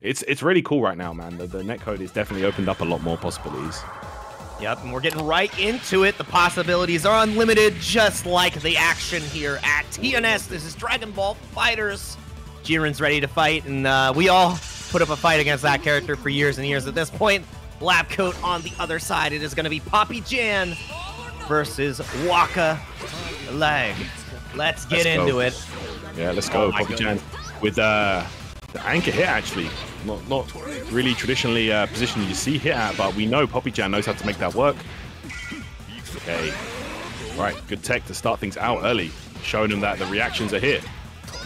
it's it's really cool right now, man. The, the netcode is definitely opened up a lot more possibilities. Yep, and we're getting right into it. The possibilities are unlimited, just like the action here at TNS. This is Dragon Ball FighterZ. Jiren's ready to fight, and uh, we all put up a fight against that character for years and years. At this point, Lab Coat on the other side. It is going to be Poppy Jan versus Waka Leg. Let's get Let's into go. it. Yeah, let's go, Oh Poppy Jan With uh, the anchor hit, actually. Not not really traditionally uh, position you see hit at, but we know Poppy Jan knows how to make that work. Okay. Right, good tech to start things out early, showing them that the reactions are here.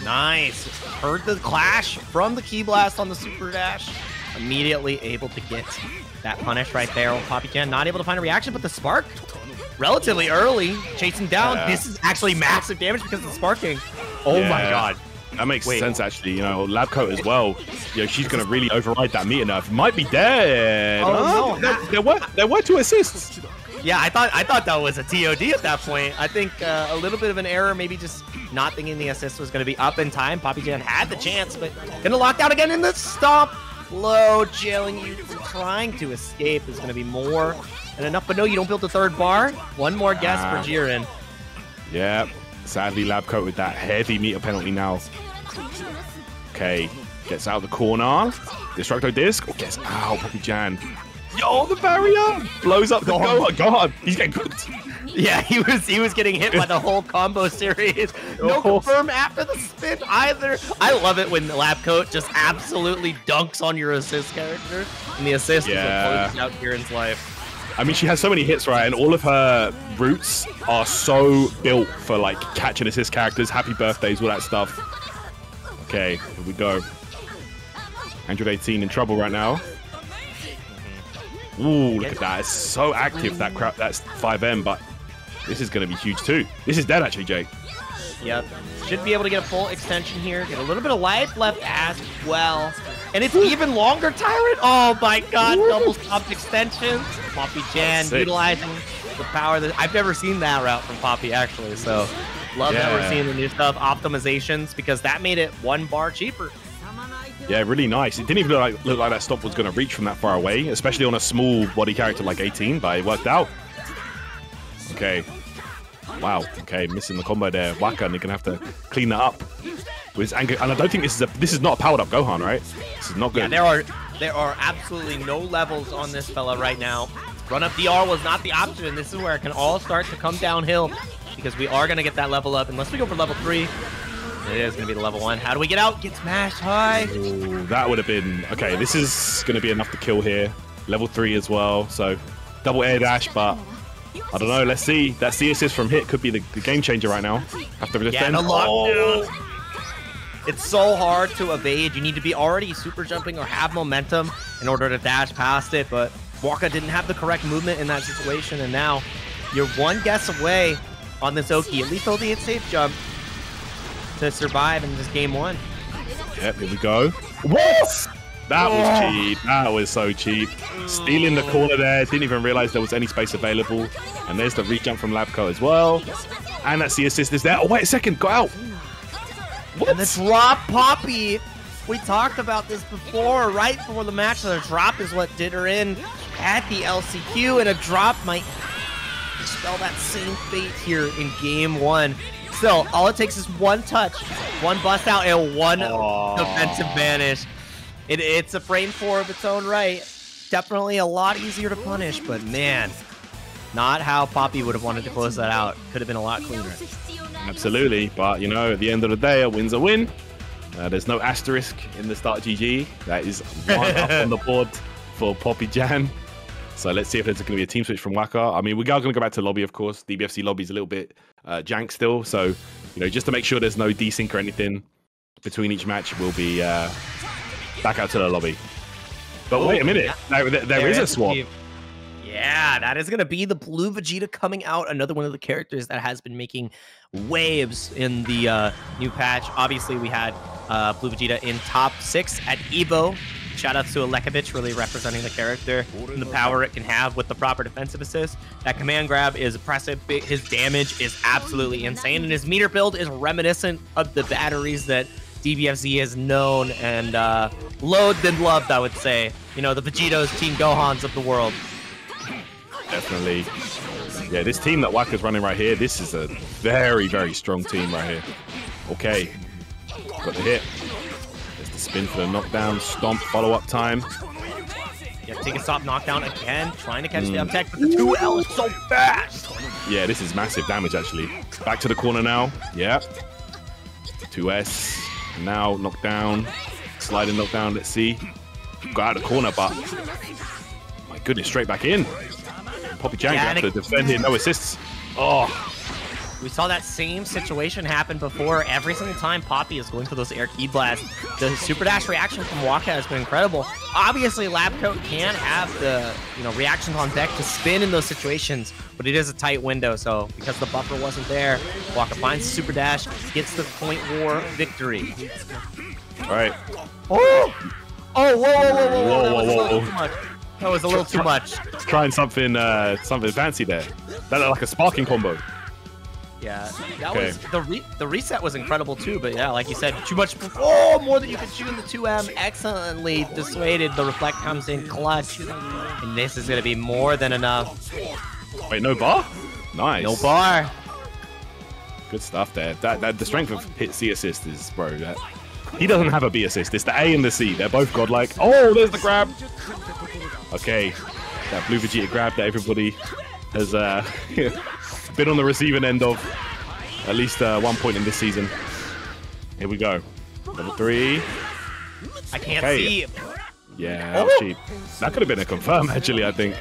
Nice. Heard the clash from the Key Blast on the Super Dash. Immediately able to get that punish right there. Poppy Jan not able to find a reaction, but the Spark relatively early, chasing down. Yeah. This is actually massive damage because of the Sparking. Oh my god. That makes Wait. sense, actually. You know, Lab Coat as well. You know, she's going to really override that meter nerf. Might be dead. Oh, Oh, no. There, there were there were two assists. Yeah, I thought I thought that was a TOD at that point. I think uh, a little bit of an error, maybe just not thinking the assist was going to be up in time. Poppy Jan had the chance, but gonna lock down again in the stomp. Low, jailing you from trying to escape is going to be more than enough. But no, you don't build the third bar. One more guess Ah. for Jiren. Yeah. Sadly, Lab Coat with that heavy meter penalty now. Okay. Gets out of the corner. Destructo Disc. Oh, gets out. Poppy Jan. Yo, the barrier blows up the Go go. God, he's getting cooked. Yeah, he was he was getting hit by the whole combo series. No confirm after the spin either. I love it when Lab Coat just absolutely dunks on your assist character, and the assist Yeah. is what closes out Jiren's life. I mean, she has so many hits, right? And all of her roots are so built for like catch and assist characters, happy birthdays, all that stuff. Okay, here we go. 118 in trouble right now. Mm-hmm. Ooh, look at that. It's so active, that crap. That's 5M, but this is going to be huge too. This is dead, actually, Jake. Yep. Should be able to get a full extension here. Get a little bit of life left as well. And it's even longer, Tyrant. Oh my god, double stopped extension. Poppy Jan utilizing the power that I've never seen that route from Poppy actually. So love that we're seeing the new stuff, optimizations, because that made it one bar cheaper. Yeah, really nice. It didn't even look like, look like that stop was going to reach from that far away, especially on a small body character like 18, but it worked out. Okay. Wow. Okay, missing the combo there. Waka, and they're going to have to clean that up. With his anger. And I don't think this is a this is not a powered up Gohan, right? This is not good. Yeah, there are there are absolutely no levels on this fella right now. Run up DR was not the option, and this is where it can all start to come downhill because we are gonna get that level up unless we go for level three. It is gonna be the level one. How do we get out? Get smashed high. Ooh, that would have been okay. This is going to be enough to kill here. Level three as well. So double air dash, but I don't know. Let's see. That C assist from hit could be the, the game changer right now. Have to defend. the lockdown. Oh. It's so hard to evade. You need to be already super jumping or have momentum in order to dash past it. But Waka didn't have the correct movement in that situation, and now you're one guess away on this Oki. At least hold the safe jump to survive in this game one. Yep, here we go. What? That was cheap. That was so cheap. Stealing the corner there. Didn't even realize there was any space available. And there's the re-jump from Labco as well. And that's the assist is there. Oh, wait a second. Got out. What? And the drop Poppy. We talked about this before, right before the match. The drop is what did her in at the LCQ, and a drop might spell that same fate here in game one. Still, all it takes is one touch, one bust out, and one Aw. defensive vanish. It, it's a frame four of its own right. Definitely a lot easier to punish, but man, not how Poppy would have wanted to close that out. Could have been a lot cleaner. Absolutely. But, you know, at the end of the day, a win's a win. Uh, there's no asterisk in the start GG. That is one up on the board for Poppy Jan. So let's see if there's going to be a team switch from Waka. I mean, we are going to go back to lobby, of course. DBFZ lobby's a little bit uh, jank still. So, you know, just to make sure there's no desync or anything between each match, we'll be uh, back out to the lobby. But wait a minute. There, there- there is a swap. Yeah, that is going to be the blue Vegeta coming out. Another one of the characters that has been making waves in the uh, new patch. Obviously, we had uh, blue Vegeta in top six at Evo. Shout outs to Alekovich, really representing the character and the power it can have with the proper defensive assist. That command grab is impressive. His damage is absolutely insane, and his meter build is reminiscent of the batteries that DBFZ is known and uh, loathed and loved, I would say. You know, the Vegetos, Team Gohans of the world. Definitely. Yeah, this team that Waka's running right here, this is a very, very strong team right here. Okay. Got the hit. There's the spin for the knockdown. Stomp, follow-up time. Yeah, take a stop, knockdown again, trying to catch Mm. the up tech, but the 2L is so fast! Yeah, this is massive damage, actually. Back to the corner now. Yeah. 2S. Now knockdown. Sliding knockdown, let's see. Got out of the corner, but... My goodness, straight back in. Poppy Jan Yeah, to defend here, no assists. Oh, We saw that same situation happen before. Every single time Poppy is going for those air key blasts, the super dash reaction from Waka has been incredible. Obviously, Lab Coat can have the you know reactions on deck to spin in those situations, but it is a tight window. So because the buffer wasn't there, Waka finds the super dash, gets the point war victory. all right. Oh! Oh! Whoa! Whoa! Whoa! Whoa! Whoa, That was a whoa, little whoa. too much. That was a little too much. Trying something, uh, something fancy there. That looked like a sparking combo. Yeah, that Okay. was the re- the reset was incredible too. But yeah, like you said, too much. Oh, more than you could shoot in the 2M. Excellently dissuaded. The reflect comes in clutch, and this is gonna be more than enough. Wait, no bar? Nice. No bar. Good stuff there. That, that the strength of hit C assist is bro. That he doesn't have a B assist. It's the A and the C. They're both godlike. Oh, there's the grab. Okay, that blue Vegeta grab that everybody has uh, been on the receiving end of at least uh, one point in this season. Here we go. Level three. I can't Okay. see. Yeah, Oh. cheap. That could have been a confirm actually. I think.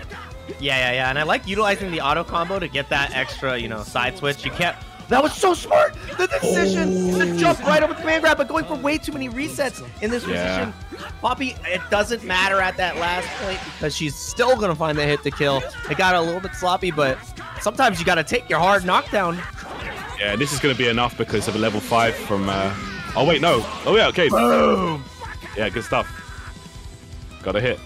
Yeah, yeah, yeah. And I like utilizing the auto combo to get that extra, you know, side switch. You can't. That was so smart. The decision to jump right over the command grab, but going for way too many resets in this Yeah. position. Poppy, it doesn't matter at that last point because she's still gonna find the hit to kill. It got a little bit sloppy, but sometimes you gotta take your hard knockdown. Yeah, this is going to be enough because of a level five from. Uh... Oh wait, no. Oh yeah, okay. Boom. Yeah, good stuff. Got a hit.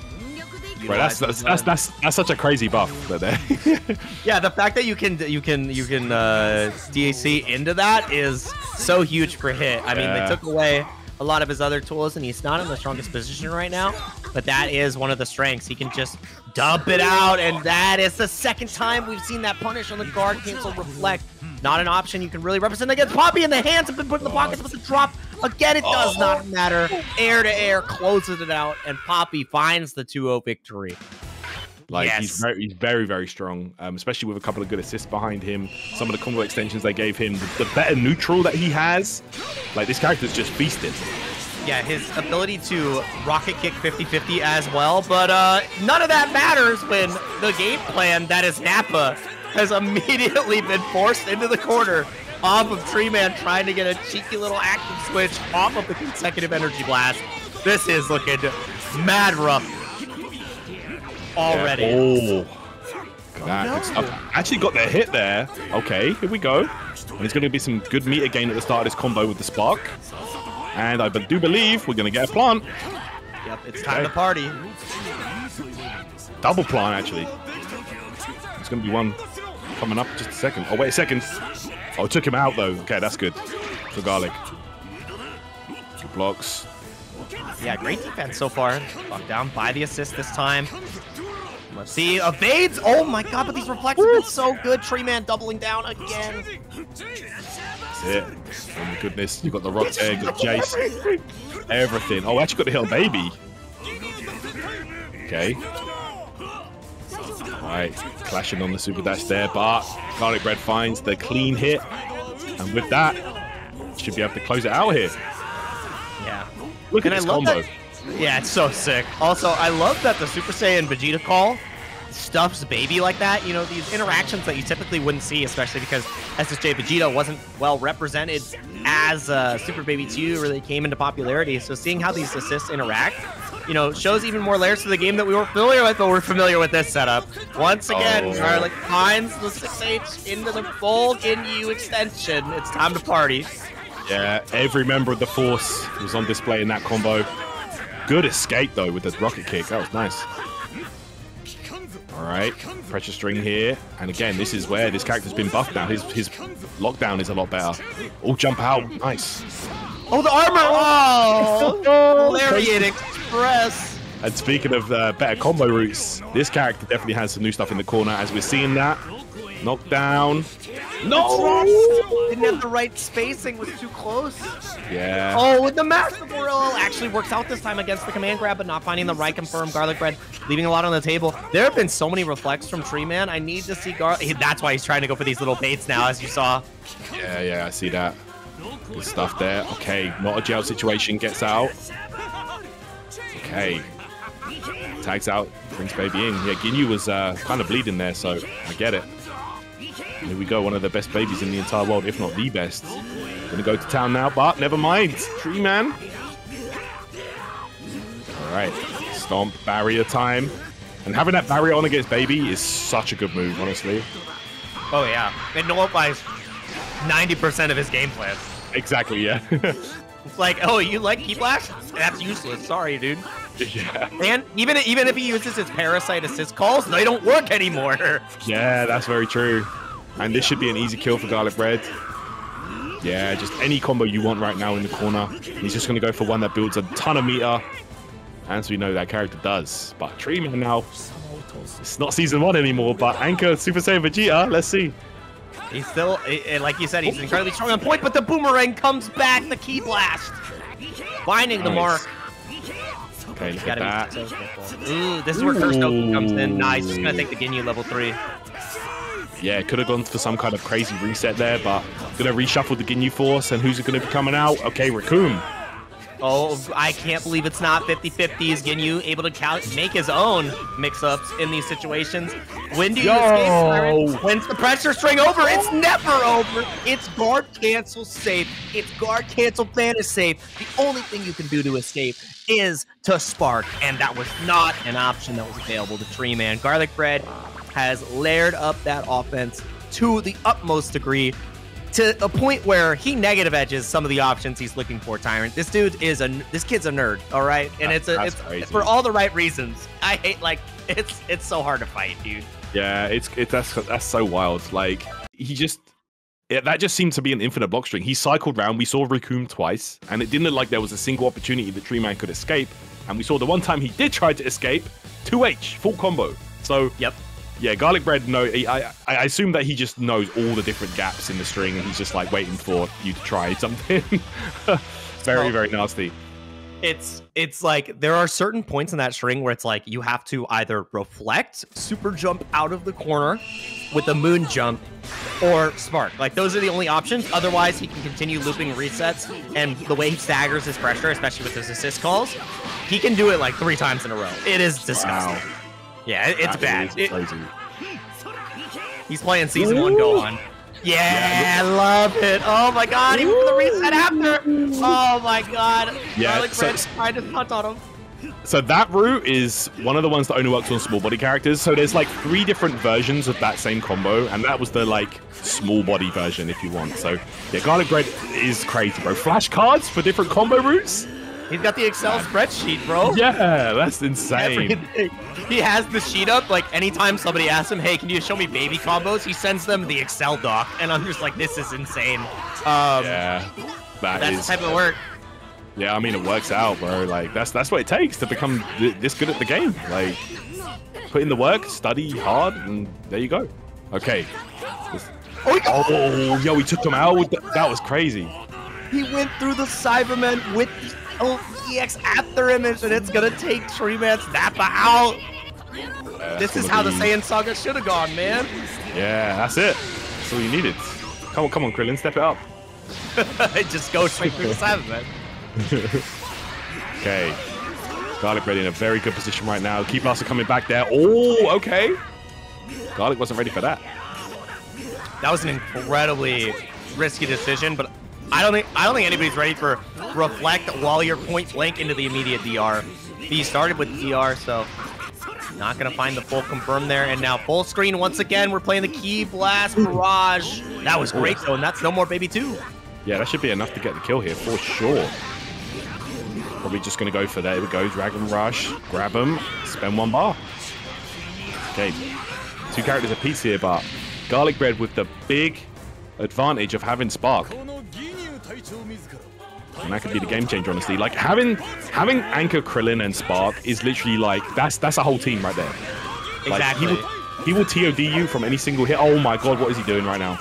Right, that's that's, that's that's that's such a crazy buff that they. Yeah, the fact that you can you can you can uh, DAC into that is so huge for hit. I mean, Yeah. they took away a lot of his other tools, and he's not in the strongest position right now. But that is one of the strengths. He can just dump it out, and that is the second time we've seen that punish on the guard cancel reflect. Not an option you can really represent against Poppy, and the hands have been put in the oh, pockets with the drop. Again, it does not oh. matter. Air to air closes it out, and Poppy finds the 2-0 victory. Like Yes. he's very, he's very, very strong. Um, especially with a couple of good assists behind him. Some of the combo extensions they gave him, the, the better neutral that he has. Like this character's just feasting. Yeah, his ability to rocket kick 50-50 as well, but uh, none of that matters when the game plan that is Nappa has immediately been forced into the corner off of Tree Man trying to get a cheeky little active switch off of the consecutive energy blast. This is looking mad rough already. Oh. That good stuff. Actually got the hit there. Okay, here we go. And there's going to be some good meat again at the start of this combo with the spark. And I do believe we're going to get a plant. Yep, it's time to party. Double plant, actually. It's going to be one coming up just a second. Oh, wait a second. Oh, took him out, though. Okay, that's good for Garlic. Two blocks. Yeah, great defense so far. Locked down by the assist this time. Let's see. Evades! Oh my god, but these reflects are so good. Tree Man doubling down again. That's it. Oh, my goodness. You got the rock there, got Jeice. Everything. Oh, actually got the little baby. Okay. Alright, clashing on the super dash there, but Garlic Bread finds the clean hit. And with that, should be able to close it out here. Yeah. Look at And I this love combo. that- Yeah, it's so sick. Also, I love that the Super Saiyan Vegeta call stuffs baby like that. You know, these interactions that you typically wouldn't see, especially because SSJ Vegeta wasn't well represented as uh, Super Baby 2 really came into popularity. So seeing how these assists interact, you know, shows even more layers to the game that we weren't familiar with, but we're familiar with this setup. Once again, Oh. Garlic finds the 6H into the full Ginyu extension. It's time to party. Yeah, every member of the Force was on display in that combo. Good escape, though, with the rocket kick. That was nice. All right, pressure string here. And again, this is where this character's been buffed now. His his lockdown is a lot better. Oh, jump out. Nice. Oh, the armor! Oh! Oh, Lariat Express! And speaking of uh, better combo routes, this character definitely has some new stuff in the corner as we're seeing that. Knockdown. No! Didn't have the right spacing, was too close. Yeah. Oh, with the Master Whirl actually works out this time against the command grab, but not finding the right confirm. Garlic bread, leaving a lot on the table. There have been so many reflects from Tree Man. I need to see Garlic. That's why he's trying to go for these little baits now, as you saw. Yeah, yeah, I see that. Good stuff there. Okay, not a jail situation. Gets out. Okay. Tags out, brings baby in. Yeah, Ginyu was uh, kind of bleeding there, so I get it. Here we go, one of the best babies in the entire world, if not the best. Gonna go to town now, but never mind. Tree man. Alright. Stomp, barrier time. And having that barrier on against baby is such a good move, honestly. Oh, yeah. It nullifies 90% of his game plan. Exactly, yeah. It's like, oh, you like Key Blast? That's useless. Sorry, dude. yeah. And even even if he uses his Parasite assist calls, they don't work anymore. Yeah, that's very true. And this should be an easy kill for Garlic Bread. Yeah, just any combo you want right now in the corner. He's just going to go for one that builds a ton of meter. As we know that character does. But Tree Man now, it's not season one anymore, but Anchor Super Saiyan Vegeta, let's see. He's still, like you said, he's incredibly strong on point, but the boomerang comes back, the Key Blast. Finding the mark. Okay, look at that. be so careful. Ooh, this is where Curse Goku comes in. Nice. Just gonna take the Ginyu level three. Yeah, could have gone for some kind of crazy reset there, but gonna reshuffle the Ginyu Force, and who's it gonna be coming out? Okay, Recoome. Oh, I can't believe it's not 50-50. Is Ginyu able to cal- make his own mix-ups in these situations? When do you Yo! escape, Tyrant? When's the pressure string over? It's never over. It's guard cancel safe. It's guard cancel banish safe. The only thing you can do to escape is to spark, and that was not an option that was available to Tree Man. Garlic Bread has layered up that offense to the utmost degree to a point where he negative edges some of the options he's looking for. Tyrant, this dude is a this kid's a nerd, all right, and That- it's a it's crazy. for all the right reasons. I hate like it's it's so hard to fight, dude. Yeah, it's it, that's that's so wild. Like he just yeah, that just seemed to be an infinite block string. He cycled round. We saw Recoome twice, and it didn't look like there was a single opportunity that Tree Man could escape. And we saw the one time he did try to escape, 2H full combo. So Yep. Yeah, garlic bread. No, I I assume that he just knows all the different gaps in the string, and he's just like waiting for you to try something. very very nasty. It's it's like there are certain points in that string where it's like you have to either reflect, super jump out of the corner with a moon jump, or spark. Like those are the only options. Otherwise, he can continue looping resets, and the way he staggers his pressure, especially with his assist calls, he can do it like three times in a row. It is disgusting. Wow. Yeah, it- it's bad. It- crazy. he's playing season one Gohan. Yeah, I love it. Oh my god, even for the reset after. Oh my god. Yeah, Garlic so- Bread tried to hunt on him. So that route is one of the ones that only works on small body characters. So there's like three different versions of that same combo, and that was the like small body version if you want. So yeah, garlic bread is crazy, bro. Flashcards for different combo routes. He's got the Excel spreadsheet, bro. Yeah, that's insane. Everything. He has the sheet up. Like anytime somebody asks him, "Hey, can you show me baby combos?" He sends them the Excel doc, and I'm just like, "This is insane." Um, Yeah, that that's is. the type of work. Yeah, I mean it works out, bro. Like that's that's what it takes to become th- this good at the game. Like put in the work, study hard, and there you go. Okay. Oh, Oh, yo, he took him out. With the, that was crazy. He went through the Saibamen with the oh, EX after him, and it's gonna take Tree Man's Nappa out. Yeah, This is how the gonna Saiyan Saga should have gone, man. Yeah, that's it. That's all you needed. Come on, come on, Krillin, step it up. It just go straight through the man. Okay. Garlic ready in a very good position right now. Key Blaster coming back there. Oh, okay. Garlic wasn't ready for that. That was an incredibly risky decision, but I don't think I don't think anybody's ready for reflect while you're point blank into the immediate DR. He started with DR, so not gonna find the full confirm there. And now full screen once again. We're playing the Key Blast Barrage. That was great though, and that's no more baby two. Yeah, that should be enough to get the kill here for sure. Probably just to go for there. we go. Dragon Rush. Grab him. Spend one bar. Okay. Two characters apiece here, but Garlic Bread with the big advantage of having Spark. And that could be the game changer, honestly. Like having having Anchor, Krillin, and Spark is literally like that's that's a whole team right there. Like, Exactly. he will, he will TOD you from any single hit. Oh my god, what is he doing right now?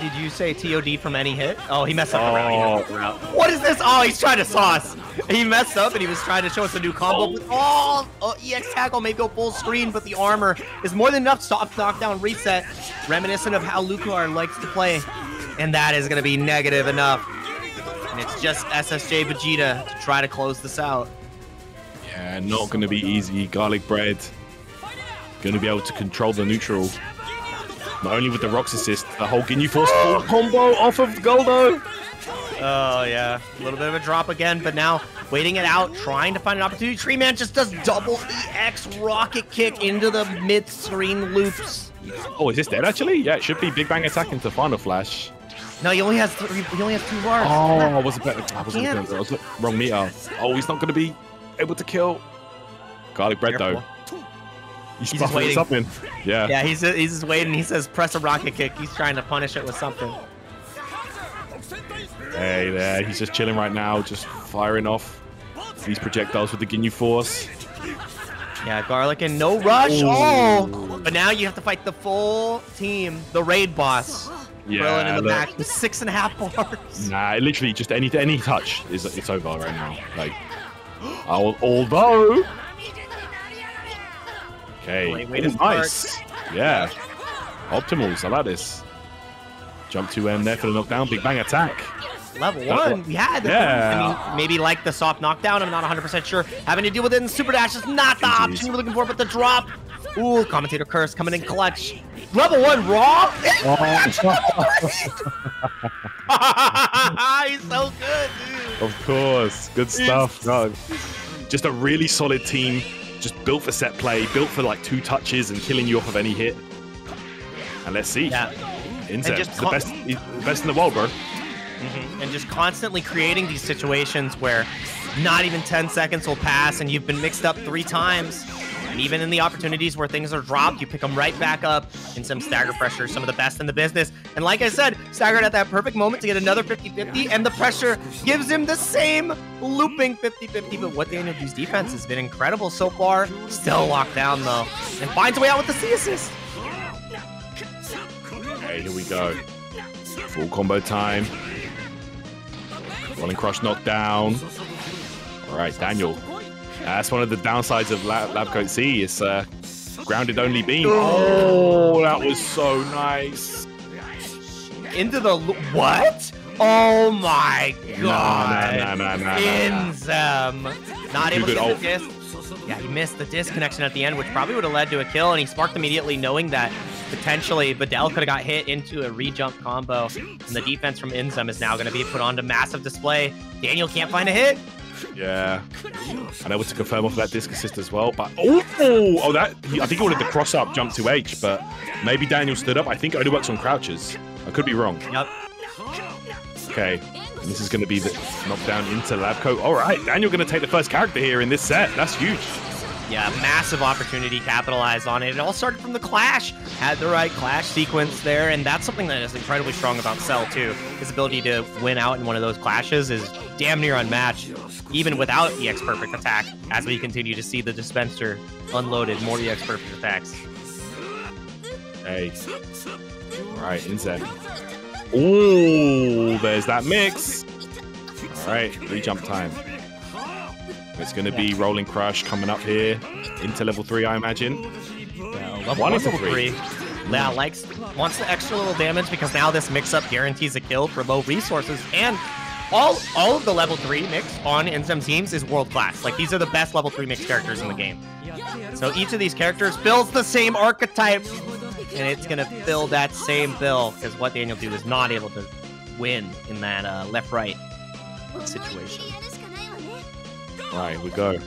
Did you say TOD from any hit? Oh, he messed up the route. He Oh. messed up the route. What is this? Oh, he's trying to sauce. He messed up and he was trying to show us a new combo. Oh, oh, oh EX tackle may go full screen, but the armor is more than enough. Soft knockdown reset, reminiscent of how Lucar likes to play. And that is going to be negative enough. And it's just SSJ Vegeta to try to close this out. Yeah, not going to be easy. Garlic bread. Going to be able to control the neutral. Not only with the rocks assist, the whole Ginyu Force oh, full combo off of Guldo. Oh, yeah. A little bit of a drop again, but now waiting it out, trying to find an opportunity. Tree Man just does double EX rocket kick into the mid-screen loops. Oh, is this dead actually? Yeah, it should be Big Bang attack into Final Flash. No, he only has three, he only has two bars. Oh, I was a better. I was, can't. I was wrong meter. Oh, he's not going to be able to kill. Garlic bread Careful. though. He's, He's waiting. something. Yeah. Yeah, he's he's just waiting. He says press a rocket kick. He's trying to punish it with something. Hey there, he's just chilling right now, just firing off these projectiles with the Ginyu Force. Yeah, garlic and no rush. Ooh. Oh, but now you have to fight the full team, the raid boss. Yeah, in the look. back with six and a half bars. Nah, literally just any any touch is it's over right now. Like, al- although, okay, Wait, wait Ooh, nice, yeah, optimals. I like this. Jump to M there for the knockdown. Big bang attack. Level one, yeah. Yeah. I mean, maybe like the soft knockdown. I'm not 100% sure. Having to deal with it in super dash is not the GG's. option you're looking for, but the drop. Ooh, commentator curse coming in clutch. Level one raw. He's so good, dude. Of course, good stuff. No, just a really solid team, just built for set play, built for like two touches and killing you off of any hit. And let's see. Yeah. Inzem, just the best, best in the world, bro. Mm-hmm. and just constantly creating these situations where not even 10 seconds will pass and you've been mixed up three times. And even in the opportunities where things are dropped, you pick them right back up in some stagger pressure, some of the best in the business. And like I said, staggered at that perfect moment to get another 50 50, and the pressure gives him the same looping 50 50. But what Daniel Do's defense has been incredible so far. Still locked down though, and finds a way out with the C assist. Okay, here we go. Full combo time. Rolling crush knockdown. All right, Daniel. That's one of the downsides of Lab, Lab Coat C. It's uh, grounded only beam. Oh, that was so nice. Into the lo- what? Oh my god! nah, nah, nah, nah, nah, nah. Inzem. Not Too able to good. get Oh. the disc. Yeah, he missed the disconnection at the end, which probably would have led to a kill, and he sparked immediately, knowing that potentially Videl could have got hit into a re-jump combo, and the defense from Inzem is now going to be put onto massive display. Daniel can't find a hit. Yeah. And able to confirm off that disc assist as well. But oh, oh, that I think he wanted the cross up jump to H, but maybe Daniel stood up. I think it only works on crouches. I could be wrong. Yep. Okay. And this is going to be the knockdown into Labco. All right, Daniel going to take the first character here in this set. That's huge. Yeah, massive opportunity capitalized on it. It all started from the clash. Had the right clash sequence there, and that's something that is incredibly strong about Cell too. His ability to win out in one of those clashes is damn near unmatched, even without EX Perfect Attack, as we continue to see the dispenser unloaded more EX Perfect attacks. Hey. All right, Inzem. Ooh, there's that mix. All right, re-jump time. It's going to be Rolling Crush coming up here into level three, I imagine. Yeah, level One one, level three. three. Yeah, likes wants the extra little damage because now this mix-up guarantees a kill for low resources, and all all of the level three mix on Inzem teams is world class. Like these are the best level three mix characters in the game. So each of these characters builds the same archetype, and it's gonna fill that same bill because what Daniel do is not able to win in that uh, left-right situation. All right, we go.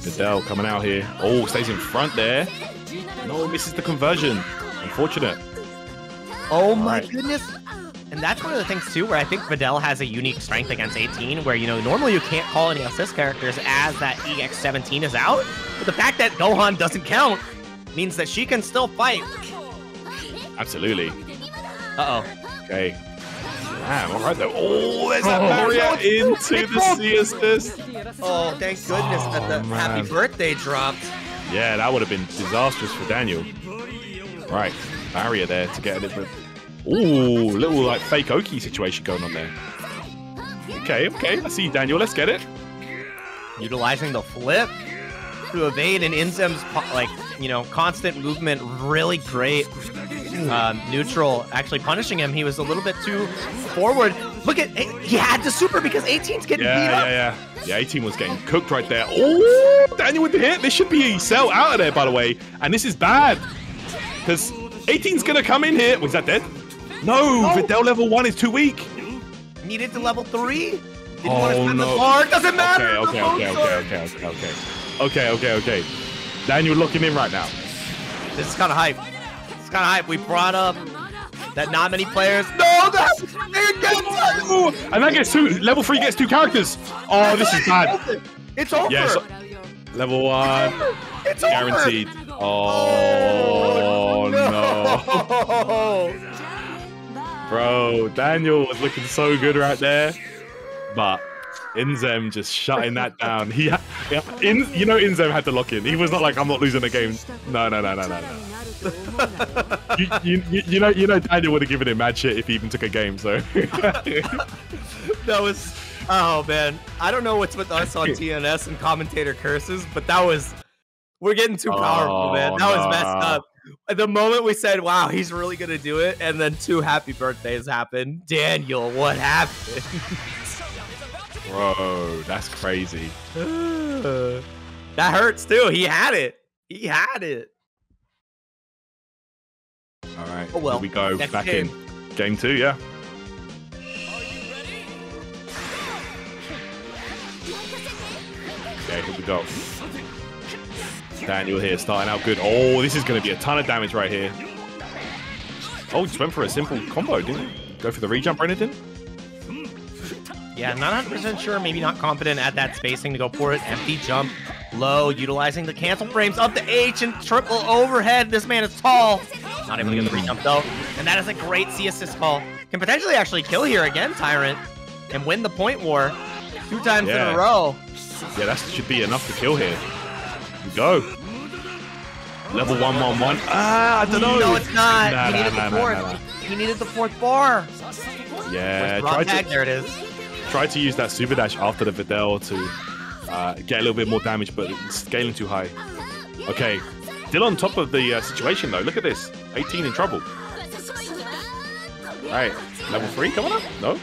Videl coming out here. Oh, stays in front there. No, misses the conversion. Unfortunate. Oh my Alright. goodness. And that's one of the things too where I think Videl has a unique strength against 18 where you know normally you can't call any assist characters as that EX17 is out. But the fact that Gohan doesn't count means that she can still fight. Absolutely. Uh-oh. Okay. Damn, all right though. Oh, there's that Oh, barrier no, into the full. C assist. Oh, thank goodness that the Oh, happy birthday dropped. Yeah, that would have been disastrous for Daniel. Right, barrier there to get a little bit. Ooh, little like fake Oki situation going on there. Okay, okay, I see you, Daniel. Let's get it. Utilizing the flip to evade and Inzem's like you know constant movement, really great. Um, neutral actually punishing him. He was a little bit too forward. Look at he had to super because 18's getting Yeah, beat up. yeah, yeah. Yeah, 18 was getting cooked right there. Oh, Daniel with the hit. This should be a cell out of there, by the way. And this is bad. Because 18's going to come in here. Was that dead? No, No. Videl level 1 is too weak. Needed to level three. Didn't Oh, want to spend no. the bar. Doesn't matter. Okay, okay, The okay, okay, okay, okay, okay. Okay, okay, okay. Daniel looking in right now. This is kind of hype. It's kind of hype. We brought up that not many players. No, that's and that gets two. Level 3 gets two characters. Oh, this is bad. It's over. Yes. Level 1. it's over. Guaranteed. Oh, oh no. Bro, Daniel was looking so good right there, but Inzem just shutting that down. He, ha- yeah, in, you know, Inzem had to lock in. He was not like, "I'm not losing the game." No, no, no, no, no, no. You, you, you, know, you know, Daniel would have given him mad shit if he even took a game. So, That was. Oh man, I don't know what's with us on TNS and commentator curses, but that was. We're getting too powerful, Oh, man. That was messed up. At the moment we said, "Wow, he's really gonna do it," and then two happy birthdays happened. Daniel, what happened? Bro, that's crazy. that hurts too. He had it. He had it. All right, Oh, well. here we go Next back game. in game two. Yeah. Okay, here we go. Daniel here starting out good. Oh, this is going to be a ton of damage right here. Oh, just went for a simple combo, didn't he? Go for the rejump or anything? Yeah, not 100% sure. Maybe not confident at that spacing to go for it. Empty jump, low, utilizing the cancel frames up the H and triple overhead. This man is tall. Not able to get the rejump though. And that is a great C assist call. Can potentially actually kill here again, Tyrant, and win the point war two times in a row. Yeah, that should be enough to kill here. Go. Level one, one, one. Ah, I don't know. No, it's not. Nah, he nah, needed nah, the nah, fourth. nah, nah. He needed the fourth bar. Yeah, try tag, to there it is. Try to use that super dash after the Videl to uh, get a little bit more damage, but scaling too high. Okay, still on top of the uh, situation though. Look at this, 18 in trouble. Right, level three coming up? No.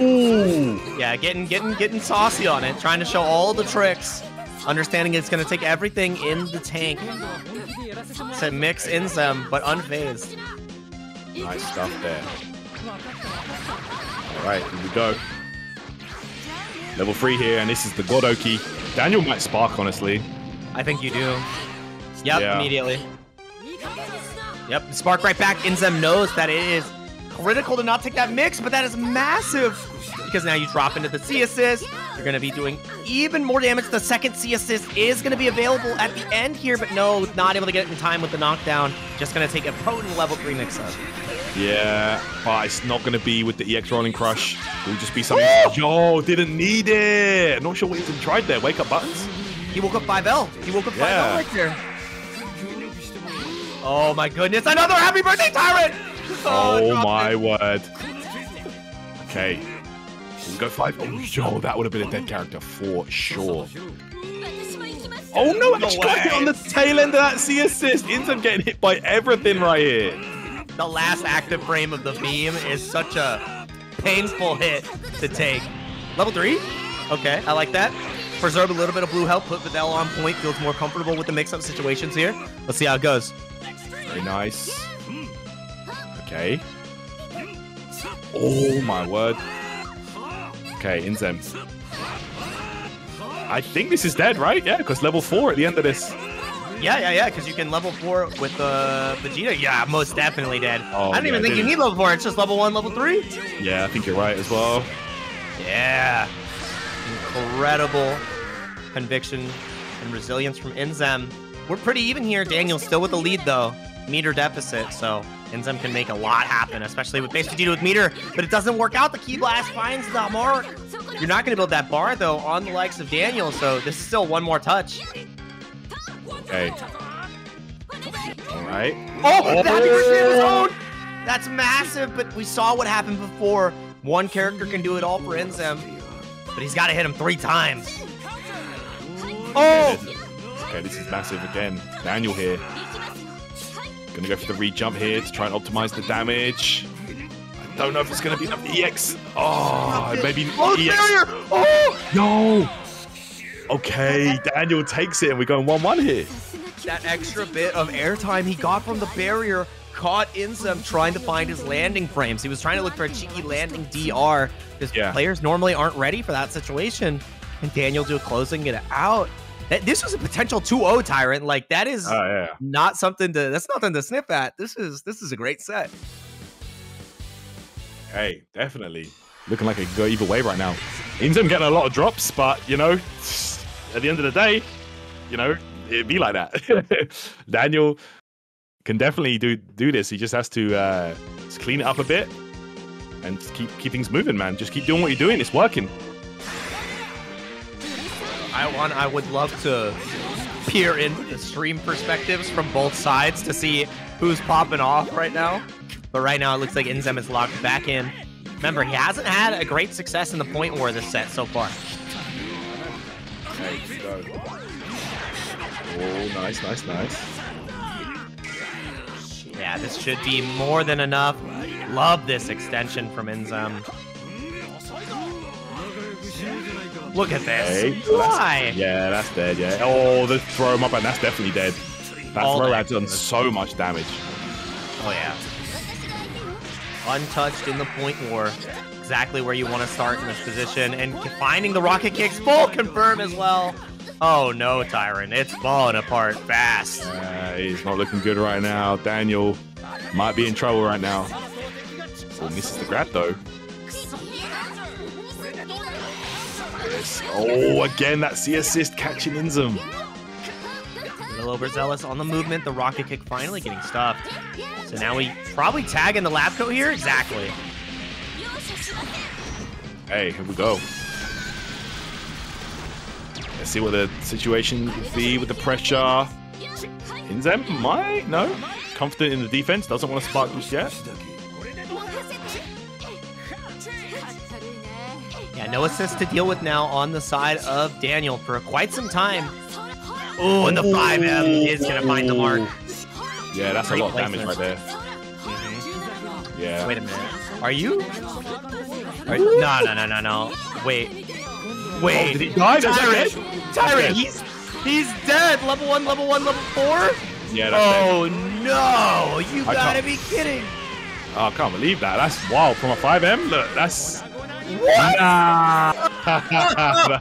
Ooh. Yeah, getting getting getting saucy on it, trying to show all the tricks. Understanding it's gonna take everything in the tank to mix in some, but unfazed. Nice stuff there. All right, here we go. Level three here, and this is the Godoki. Daniel might spark, honestly. I think you do. Yep, Yeah. immediately. Yep, spark right back. Inzem knows that it is critical to not take that mix, but that is massive because now you drop into the C assist. You're gonna be doing even more damage. The second C assist is gonna be available at the end here, but no, not able to get it in time with the knockdown. Just gonna take a potent level three mix up. Yeah, but it's not going to be with the EX Rolling Crush. It'll just be something. Yo, didn't need it. Not sure what he tried there. Wake up buttons. He woke up 5L. He woke up 5L Yeah. right there. Oh my goodness, another happy birthday tyrant! Oh, dropped my it. word. Okay. We five. Oh, yo, that would have been a dead character for sure. Oh no, No actually got hit way. on the tail end of that C assist. Inzem getting hit by everything right here. The last active frame of the beam is such a painful hit to take. Level three? Okay, I like that. Preserve a little bit of blue health, put Videl on point, feels more comfortable with the mix-up situations here. Let's see how it goes. Very nice. Okay. Oh my word. Okay, Inzem. I think this is dead, right? Yeah, because level four at the end of this. Yeah, yeah, yeah, because you can level four with uh, Vegeta. Yeah, most definitely dead. Oh, I don't yeah, even think you need level four. It's just level one, level three. Yeah, I think you're right as well. Yeah. Incredible conviction and resilience from Inzem. We're pretty even here. Daniel's still with the lead though. Meter deficit, so Inzem can make a lot happen, especially with base Vegeta with meter, but it doesn't work out. The Key Blast finds the mark. You're not going to build that bar, though, on the likes of Daniel, so this is still one more touch. Okay. All right. Oh, that oh. his own! That's massive, but we saw what happened before. One character can do it all for Inzem, but he's got to hit him three times. Oh. oh! Okay, this is massive again. Daniel here. Gonna go for the re-jump here to try and optimize the damage. I don't know if it's gonna be enough EX. Oh, maybe Oh, EX. barrier! Oh! No! Okay, Daniel takes it and we're going 1-1 here. That extra bit of airtime he got from the barrier caught Inzem trying to find his landing frames. He was trying to look for a cheeky landing DR because Yeah. players normally aren't ready for that situation. And Daniel do a closing it out. That- This was a potential 2-0 tyrant. Like that is Oh, yeah. not something to that's nothing to sniff at. This is this is a great set. Hey, definitely. Looking like it could go either way right now. Inzem getting a lot of drops, but, you know, at the end of the day, you know, it'd be like that. Daniel can definitely do do this. He just has to uh, just clean it up a bit and keep keep things moving, man. Just keep doing what you're doing. It's working. I want I would love to peer into the stream perspectives from both sides to see who's popping off right now. But right now it looks like Inzem is locked back in. Remember, he hasn't had a great success in the point war this set so far. Oh, nice, nice, nice. Yeah, this should be more than enough. Love this extension from Inzem. Look at this. Okay, so that's- Why? Yeah, that's dead. Yeah. Oh, the throw him up, and that's definitely dead. That All throw had done so much damage. Oh yeah. Untouched in the point war. Exactly where you want to start in this position. And finding the rocket kicks full confirm as well. Oh no, Tyrant. It's falling apart fast. Uh, he's not looking good right now. Daniel might be in trouble right now. Oh, misses the grab though. Oh, again that C assist catching Inzem. A little overzealous on the movement. The rocket kick finally getting stuffed. So now we probably tag in the lab coat here. Exactly. Hey, here we go. Let's see what the situation will be with the pressure. Inzem might no. Confident in the defense, doesn't want to spark just yet. Yeah, no assist to deal with now on the side of Daniel for quite some time. Oh, and the 5M is going to find the mark. Yeah, that's a lot of damage right there. Yeah. Wait a minute. Are you? Are, no, no, no, no, no. Wait. Wait. Oh, did he die? Tyrant. Tyrant. He's he's dead. Level one, level one, level four. Yeah, that's dead. Oh no! You I gotta be kidding. Oh, I can't believe that. That's wild. From a 5M? Look, that's. What? Nah.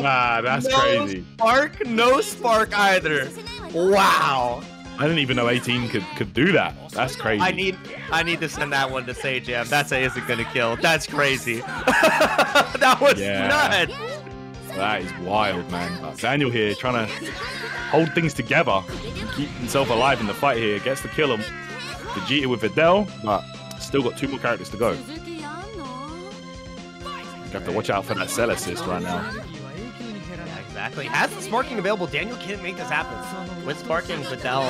Nah, that's no crazy. Spark, no spark either. Wow. I didn't even know 18 could, could do that. That's crazy. I need I need to send that one to Say Jam. That's a isn't gonna kill. That's crazy. that was Yeah. nuts. That is wild, man. Daniel here trying to hold things together, keep himself alive in the fight here. Gets to kill him. Vegeta with Videl, but still got two more characters to go. You have to watch out for that cell assist right now. Yeah, exactly. Has the sparking available, Daniel can't make this happen. With sparking, Videl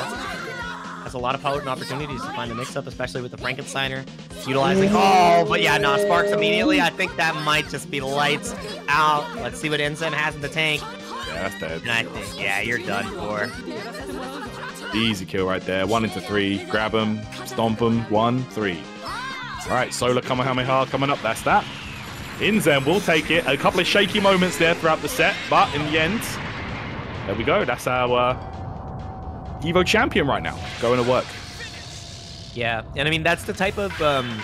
has a lot of potent opportunities to find a mix-up, especially with the Frankensteiner utilizing. Oh, but yeah, no sparks immediately. I think that might just be lights out. Let's see what Inzem has in the tank. Yeah, that's dead. And I think, yeah, you're done for. Easy kill right there. One into three. Grab him, stomp him. One, three. All right, Solar Kamehameha coming up. That's that. Inzem will take it. A couple of shaky moments there throughout the set, but in the end, there we go. That's our uh, Evo champion right now. Going to work. Yeah, and I mean that's the type of um,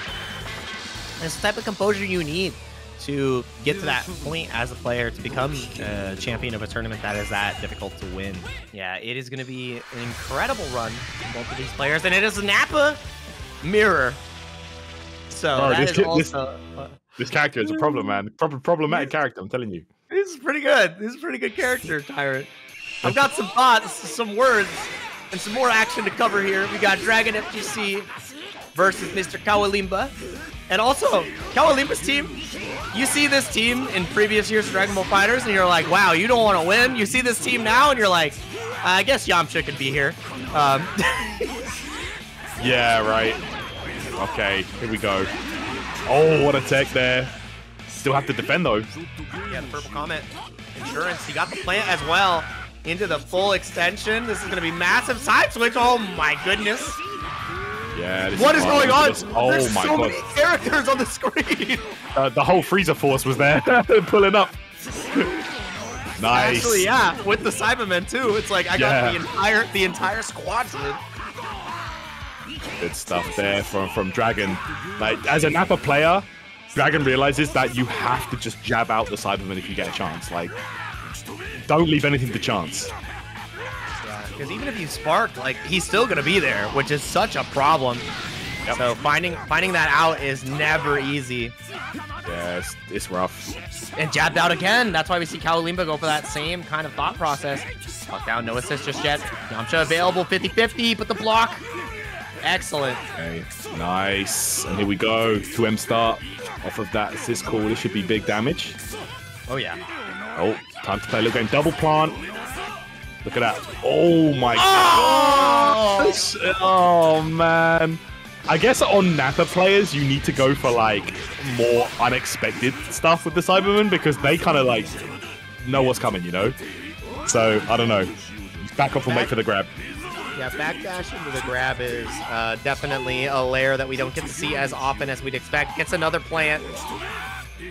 that's the type of composure you need to get to that point as a player to become a champion of a tournament that is that difficult to win. Yeah, it is going to be an incredible run for both of these players, and it is a Nappa mirror. So Oh, that this is kid- this- also uh, This character is a problem, man. Proper problematic character. I'm telling you. this is pretty good. This is a pretty good character, Tyrant. I've got some thoughts, some words, and some more action to cover here. We got Dragon FGC versus Mr. Kawalimba. And also, Kawalimba's team, you see this team in previous years Dragon Ball FighterZ, and you're like, wow, you don't want to win. You see this team now, and you're like, I guess Yamcha could be here. Um, yeah, right. Okay, here we go. Oh, what a tech there. Still have to defend, though. Yeah, the Purple Comet. Insurance, he got the plant as well into the full extension. This is going to be massive side switch. Oh, my goodness. Yeah. What is going on? Oh There's my so god. many characters on the screen. Uh, the whole Frieza Force was there, pulling up. nice. Actually, yeah, with the Saibamen too. It's like I got Yeah. the entire the entire squadron. Good stuff there from from Dragon. Like as a Nappa player, Dragon realizes that you have to just jab out the Saibaman if you get a chance. Like, don't leave anything to chance. Because even if you spark, like he's still gonna be there, which is such a problem. Yep. So finding finding that out is never easy. Yeah, it's, it's rough. And jabbed out again. That's why we see Kawalimba go for that same kind of thought process. Lock down, no assist just yet. Yamcha available 50-50, but the block. Excellent. Okay, nice. And here we go. 2M start off of that assist call. This should be big damage. Oh yeah. Oh, time to play a little game. Double plant. Look at that. Oh my Oh! gosh. Oh man. I guess on Nappa players, you need to go for like more unexpected stuff with the Saibamen because they kind of like know what's coming, you know? So, I don't know. Back off and wait for the grab. Yeah, backdash into the grab is uh, definitely a layer that we don't get to see as often as we'd expect. Gets another plant.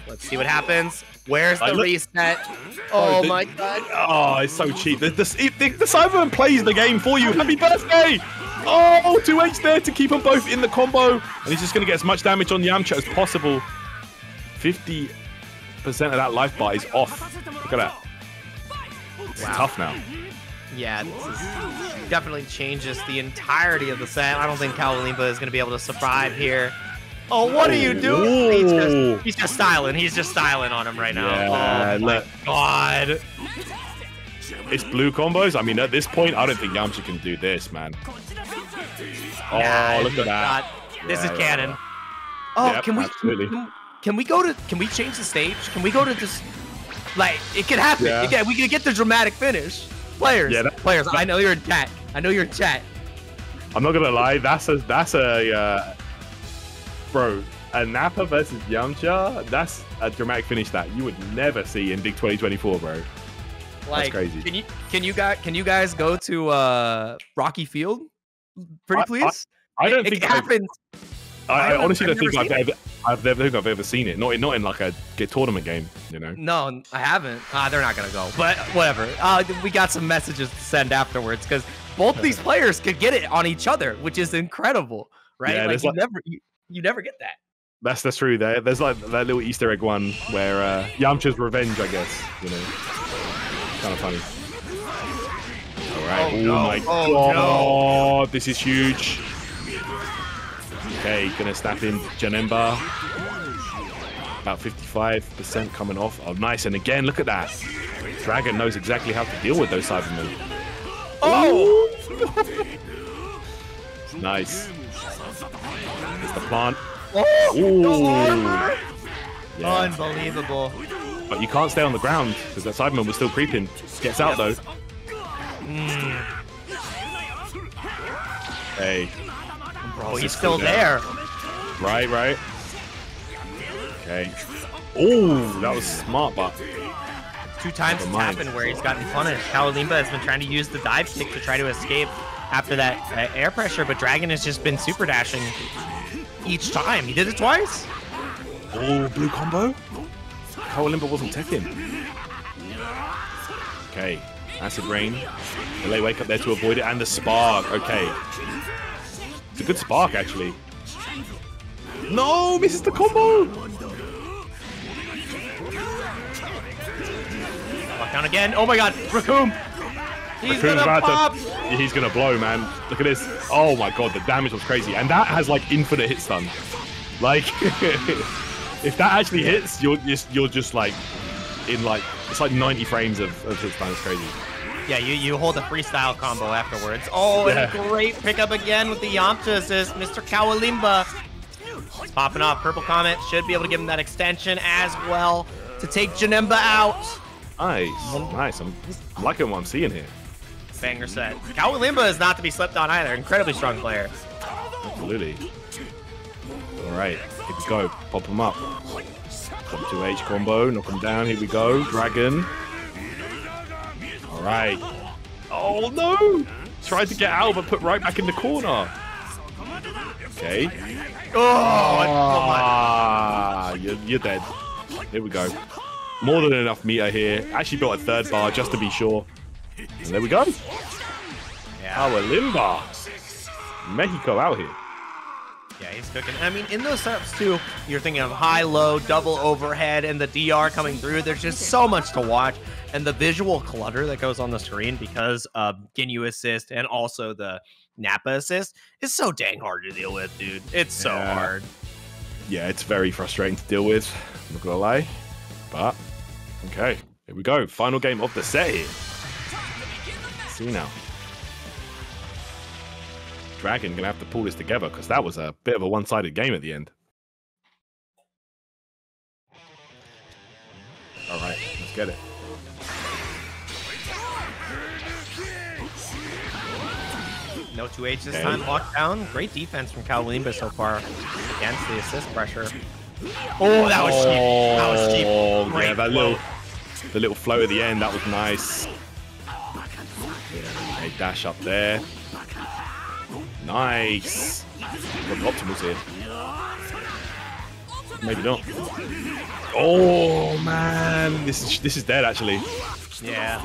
Let's see what happens. Where's the reset? Oh, Oh the- my god. Oh, it's so cheap. The, the, the, the Saibaman plays the game for you. Happy birthday! Oh, 2H there to keep them both in the combo. And he's just going to get as much damage on Yamcha as possible. 50% of that life bar is off. Look at that. It's Wow. tough now. Yeah, this is, definitely changes the entirety of the set. I don't think Kawalimba is going to be able to survive here. Oh, what are you doing? He's Ooh. just, he's just styling. He's just styling on him right now. Yeah, oh my look. god. It's blue combos. I mean, at this point, I don't think Yamcha can do this, man. Oh, Nah, look at that. God, This is Yeah, canon. Oh, Yep, can we absolutely. Can, can we go to can we change the stage? Can we go to this like it could happen. Yeah. Again, we could get the dramatic finish. Players, Yeah, that- players, I know you're in chat. I know you're in chat. I'm not gonna lie, that's a that's a uh, bro. A Nappa versus Yamcha, that's a dramatic finish that you would never see in Big 2024, bro. Like crazy. Can you can you guys can you guys go to uh Rocky Field? Pretty I- I- please? I don't it, think it happens. I, I honestly don't think I've ever, I've never think I've ever seen it. Not in, not in like a get tournament game, you know. No, I haven't. Ah, they're not gonna go. But whatever. Uh, we got some messages to send afterwards because both these players could get it on each other, which is incredible, right? Yeah, like you like- never, you, you never get that. That's that's true. There, there's like that little Easter egg one where uh, Yamcha's revenge, I guess. You know, kind of funny. All right. Oh, Oh, no. my Oh, god, this is huge. Okay, gonna snap in Janemba. About 55% coming off. Oh, nice. And again, look at that. Dragon knows exactly how to deal with those Saibamen. Oh, Nice. It's the plant. oh, Ooh. Yeah. Unbelievable. But you can't stay on the ground because that Saibaman was still creeping. Gets out though. Mm, Hey, This he's still there. right, right. Okay. Oh, that was smart, but Two times it's happened where he's gotten punished. Kawalimba has been trying to use the dive kick to try to escape after that uh, air pressure, but Dragon has just been super dashing each time. He did it twice. oh, blue combo. Kawalimba wasn't teching. Okay, acid rain. Delay wake up there to avoid it, and the spark. Okay, it's a good spark actually. No, misses the combo. Lockdown again. Oh my god, Recoome! He's Recoome's gonna about to- pop! He's gonna blow, man. Look at this. Oh my god, the damage was crazy, and that has like infinite hit stun. Like, if that actually hits, you're just you're just like in like it's like 90 frames of, of hit stun. It's crazy. Yeah, you, you hold a freestyle combo afterwards. Oh, and a great pickup again with the Yamcha assist. Mr. Kawalimba He's popping off. Purple Comet should be able to give him that extension as well to take Janemba out. Nice, nice. I'm liking what I'm seeing here. Banger set. Kawalimba is not to be slept on either. Incredibly strong player. Absolutely. All right, here we go. Pop him up. Top 2H combo, knock him down. Here we go. Dragon. All right. Oh no! Tried to get out, but put right back in the corner. Okay. Oh, Ah, you're, you're dead. Here we go. More than enough meter here. Actually built a third bar just to be sure. And there we go. yeah. Our Limba. Mexico out here. Yeah, he's cooking. I mean, in those setups too, you're thinking of high, low, double overhead, and the DR coming through. There's just so much to watch, and the visual clutter that goes on the screen because of Ginyu assist and also the Nappa assist is so dang hard to deal with, dude. It's so Yeah. hard. Yeah, it's very frustrating to deal with. I'm not gonna lie. But okay, here we go. Final game of the set here. See now. Dragon gonna have to pull this together because that was a bit of a one-sided game at the end. All right, let's get it. No 2H this Okay. time. Locked down. Great defense from Kawalimba so far against the assist pressure. Oh, that was cheap. That was cheap. Oh, yeah, that little, the little float at the end, that was nice. Yeah, a dash up there. Nice. Got the optimals here. Maybe not. Oh man, this is this is dead actually. Yeah.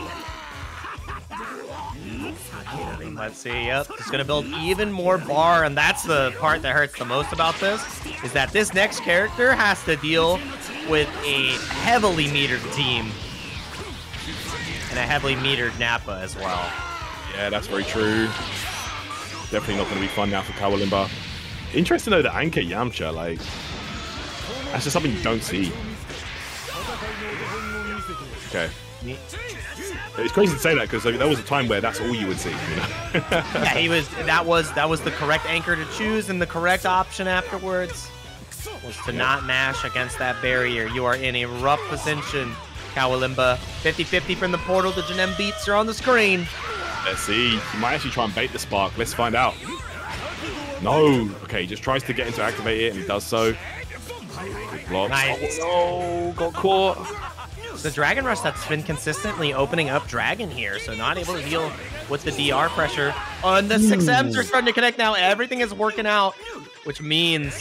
Let's see. Yep, it's gonna build even more bar, and that's the part that hurts the most about this. Is that this next character has to deal with a heavily metered team and a heavily metered Nappa as well. Yeah, that's very true. Definitely not going to be fun now for Kawalimba. Interesting though, the anchor Yamcha, like, that's just something you don't see. Okay. It's crazy to say that because like, there was a time where that's all you would see, you know? Yeah, he was. That was that was the correct anchor to choose, and the correct option afterwards was to not mash against that barrier. You are in a rough position, Kawalimba. 50-50 from the portal. The Janem beats are on the screen. Let's see. He might actually try and bait the spark. Let's find out. No. Okay, he just tries to get him to activate it, and he does so. Good block. Nice. Oh, no, got caught. The Dragon Rush that's been consistently opening up Dragon here, so not able to deal with the DR pressure. And the 6Ms are starting to connect now. Everything is working out, which means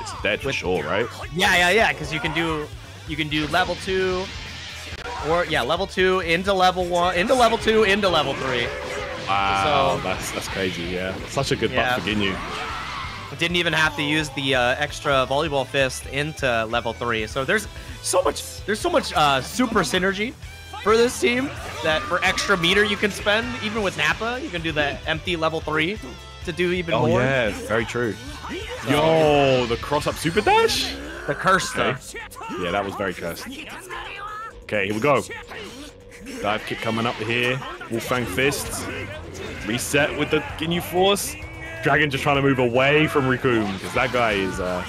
It's dead for sure, right? Yeah, yeah, yeah. Because you can do, you can do level two, or yeah, level two into level one, into level two, into level three. Wow, So- that's that's crazy. Yeah, such a good Yeah. buff for Ginyu. Didn't even have to use the uh, extra volleyball fist into level three. So there's so much, there's so much uh, super synergy for this team that for extra meter you can spend, even with Nappa, you can do the empty level three to do even Oh more. yeah, very true. Yo, the cross up super dash. The curse Okay. stuff. Yeah, that was very cursed. Okay, here we go. Dive kick coming up here. Wolf Fang Fist. Reset with the Ginyu Force. Dragon just trying to move away from Recoome because that guy is uh,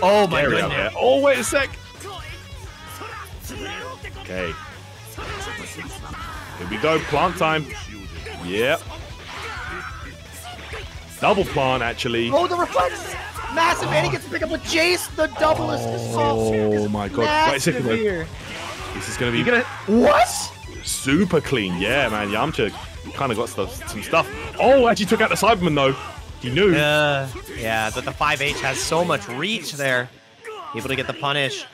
Oh my scary out goodness. there. Oh wait a sec. Okay. Here we go. Plant time. Yep. Double plant actually. Oh, the reflex! Massive, and he gets to pick up with Jeice, the double assist. Oh my god. Wait a second. though. This is gonna be gonna what? super clean. Yeah, man. Yamcha kind of got stuff, some stuff. Oh, actually took out the Saibaman though. He knew. Uh, yeah, but the 5H has so much reach there. Able to get the punish.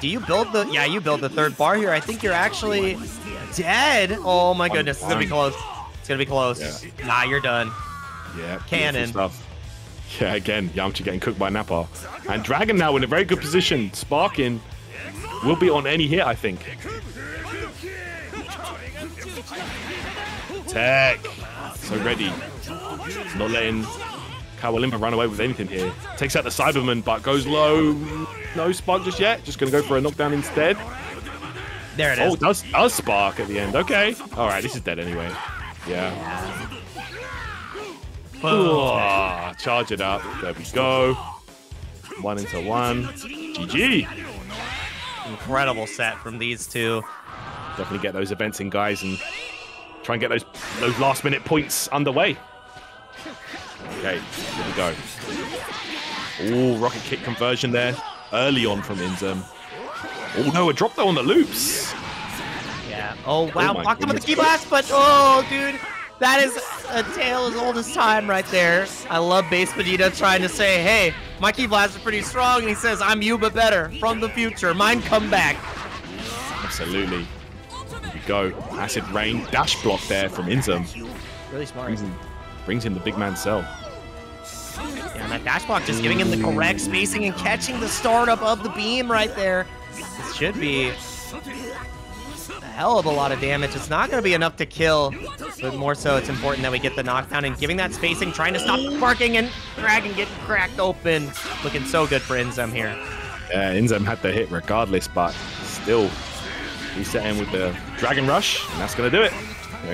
Do you build the? Yeah, you build the third bar here. I think you're actually dead. Oh my goodness, it's gonna be close. It's gonna be close. Yeah. Nah, you're done. Yeah, Cannon. Stuff. Yeah, again, Yamcha getting cooked by Nappa. And Dragon now in a very good position. Sparking will be on any hit, I think. Tech. So ready. Not letting Kawalimba run away with anything here. Takes out the Saibaman, but goes low. No spark just yet. Just going to go for a knockdown instead. There it Oh, is. it does, does spark at the end. Okay. All right, this is dead anyway. Yeah. Boom. Oh, ah, charge it up. There we go. One into one. GG. Incredible set from these two. Definitely get those events in, guys, and try and get those those last minute points underway. Okay, here we go. Oh, rocket kick conversion there early on from Inzem. Oh no, a drop though on the loops. Yeah. Oh, oh wow, my blocked him with the key blast, but oh dude, that is a tale as old as time right there. I love Base Vegeta trying to say, hey, my key blast is pretty strong, and he says, I'm you but better from the future. Mine come back. Absolutely. Go. Acid rain dash block there from Inzem. Really smart. Brings him, brings him the big man cell. Yeah, and that dash block just giving him the correct spacing and catching the startup of the beam right there. This should be a hell of a lot of damage. It's not going to be enough to kill, but more so it's important that we get the knockdown and giving that spacing, trying to stop the barking and Dragon getting cracked open. Looking so good for Inzem here. Yeah, Inzem had the hit regardless, but still resetting with the Dragon Rush, and that's going to do it.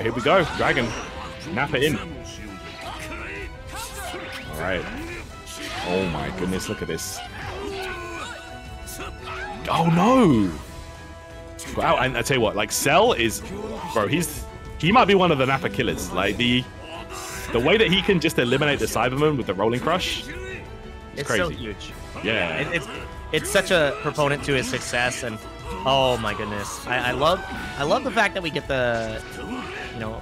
Here we go. Dragon. Nap it in. All right. Oh my goodness, look at this. Oh no! Wow, and I tell you what, like Cell is, bro, he's he might be one of the Nappa killers. Like the the way that he can just eliminate the Saibaman with the Rolling Crush. It's crazy. so huge. Yeah. It, it's it's such a proponent to his success, and oh my goodness, I, I love I love the fact that we get the you know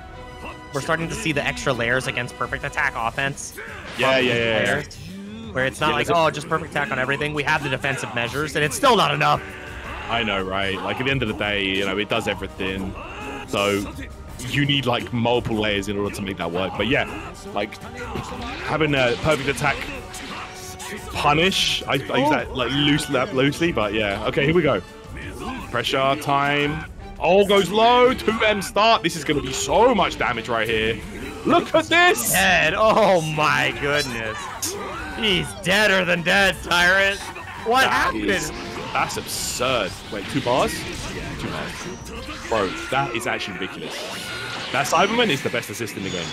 we're starting to see the extra layers against perfect attack offense. Yeah, yeah, yeah, yeah. Where it's not Yeah, like oh just perfect attack on everything. We have the defensive measures, and it's still not enough. I know, right? Like at the end of the day, you know, it does everything. So you need like multiple layers in order to make that work. But yeah, like having a perfect attack punish. I, I use that like loose, loosely, but yeah. Okay, here we go. Pressure time. Oh, goes low. 2M start. This is going to be so much damage right here. Look at this. Dead. Oh my goodness. He's deader than dead, Tyrant. What That happened? is- that's absurd. Wait, two bars? Yeah, two bars. Bro, that is actually ridiculous. That Saibaman is the best assist in the game.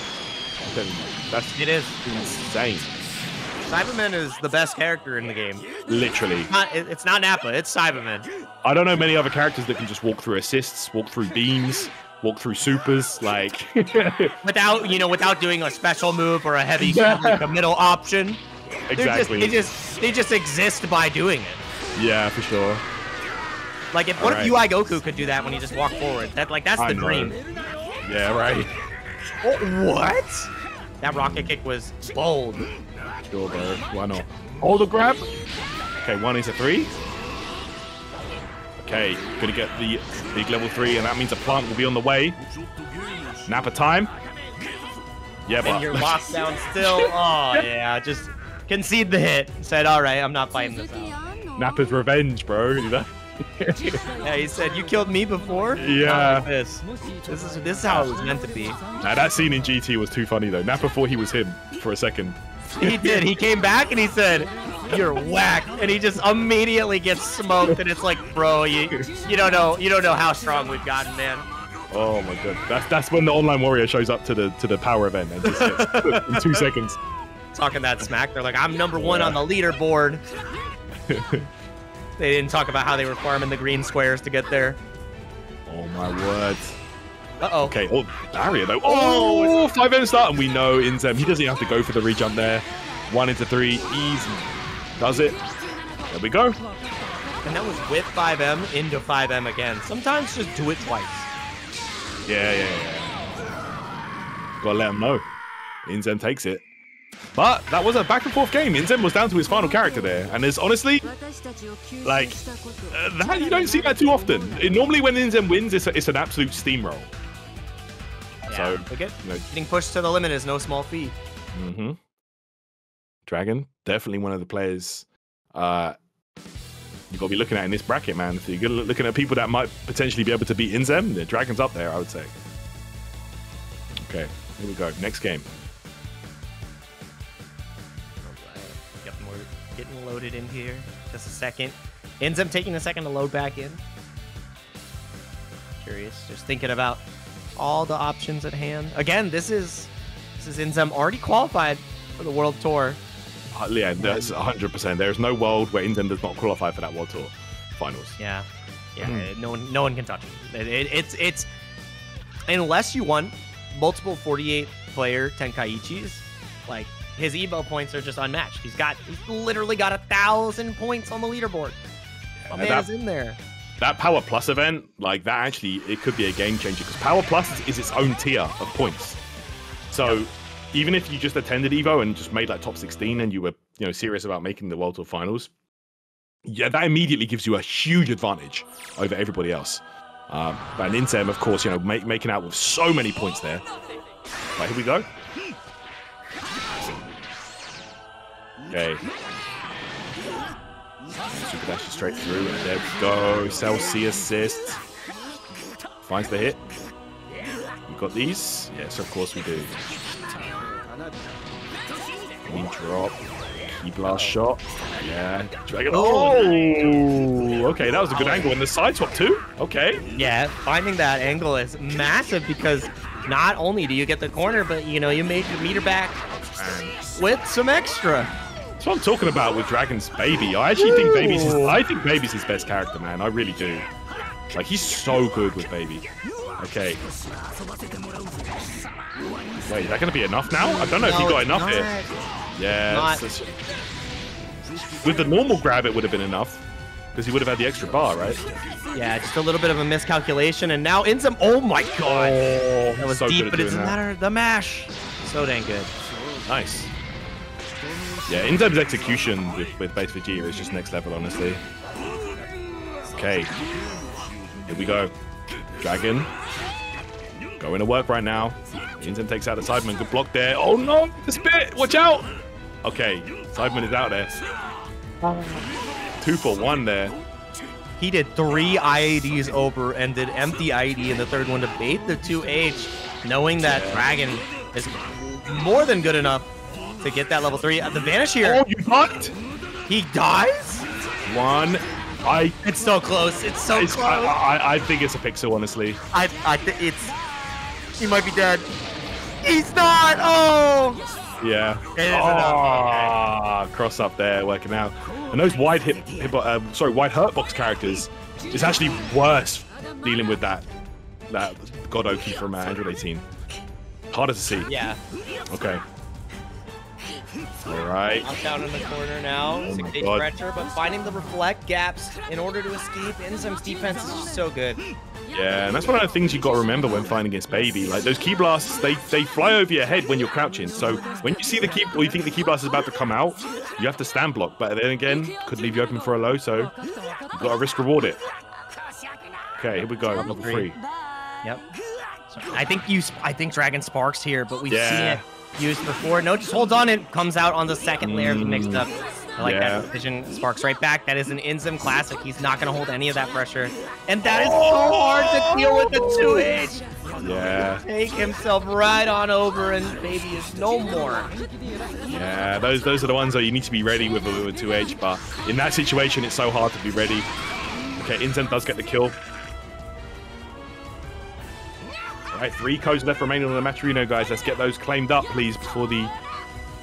I'm telling you, That's It is. insane. Saibaman is the best character in the game. Literally. Not, it's not Nappa, it's Saibaman. I don't know many other characters that can just walk through assists, walk through beams, walk through supers. Like, Without, you know, without doing a special move or a heavy, Yeah. like a middle option. They're just, exactly. they just, they just exist by doing it. yeah, for sure. Like, if what if UI Goku could do that when he just walked forward? That, like, that's I the know. dream. Yeah, right. Oh, what? That rocket kick was bold. Sure, bro. Why not? Hold the grab. Okay, one is a three. Okay, gonna get the big level three, and that means a plant will be on the way. Nappa time. Yeah, And but you're locked down still. Oh, yeah, just concede the hit. Said, all right, I'm not fighting this out. Nappa's revenge, bro. Yeah, he said, you killed me before? Yeah. Like this. This is, this is how it was meant to be. Now that scene in GT was too funny though. Nappa thought he was him for a second. He did. He came back and he said, "You're whack," and he just immediately gets smoked. And it's like, bro, you you don't know you don't know how strong we've gotten, man. Oh my god, that's that's when the online warrior shows up to the to the power event and just gets in two seconds. Talking that smack, they're like, "I'm number one on the leaderboard." they didn't talk about how they were farming the green squares to get there. Oh my word. Uh oh. Okay, oh barrier though. Oh, five M start, and we know Inzem. He doesn't have to go for the rejump there. One into three, easy. Does it? There we go. And that was with 5M into 5M again. Sometimes just do it twice. Yeah, yeah, yeah. Gotta let him know. Inzem takes it. But that was a back and forth game. Inzem was down to his final character there, and there's honestly like uh, that you don't see that too often. It- normally, when Inzem wins, it's, a, it's an absolute steamroll. Yeah. So, get, You know, getting pushed to the limit is no small feat. hmm Dragon, definitely one of the players uh, you've got to be looking at in this bracket, man. If you're looking at people that might potentially be able to beat Inzem, the Dragon's up there, I would say. Okay, here we go. Next game. Yep, we're getting loaded in here. Just a second. Up taking a second to load back in. curious. Just thinking about all the options at hand. Again, this is this is Inzem already qualified for the World Tour. Uh, yeah, that's 100%. There's no world where Inzem does not qualify for that World Tour finals. Yeah, yeah. Hmm. No one, no one can touch him. It, it, it's it's unless you won multiple 48 player Tenkaichis, like his Evo points are just unmatched. He's got he's literally got a thousand points on the leaderboard. My Yeah, man is in there. That Power Plus event, like that actually, it could be a game changer because Power Plus is, is its own tier of points. So even if you just attended Evo and just made like top 16 and you were, you know, serious about making the World Tour finals, yeah, that immediately gives you a huge advantage over everybody else. Um, and Inzem, of course, you know, make, making out with so many points there. Right, here we go. Okay. Super dash straight through. And there we go. Celsius assist. Finds the hit. We got these? Yes, of course we do. Knee drop. Key blast shot. Yeah. Dragon. Oh! Okay, that was a good angle. And the side swap too? Okay. Yeah, finding that angle is massive because not only do you get the corner, but you know you made your meter back with some extra. That's what I'm talking about with Dragon's Baby. I actually think Baby's his, I think Baby's his best character, man. I really do. Like he's so good with Baby. Okay. Wait, is that gonna be enough now? I don't know if he got enough not. here. Yeah. Not- it's- it's- With the normal grab, it would have been enough because he would have had the extra bar, right? Yeah, just a little bit of a miscalculation, and now Inzem. Oh my god, oh, that was so deep, but it doesn't doing matter. The mash, so dang good. Nice. Yeah, Inzem's execution with, with base Vegeta is just next level, honestly. Okay. Here we go. Dragon. Going to work right now. Inzem takes out the Saibaman. Good block there. Oh no! The spit! Watch out! Okay, Saibaman is out there. Two for one there. He did three IADs over and did empty IAD in the third one to bait the 2H, knowing that Yeah. Dragon is more than good enough to get that level three. Uh, The vanish here, Oh, you fucked! he dies. One. I, It's so close. It's so it's, close. I, I think it's a pixel, honestly. I, I think it's. He might be dead. He's not. Oh. Yeah. Is enough. Ah, cross up there, working out. And those wide hip, hip uh, sorry, wide hurt box characters, it's actually worse dealing with that that God Oki from uh, Android 18. Harder to see. Yeah. Okay. All right. I'm down in the corner now. Oh my Six eight God. pressure, but finding the reflect gaps in order to escape. Inzem's defense is just so good. Yeah, and that's one of the things you've got to remember when fighting against Baby. Like those key blasts, they they fly over your head when you're crouching. So when you see the key, or you think the key blast is about to come out, you have to stand block. But then again, could leave you open for a low. So you've got to risk reward it. Okay, here we go. Level three. three. Yep. I think you. I think Dragon Sparks here, but we've Yeah. seen it used before. No, just holds on and comes out on the second layer of the mixed up. Mm. I like Yeah. that decision. Sparks right back. That is an Inzem classic. He's not going to hold any of that pressure, and that is so hard to deal with the two H. Yeah, Take himself right on over, and baby is no more. yeah. Those those are the ones that you need to be ready with a two H. But in that situation, it's so hard to be ready. Okay, Inzem does get the kill. Right, three codes left remaining on the Matcherino, guys. Let's get those claimed up, please, before the.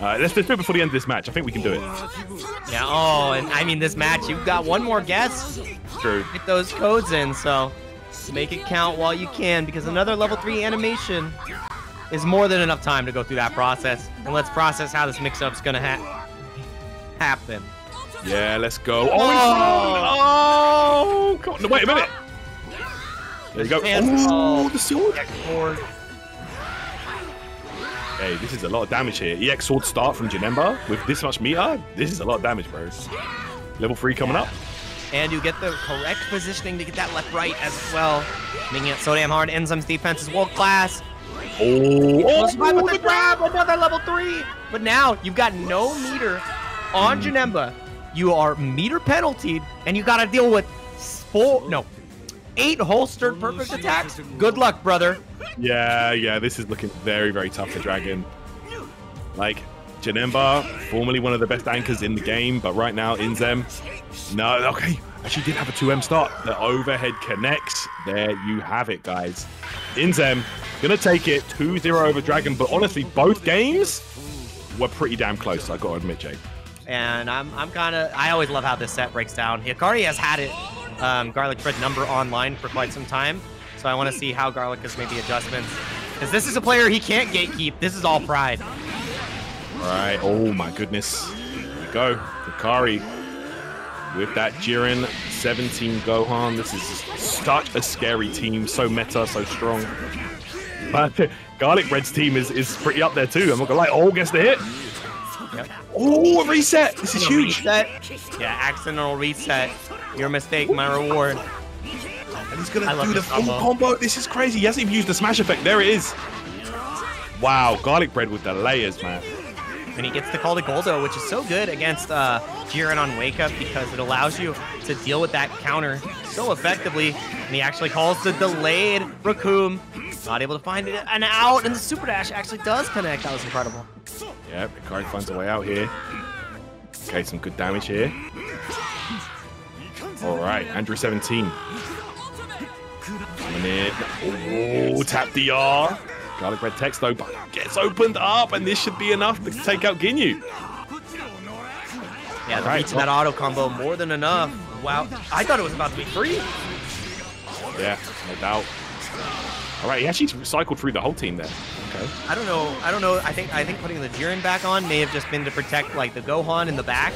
Uh, let's, let's do it before the end of this match. I think we can do it. Yeah. Oh, and I mean this match. You've got one more guess. True. Get those codes in. So make it count while you can, because another level three animation is more than enough time to go through that process. And let's process how this mix-up's gonna ha- happen. Yeah, let's go. Oh, Oh. oh come on. No, wait a minute. There you go. Hands- Oh, the sword. Hey, this is a lot of damage here. EX sword start from Janemba with this much meter. This is a lot of damage, bro. Level three coming up. And you get the correct positioning to get that left right as well. Making it so damn hard. Inzem's defense is world class. Oh, Oh, survive with the grab, another level three. But now you've got no meter on hmm. Janemba. You are meter penaltied, and you got to deal with four, no, eight holstered perfect attacks. Good luck, brother. Yeah, yeah, this is looking very, very tough for Dragon. Like, Janemba, formerly one of the best anchors in the game, but right now, Inzem, no, okay, actually did have a 2M start. The overhead connects. There you have it, guys. Inzem gonna take it 2-0 over Dragon, but honestly, both games were pretty damn close, I gotta admit, Jake. And I'm, I'm kind of, I always love how this set breaks down. Hikari has had it, um, Garlic Bread number online for quite some time. So I want to see how Garlic has made the adjustments. Because this is a player he can't gatekeep. This is all pride. All right. Oh, my goodness. Here we go. Hikari with that Jiren 17 Gohan. This is such a scary team. So meta, so strong. But Garlic Bread's team is, is pretty up there too. I'm not gonna lie. Oh, gets the hit. Yep. Oh, a reset. This is huge. Reset. Yeah, accidental reset. Your mistake, my reward. And he's gonna I do the full combo. combo. This is crazy. He hasn't even used the smash effect. There it is. Wow, garlic bread with the layers, man. And he gets the call to Guldo, which is so good against uh, Jiren on Wake Up because it allows you to deal with that counter so effectively. And he actually calls the delayed Recoome. Not able to find it an out, and the Super Dash actually does connect. That was incredible. Yep, Hikari finds a way out here. Okay, some good damage here. All right, Android 17. Coming in. Oh, tap DR. Garlic Bread text though, but gets opened up, and this should be enough to take out Ginyu. Yeah, the right, that auto combo more than enough. Wow, I thought it was about to be three. Yeah, no doubt. All right, he actually cycled through the whole team there. Okay. I don't know. I don't know. I think I think putting the Jiren back on may have just been to protect like the Gohan in the back,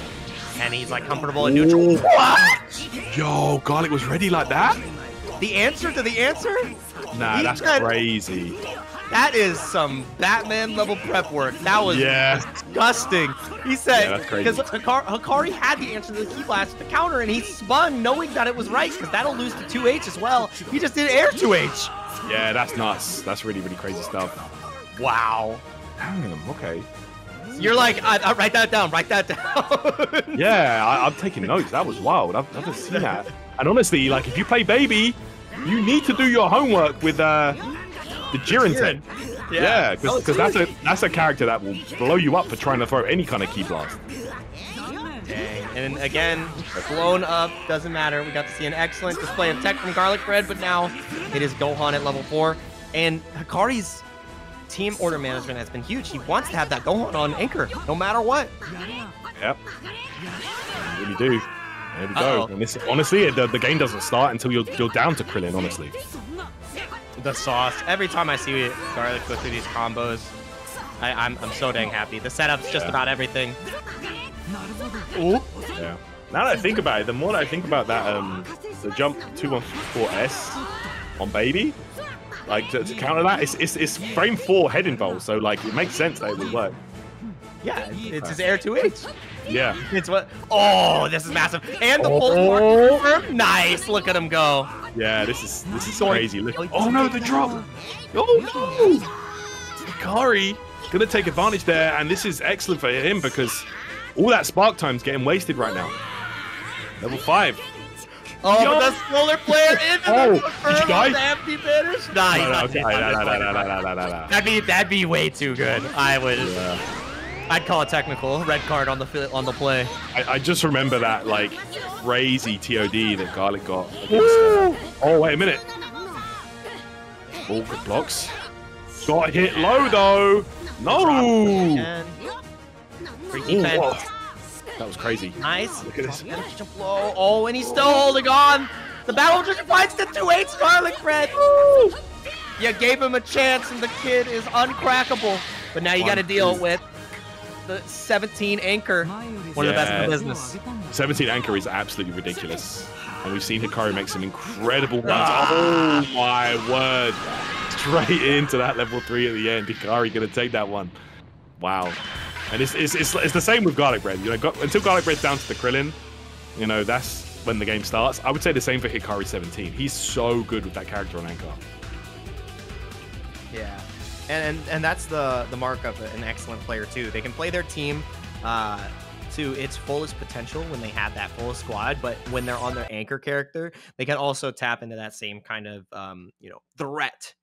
and he's like comfortable and neutral. What? Yo, Garlic was ready like that. The answer to the answer? Nah, he that's said, crazy. That is some Batman level prep work. That was yeah. disgusting. He said because yeah, Hikari had the answer to the key blast, the counter, and he spun knowing that it was right because that'll lose to 2H as well. He just did air 2H. Yeah, that's nuts. That's really, really crazy stuff. Wow. Damn, okay. You're like, I, I write that down, write that down. yeah, I, am taking notes. That was wild. I've never seen that. And honestly, like, if you play Baby, you need to do your homework with uh, the Jiren Ten. Yeah, because yeah, that's a that's a character that will blow you up for trying to throw any kind of ki blast. Dang. And again, blown up, doesn't matter. We got to see an excellent display of tech from Garlic Bread, but now it is Gohan at level 4. And Hikari's team order management has been huge. He wants to have that Gohan on Anchor, no matter what. Yep. really do. There we go. And this, honestly, the, the game doesn't start until you're, you're down to Krillin, honestly. The sauce. Every time I see Garlic go through these combos, I, am I'm, I'm so dang happy. The setup's yeah. just about everything. Ooh. Yeah. Now that I think about it, the more that I think about that, um, the jump 214S on Baby, like to, to counter that, it's, it's, it's frame 4 head involved, so like it makes sense that it would work. Yeah, it's his air to H. Yeah. It's what? Oh, this is massive. And the oh. pulse Nice. Look at him go. Yeah, this is this is crazy. Look. Oh no, the drop. Oh no. Hikari gonna take advantage there, and this is excellent for him because all that spark time's getting wasted right now. Level five. Oh, Yo. but the smaller player into oh, the confirm on the empty banners. Nah, no, no, okay. no, no, no, no, no, no, no. That'd be that'd be way too good. I would. Yeah. I'd call it technical. Red card on the on the play. I, I just remember that like crazy TOD that Garlic got. Oh wait a minute. All good blocks. Got hit low though. No. Free defense. That was crazy. Nice. Look at this. Blow. Oh, and he's still holding on. The battle just finds the 2-8 Garlic Bread. Woo! You gave him a chance, and the kid is uncrackable. But now you got to deal with the 17 anchor, one yeah. of the best in the business. 17 anchor is absolutely ridiculous. And we've seen Hikari make some incredible runs. Ah. Oh my word. Straight into that level three at the end. Hikari gonna take that one. Wow. And it's, it's, it's, it's the same with Garlic Bread. You know, got, until Garlic Bread's down to the Krillin, you know, that's when the game starts. I would say the same for Hikari 17. He's so good with that character on Anchor. Yeah and, and and that's the the mark of an excellent player too. They can play their team uh, to its fullest potential when they have that full squad, but when they're on their anchor character, they can also tap into that same kind of um, you know threat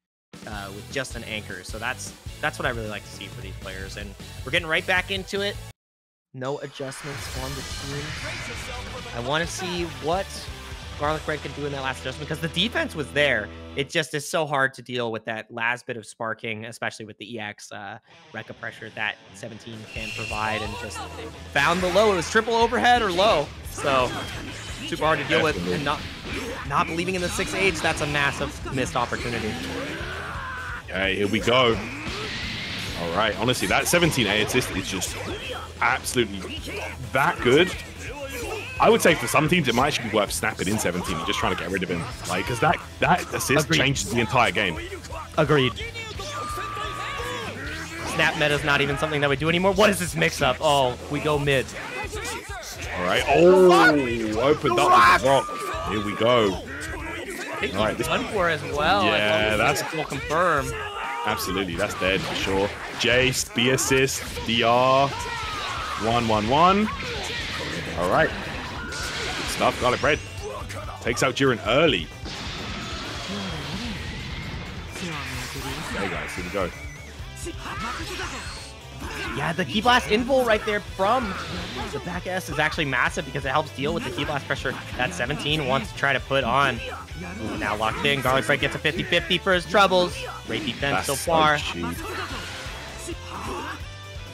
uh, with just an anchor. So that's That's what I really like to see for these players. And we're getting right back into it. No adjustments on the team. I want to see what Garlic Bread can do in that last adjustment because the defense was there. It just is so hard to deal with that last bit of sparking, especially with the EX uh, Rekka pressure that 17 can provide. And just found the low. It was triple overhead or low. So super hard to deal with. And not, not believing in the 6H, that's a massive missed opportunity. Okay, here we go. All right, honestly, that 17A assist is just absolutely that good. I would say for some teams it might actually be worth snapping in 17 and just trying to get rid of him. Like, because that, that assist Agreed. changes the entire game. Agreed. Snap meta is not even something that we do anymore. What is this mix-up? Oh, we go mid. All right. Oh, opened up the rock. Here we go. I think All right, he's this- done for as well. Yeah, that's- will confirm. Absolutely, that's dead for sure. Jeice, B assist, DR, one, one, one. All right, good stuff. Garlic bread takes out Jiren early. Okay, guys, here we go. Yeah, the key blast info right there from the back S is actually massive because it helps deal with the key blast pressure that 17 wants to try to put on. Ooh, now locked in. Garlic Bread gets a 50-50 for his troubles. Great defense That's so far. cheap.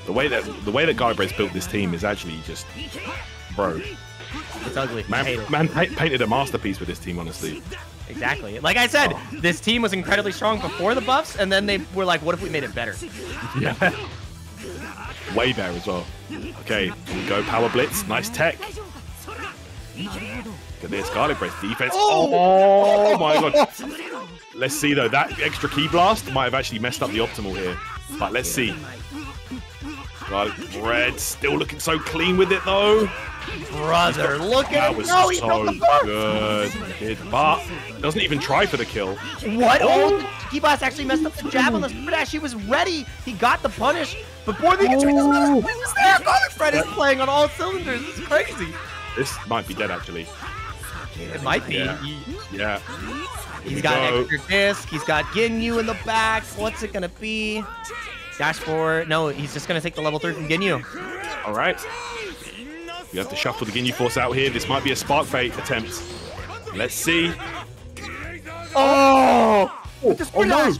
The way that the way that Garlic bread's built this team is actually just, bro. It's ugly. Man, man painted a masterpiece with this team, honestly. Exactly. Like I said, this team was incredibly strong before the buffs, and then they were like, what if we made it better? Yeah. Way better as well. Okay, we go. Power Blitz. Nice tech. Look at this. Garlic Bread defense. Oh! Oh, oh, my god. Let's see, though. That extra key blast might have actually messed up the optimal here. But let's see. Garlic Bread still looking so clean with it, though. Brother, look That at him. was No, so built the buff. good. It, but doesn't even try for the kill. What? Oh! oh, the key blast actually messed up the jab on the super dash. He was ready. He got the punish before the Pikachu Oh. he was there. Garlic Bread is playing on all cylinders. This is crazy. This might be dead, actually. It might be. Yeah. He, Yeah. Here he's we got go. an extra disc. He's got Ginyu in the back. What's it gonna be? Dash forward. No, he's just gonna take the level three from Ginyu. All right. We have to shuffle the Ginyu Force out here. This might be a Spark Fate attempt. Let's see. Oh! With the super oh no! dash.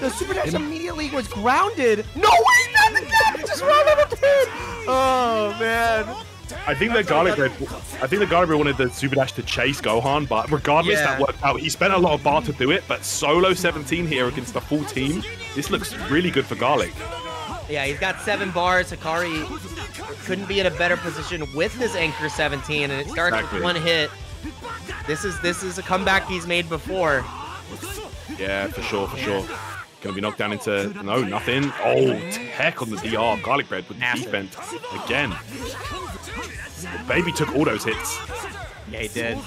The super dash immediately was grounded. No way! Not the gap. He just ran out of pin. Oh man. I think that Garlic Bread, I think the Garlic Bread wanted the Super Dash to chase Gohan, but regardless, Yeah. that worked out. He spent a lot of bar to do it, but solo 17 here against the full team. This looks really good for Garlic. Yeah, he's got seven bars. Hikari couldn't be in a better position with his anchor 17, and it starts Exactly. with one hit. This is this is a comeback he's made before. Yeah, for sure, for sure. Gonna be knocked down into no nothing. Oh, tech on the DR. Garlic Bread with the defense again. The baby took all those hits. Yeah, he did.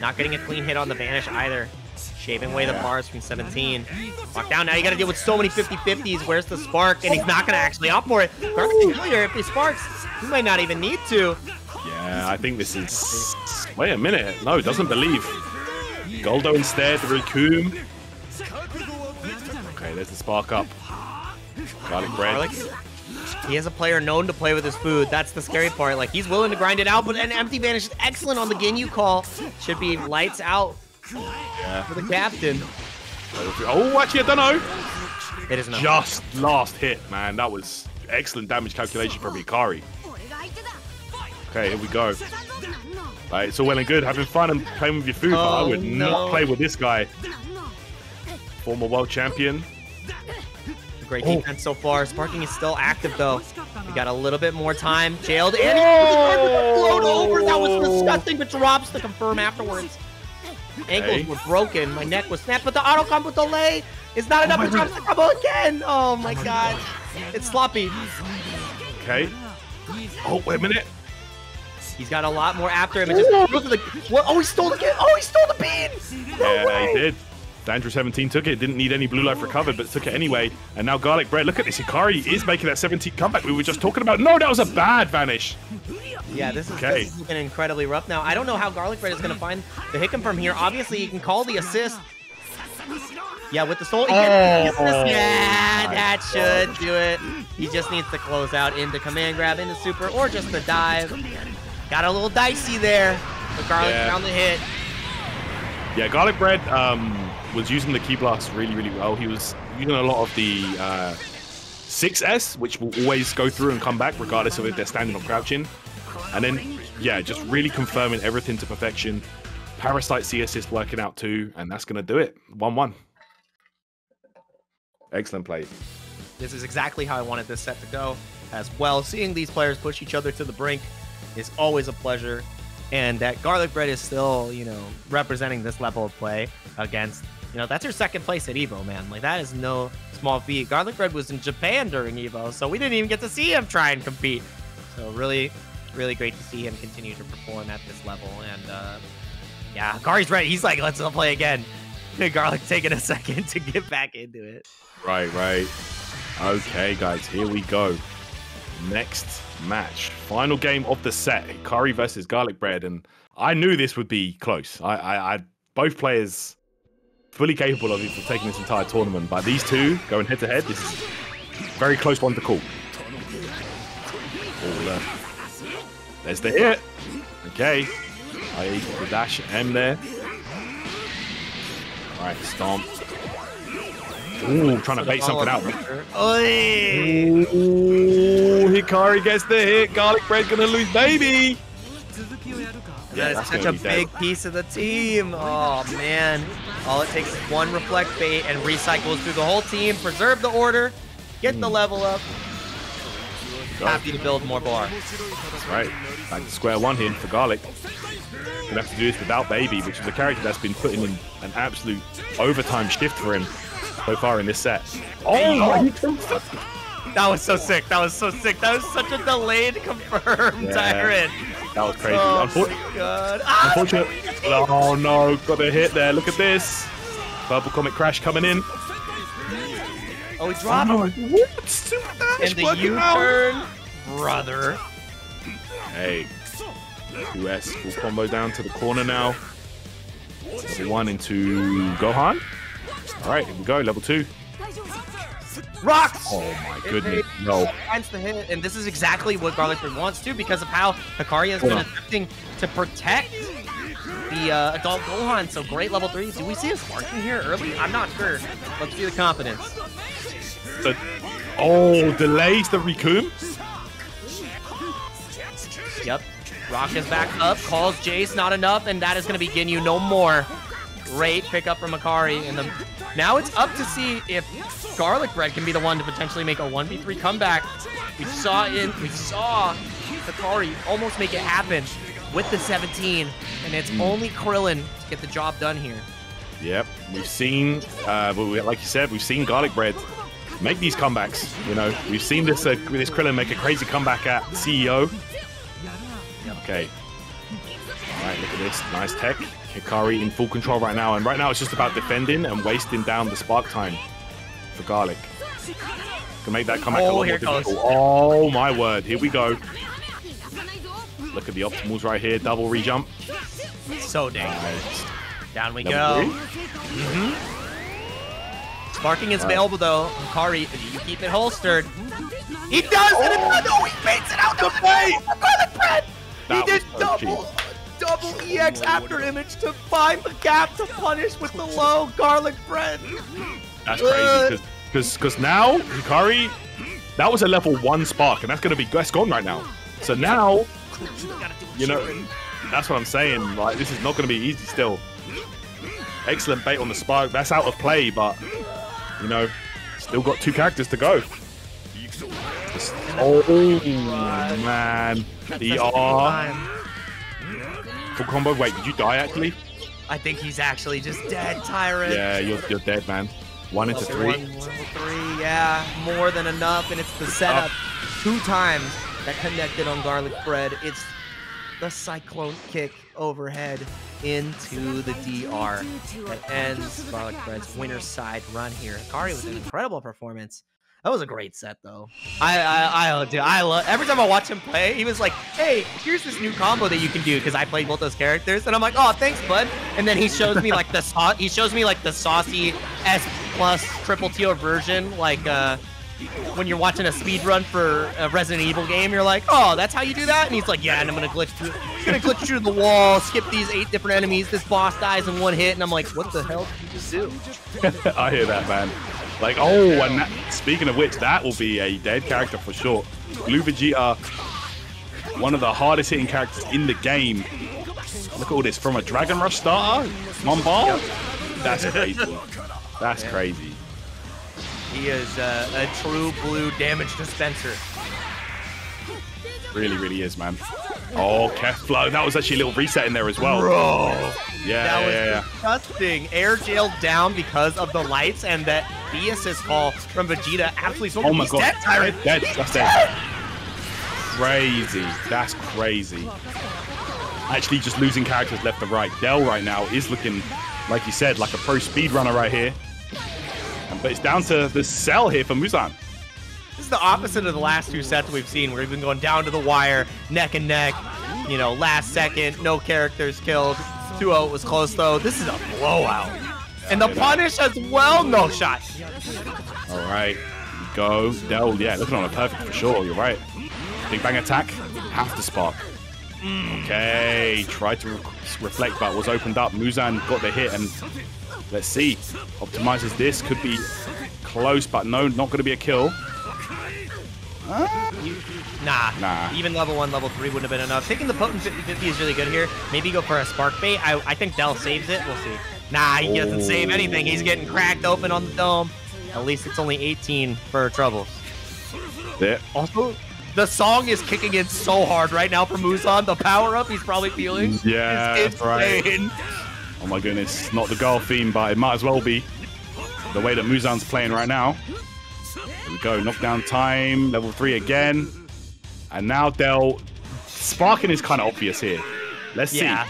Not getting a clean hit on the vanish either. Shaving away the bars from 17. Locked down. Now you got to deal with so many 50-50s. Where's the spark? And he's not going to actually opt for it. Familiar. If he sparks, he might not even need to. Yeah, I think this is. Wait a minute. No, doesn't believe. Guldo instead. Recoome. Okay, there's the spark up. Garlic bread. Garlic. He is a player known to play with his food. That's the scary part. Like he's willing to grind it out, but an empty vanish is excellent on the Ginyu call. Should be lights out Yeah. for the captain. Oh, actually, I don't know. It is enough. Just last hit, man. That was excellent damage calculation from Hikari. Okay, here we go. Right, it's all well and good having fun and playing with your food, but I Oh, would no. not play with this guy. Former world champion. Great Oh. defense so far. Sparking is still active though. We got a little bit more time. Jailed and Oh! float over. That was disgusting, but drops to confirm afterwards. Ankles were broken. My neck was snapped, but the auto combo delay is not oh enough. my It drops the combo again. Oh my oh god. It's sloppy. Okay. Oh, wait a minute. He's got a lot more after him. It just goes to the what? Oh, he stole the oh, he stole the bean. No Yeah, way. he did. Danger 17 took it. Didn't need any blue life recovered, but took it anyway. And now Garlic Bread. Look at this. Hikari is making that 17 comeback we were just talking about. No, that was a bad vanish. Yeah, this is, Okay. this is looking incredibly rough now. I don't know how Garlic Bread is going to find the Hickam from here. Obviously, he can call the assist. Yeah, with the soul. he gets the assist. Yeah, that That should do it. He just needs to close out into command grab, into super, or just the dive. Got a little dicey there. But Garlic Yeah. found the hit. Yeah, Garlic Bread um, was using the key blast really, really well. He was using a lot of the uh, 6S, which will always go through and come back regardless of if they're standing or crouching. And then, yeah, just really confirming everything to perfection. Parasite C assist working out too, and that's going to do it. 1 1. Excellent play. This is exactly how I wanted this set to go as well. Seeing these players push each other to the brink is always a pleasure. And that Garlic Bread is still, you know, representing this level of play against, you know, that's her second place at Evo, man. Like, that is no small feat. Garlic Bread was in Japan during Evo, so we didn't even get to see him try and compete. So, really, really great to see him continue to perform at this level. And, uh, yeah, Gari's ready. He's like, let's play again. Garlic taking a second to get back into it. Right, right. Okay, guys, here we go. Next match, final game of the set: Hikari versus Garlic Bread, and I knew this would be close. I, I, I both players fully capable of, of taking this entire tournament, but these two going head to head, this is a very close one to call. Oh, uh, there's the hit. Okay, I eat the dash M there. All right, stomp. Ooh, trying to bait something out. Ooh, Hikari gets the hit. Garlic Bread gonna lose, baby. That is such a dead. big piece of the team. Oh man. All it takes is one reflect bait and recycles through the whole team, preserve the order, get the hmm. level up. Go. Happy to build more bar. That's right. Back to square one here for Garlic. Gonna have to do this without Baby, which is a character that's been putting in an absolute overtime shift for him so far in this set. Oh my! That was so sick. That was so sick. That was such a delayed confirmed Yeah. tyrant. That was crazy. Oh. Ah, unfortunate. Oh no! Got a hit there. Look at this. Purple Comet Crash coming in. oh, he dropped Oh, what? Super dash in the. U-turn. Brother. Hey, 2S full combo down to the corner now. Level one into Gohan. All right, here we go. Level two. Rocks! Oh my goodness, no. finds the hit, and this is exactly what Garlic Bread wants to because of how Hikari has been attempting to protect the uh, adult Gohan. So great level three. Do we see a sparking here early? I'm not sure. Let's see the confidence. The- oh, delays the Recoome. Yep. Rock is back up, calls Jeice, not enough, and that is going to be Ginyu no more. Great pickup from Hikari. And the, now it's up to see if Garlic Bread can be the one to potentially make a 1v3 comeback. We saw in we saw Hikari almost make it happen with the 17, and it's only Krillin to get the job done here. Yep, we've seen, uh, like you said, we've seen Garlic Bread make these comebacks. You know, we've seen this uh, this Krillin make a crazy comeback at CEO. Okay. All right, look at this, nice tech. Hikari in full control right now, and right now it's just about defending and wasting down the spark time for Garlic. Can make that comeback a Oh, lot more it goes. difficult. Oh my word, here we go. Look at the optimals right here, double re-jump. So dangerous. Nice. Down we Level go. three. Mm-hmm. Sparking is All right. available though. Hikari, you keep it holstered. He does oh. it! Oh. No, he baits it out! The bait! Garlic bread! He did so cheap. Double, double EX after image to find the gap to punish with the low garlic bread. That's crazy because because now Hikari, that was a level one spark, and that's gonna be that's gone right now. So now, you know, that's what I'm saying. Like this is not gonna be easy still. Excellent bait on the spark. That's out of play, but you know, still got two characters to go. Just- oh man, ER full combo. Wait, did you die actually? I think he's actually just dead, Tyrant. Yeah, you're you're dead, man. One into three. one, level three, yeah, more than enough, and it's the setup two times that connected on garlic bread. It's the cyclone kick overhead into the DR that ends garlic bread's winner side run here. Hikari was an incredible performance. That was a great set, though. I, I, I, dude, I love. Every time I watch him play, he was like, "Hey, here's this new combo that you can do." Because I played both those characters, and I'm like, "Oh, thanks, bud." And then he shows me like the sau- he shows me like the saucy S plus triple TO version, like uh, when you're watching a speed run for a Resident Evil game, you're like, oh, that's how you do that? And he's like, yeah, and I'm gonna glitch through, gonna glitch through the wall, skip these eight different enemies. This boss dies in one hit, and I'm like, what the hell did you just do? I hear that, man. Like, oh, and that, speaking of which, that will be a dead character for sure. Blue Vegeta, one of the hardest hitting characters in the game. Look at all this from a Dragon Rush starter, Mumball. That's crazy. That's crazy. He is uh, a true blue damage dispenser. Really, really is, man. Oh, Kefla. That was actually a little reset in there as well. Bro. Yeah, That yeah, was yeah, disgusting. Air jailed down because of the lights and that the assist call from Vegeta absolutely sold Oh my He's god. dead, Tyrant. Dead. That's dead. Crazy. That's crazy. Actually, just losing characters left and right. Del right now is looking, like you said, like a pro speedrunner right here. But it's down to the cell here for Muzan. This is the opposite of the last two sets we've seen. where We've been going down to the wire, neck and neck. You know, last second, no characters killed. 2-0 was close though. This is a blowout. And the punish as well, no shot. All right. Go. Del, yeah, looking on a perfect for sure. You're right. Big bang attack. Have to spark. Okay. Tried to re- reflect, but was opened up. Muzan got the hit, and let's see. Optimizes this. Could be close, but no, not going to be a kill. Nah. Nah. Even level 1, level 3 wouldn't have been enough. Taking the potent 50-50 is really good here. Maybe go for a spark bait. I, I think Del saves it. We'll see. Nah, he doesn't save anything. He's getting cracked open on the dome. At least it's only 18 for Troubles. There. Also, the song is kicking in so hard right now for Muzan. The power up he's probably feeling Yeah, is that's right. insane. Oh my goodness. Not the golf theme, but it might as well be. The way that Muzan's playing right now. Here we go. Knockdown time. Level three again. And now Del. Sparking is kind of obvious here. Let's Yeah.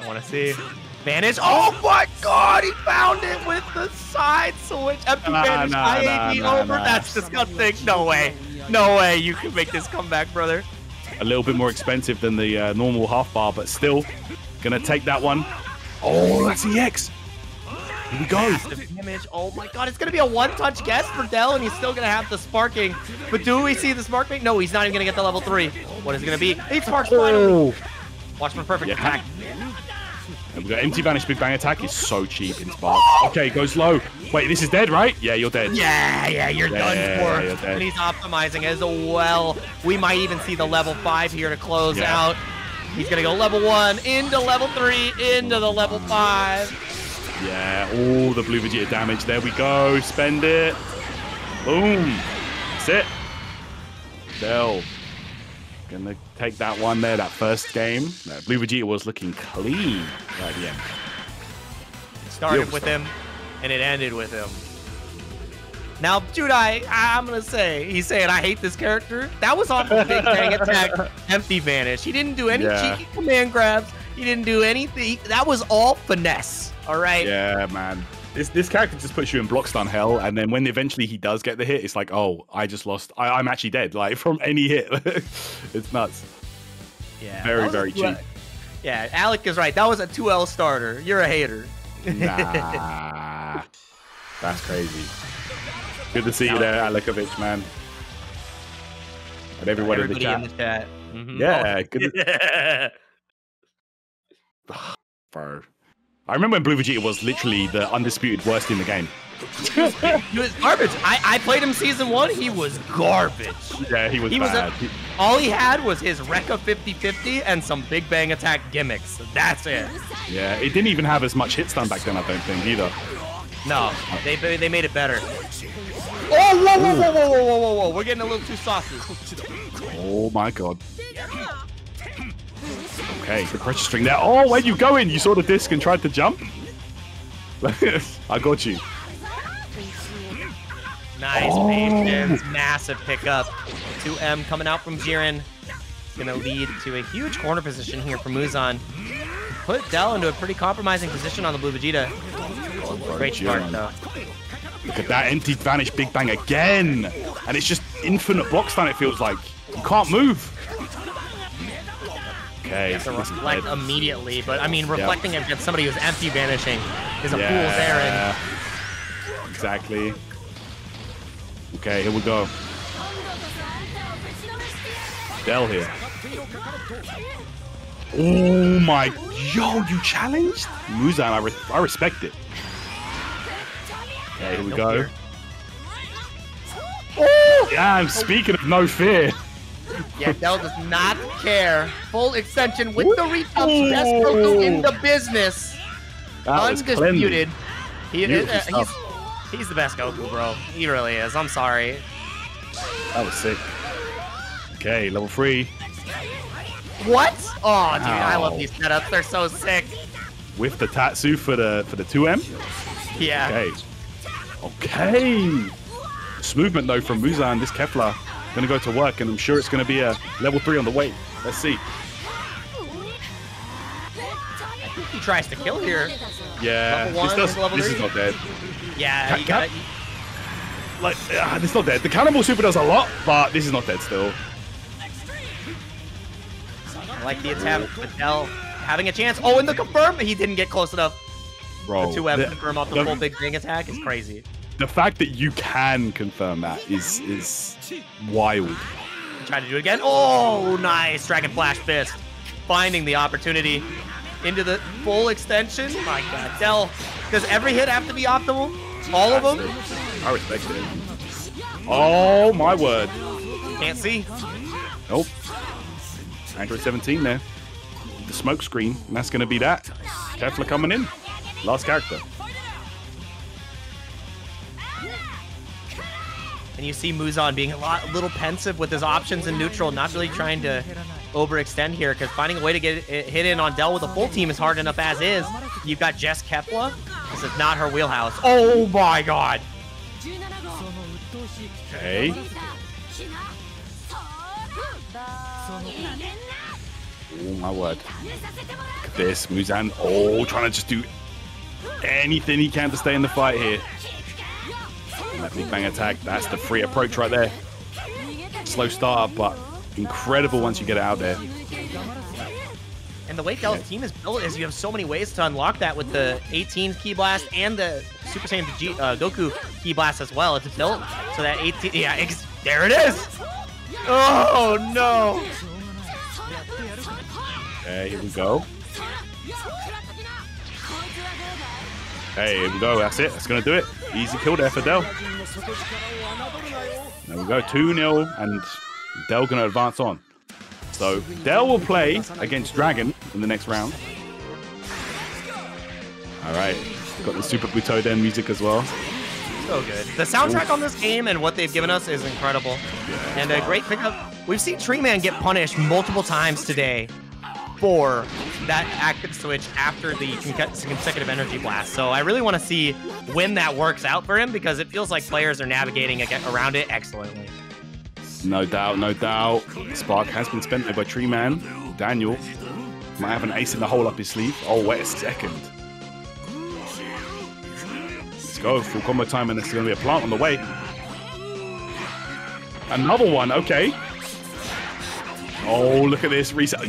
I want to see. Vanish. Oh my god, he found it with the side switch. Empty Nah, vanish. nah, IAD nah, over. nah. That's disgusting. No way. No way you can make this comeback, brother. A little bit more expensive than the uh, normal half bar, but still. Gonna take that one. Oh, that's EX. Here we go. Damage. Oh my god, it's gonna be a one-touch guess for Del, and he's still gonna have the sparking. But do we see the sparking? No, he's not even gonna get the level three. What is it gonna be? Eight sparks oh. finally. Watch for perfect Yeah. attack. And we got empty vanish big bang attack is so cheap in spark. Okay, goes low. Wait, this is dead, right? Yeah, you're dead. Yeah, yeah, you're Yeah, done for. you're. And he's optimizing as well. We might even see the level five here to close Yeah. out. He's gonna go level one into level three into the level five. Yeah, all the blue Vegeta damage. There we go. Spend it. Boom. That's it. Del. Gonna take that one there, that first game. No, blue Vegeta was looking clean right the end. It started Beautiful with stuff. him, and it ended with him. Now, Judai, I'm gonna say he's saying I hate this character. That was off of Big Bang Attack, Empty Vanish. He didn't do any Yeah. cheeky command grabs. He didn't do anything. That was all finesse. All right. Yeah, man. This, this character just puts you in block stun hell, and then when eventually he does get the hit, it's like, oh, I just lost. I, I'm actually dead, like from any hit. it's nuts. Yeah. Very, very cheap. Yeah, Alec is right. That was a 2L starter. You're a hater. Nah. That's crazy. Good to see you there, Alekovic, man. And everyone in the chat. in the chat. Mhm. Yeah, good. To, Yeah. Bro. I remember when Blue Vegeta was literally the undisputed worst in the game. he was garbage. I, I played him season one. He was garbage. Yeah, he was He was a- bad. All he had was his Rekka 50-50 and some Big Bang Attack gimmicks. That's it. yeah, it didn't even have as much hit stun back then, I don't think, either. No, they they made it better. Oh, whoa, whoa, whoa, whoa, whoa, whoa, whoa, whoa. We're getting a little too saucy. Oh my god. Okay, the pressure string there. Oh, where you going? You saw the disc and tried to jump? I got you. Nice Oh. patience. Massive pickup. 2M coming out from Jiren. It's going to lead to a huge corner position here for Muzan. Put Del into a pretty compromising position on the Blue Vegeta. Great start, though. Look at that empty vanish big bang again. And it's just infinite block stun, it feels like. You can't move. Okay. To this is reflect immediately, but I mean, reflecting against somebody who's empty vanishing is a fool's errand. Exactly. Okay, here we go. Del here. Oh my, yo, you challenged? Muzan, I, re I respect it. Okay, here we go. Oh! Yeah, I'm speaking of no fear. Yeah, Del does not care. Full extension with the retouch. Best Goku in the business. That Undisputed. He, uh, he's, he's the best Goku, bro. He really is. I'm sorry. That was sick. Okay, level three What? Oh, dude, I love these setups. They're so sick. with the Tatsu for the for the 2M. Yeah. Okay. Okay. Smoothment though from Muzan. This Kefla gonna go to work, and I'm sure it's gonna be a level three on the way. Let's see. He tries to kill here. Yeah, this, does, level this is not dead. Yeah, you got ca- Like, uh, it's not dead. The Cannonball Super does a lot, but this is not dead still. I like the attempt, but Del having a chance. Oh, and the confirm. He didn't get close enough. Bro, The 2M confirm off the, the- full big bang attack is crazy. The fact that you can confirm that is is wild. Try to do it again. Oh, nice. Dragon Flash Fist. Finding the opportunity into the full extension. My god. Del, does every hit have to be optimal? All of them? I respect it. Oh my word. Can't see. Nope. Android 17 there. The smoke screen, and that's going to be that. Kefla coming in. Last character. And you see Muzan being a lot, a little pensive with his options in neutral, not really trying to overextend here, because finding a way to get it hit in on Del with a full team is hard enough as is. You've got Jess Kefla. This is not her wheelhouse. Oh my god. Okay. Oh my word. Look at this. Muzan, oh, trying to just do anything he can to stay in the fight here. And that big bang attack, that's the free approach right there. Slow start, but incredible once you get it out there. And the way Del's team is built is you have so many ways to unlock that with the 18 Key Blast and the Super Saiyan G, uh, Goku Key Blast as well. It's built so that 18. Yeah, ex- there it is. Oh no. Okay, here we go. Hey, here we go. That's it. That's going to do it. Easy kill there for Del. There we go. 2 0, and Del going to advance on. So, Del will play against Dragon in the next round. All right. Got the Super Butoden music as well. So good. The soundtrack on this game and what they've given us is incredible. And a great pickup. We've seen Tree Man get punished multiple times today for that active switch after the consecutive energy blast. So I really want to see when that works out for him because it feels like players are navigating around it excellently. No doubt, no doubt. Spark has been spent by Tree Man. Daniel might have an ace in the hole up his sleeve. Oh, wait a second. Let's go. Full combo time, and there's going to be a plant on the way. Another one. Okay. Oh, look at this reset.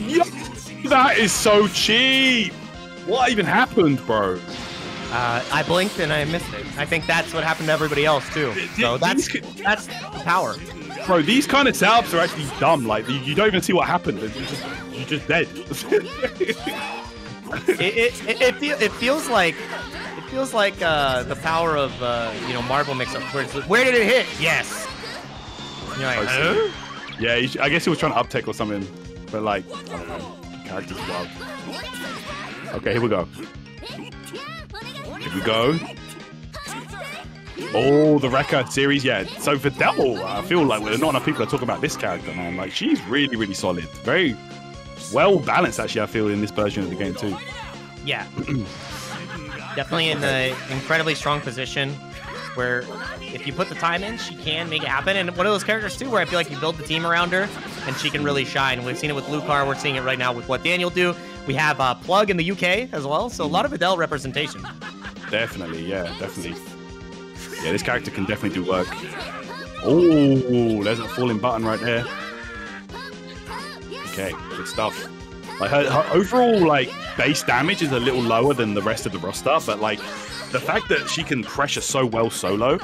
That is so cheap. What even happened, bro? Uh, I blinked and I missed it. I think that's what happened to everybody else too. So that's that's power. Bro, these kind of setups are actually dumb. Like, you, you don't even see what happened. You're just, you're just dead. It it, it, it, feel, it feels like it feels like uh, the power of uh, you know Marvel mix up. Where, where did it hit? Yes. Like, Oh, huh? Yeah, I guess he was trying to uptake or something, but like, I don't know, character's. Okay, here we go. Here we go. Oh, the record series, yeah. So for Devil, I feel like well, not enough people are talking about this character, man. Like, she's really, really solid. Very well balanced, actually, I feel, in this version of the game, too. Yeah. Definitely in an incredibly strong position where if you put the time in, she can make it happen. And one of those characters too, where I feel like you build the team around her and she can really shine. We've seen it with Lucar. We're seeing it right now with what Daniel do. We have uh, Plug in the UK as well. So a lot of Videl representation. Definitely, yeah, definitely. Yeah, this character can definitely do work. Oh, there's a falling button right there. Okay, good stuff. Like her, her overall like base damage is a little lower than the rest of the roster, but like the fact that she can pressure so well solo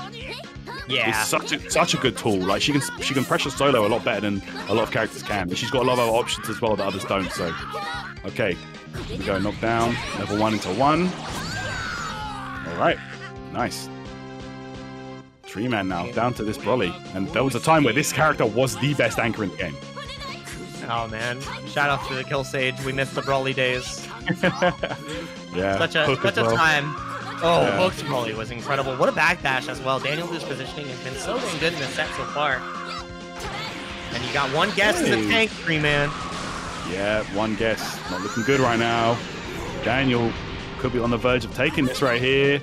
Yeah. It's such a such a good tool. Like she can she can pressure solo a lot better than a lot of characters can. And she's got a lot of other options as well that others don't. So, okay, here we go. Knockdown, level one into one. All right, nice. Tree man now down to this Broly, and there was a time where this character was the best anchor in the game. Oh man! Shout out to the Kill Sage. We missed the Broly days. yeah, Such a Hook such a well. time. Oh, Yeah. Hook's was incredible. What a backdash as well. Daniel's positioning has been so dang good in this set so far. And you got one guess in the Hey. tank, Tree Man. Yeah, one guess. Not looking good right now. Daniel could be on the verge of taking this right here.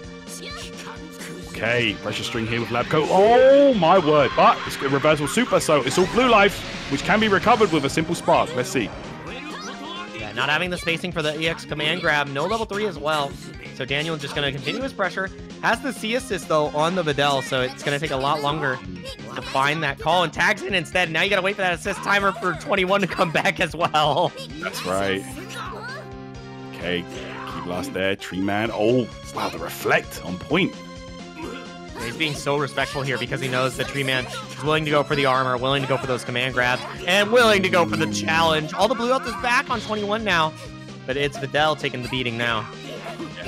Okay, pressure string here with Labcoat. Oh my word! But it's a reversal super, so it's all blue life, which can be recovered with a simple spark. Let's see. Yeah, not having the spacing for the EX command grab. No level three as well. So Daniel just going to continue his pressure. Has the C assist though on the Videl, so it's going to take a lot longer to find that call and tags in instead. Now you got to wait for that assist timer for 21 to come back as well. That's right. Okay, keep lost there. Tree man. Oh wow, the reflect on point. He's being so respectful here because he knows that Tree Man is willing to go for the armor, willing to go for those command grabs, and willing to go for the challenge. All the blue health is back on 21 now, but it's Videl taking the beating now.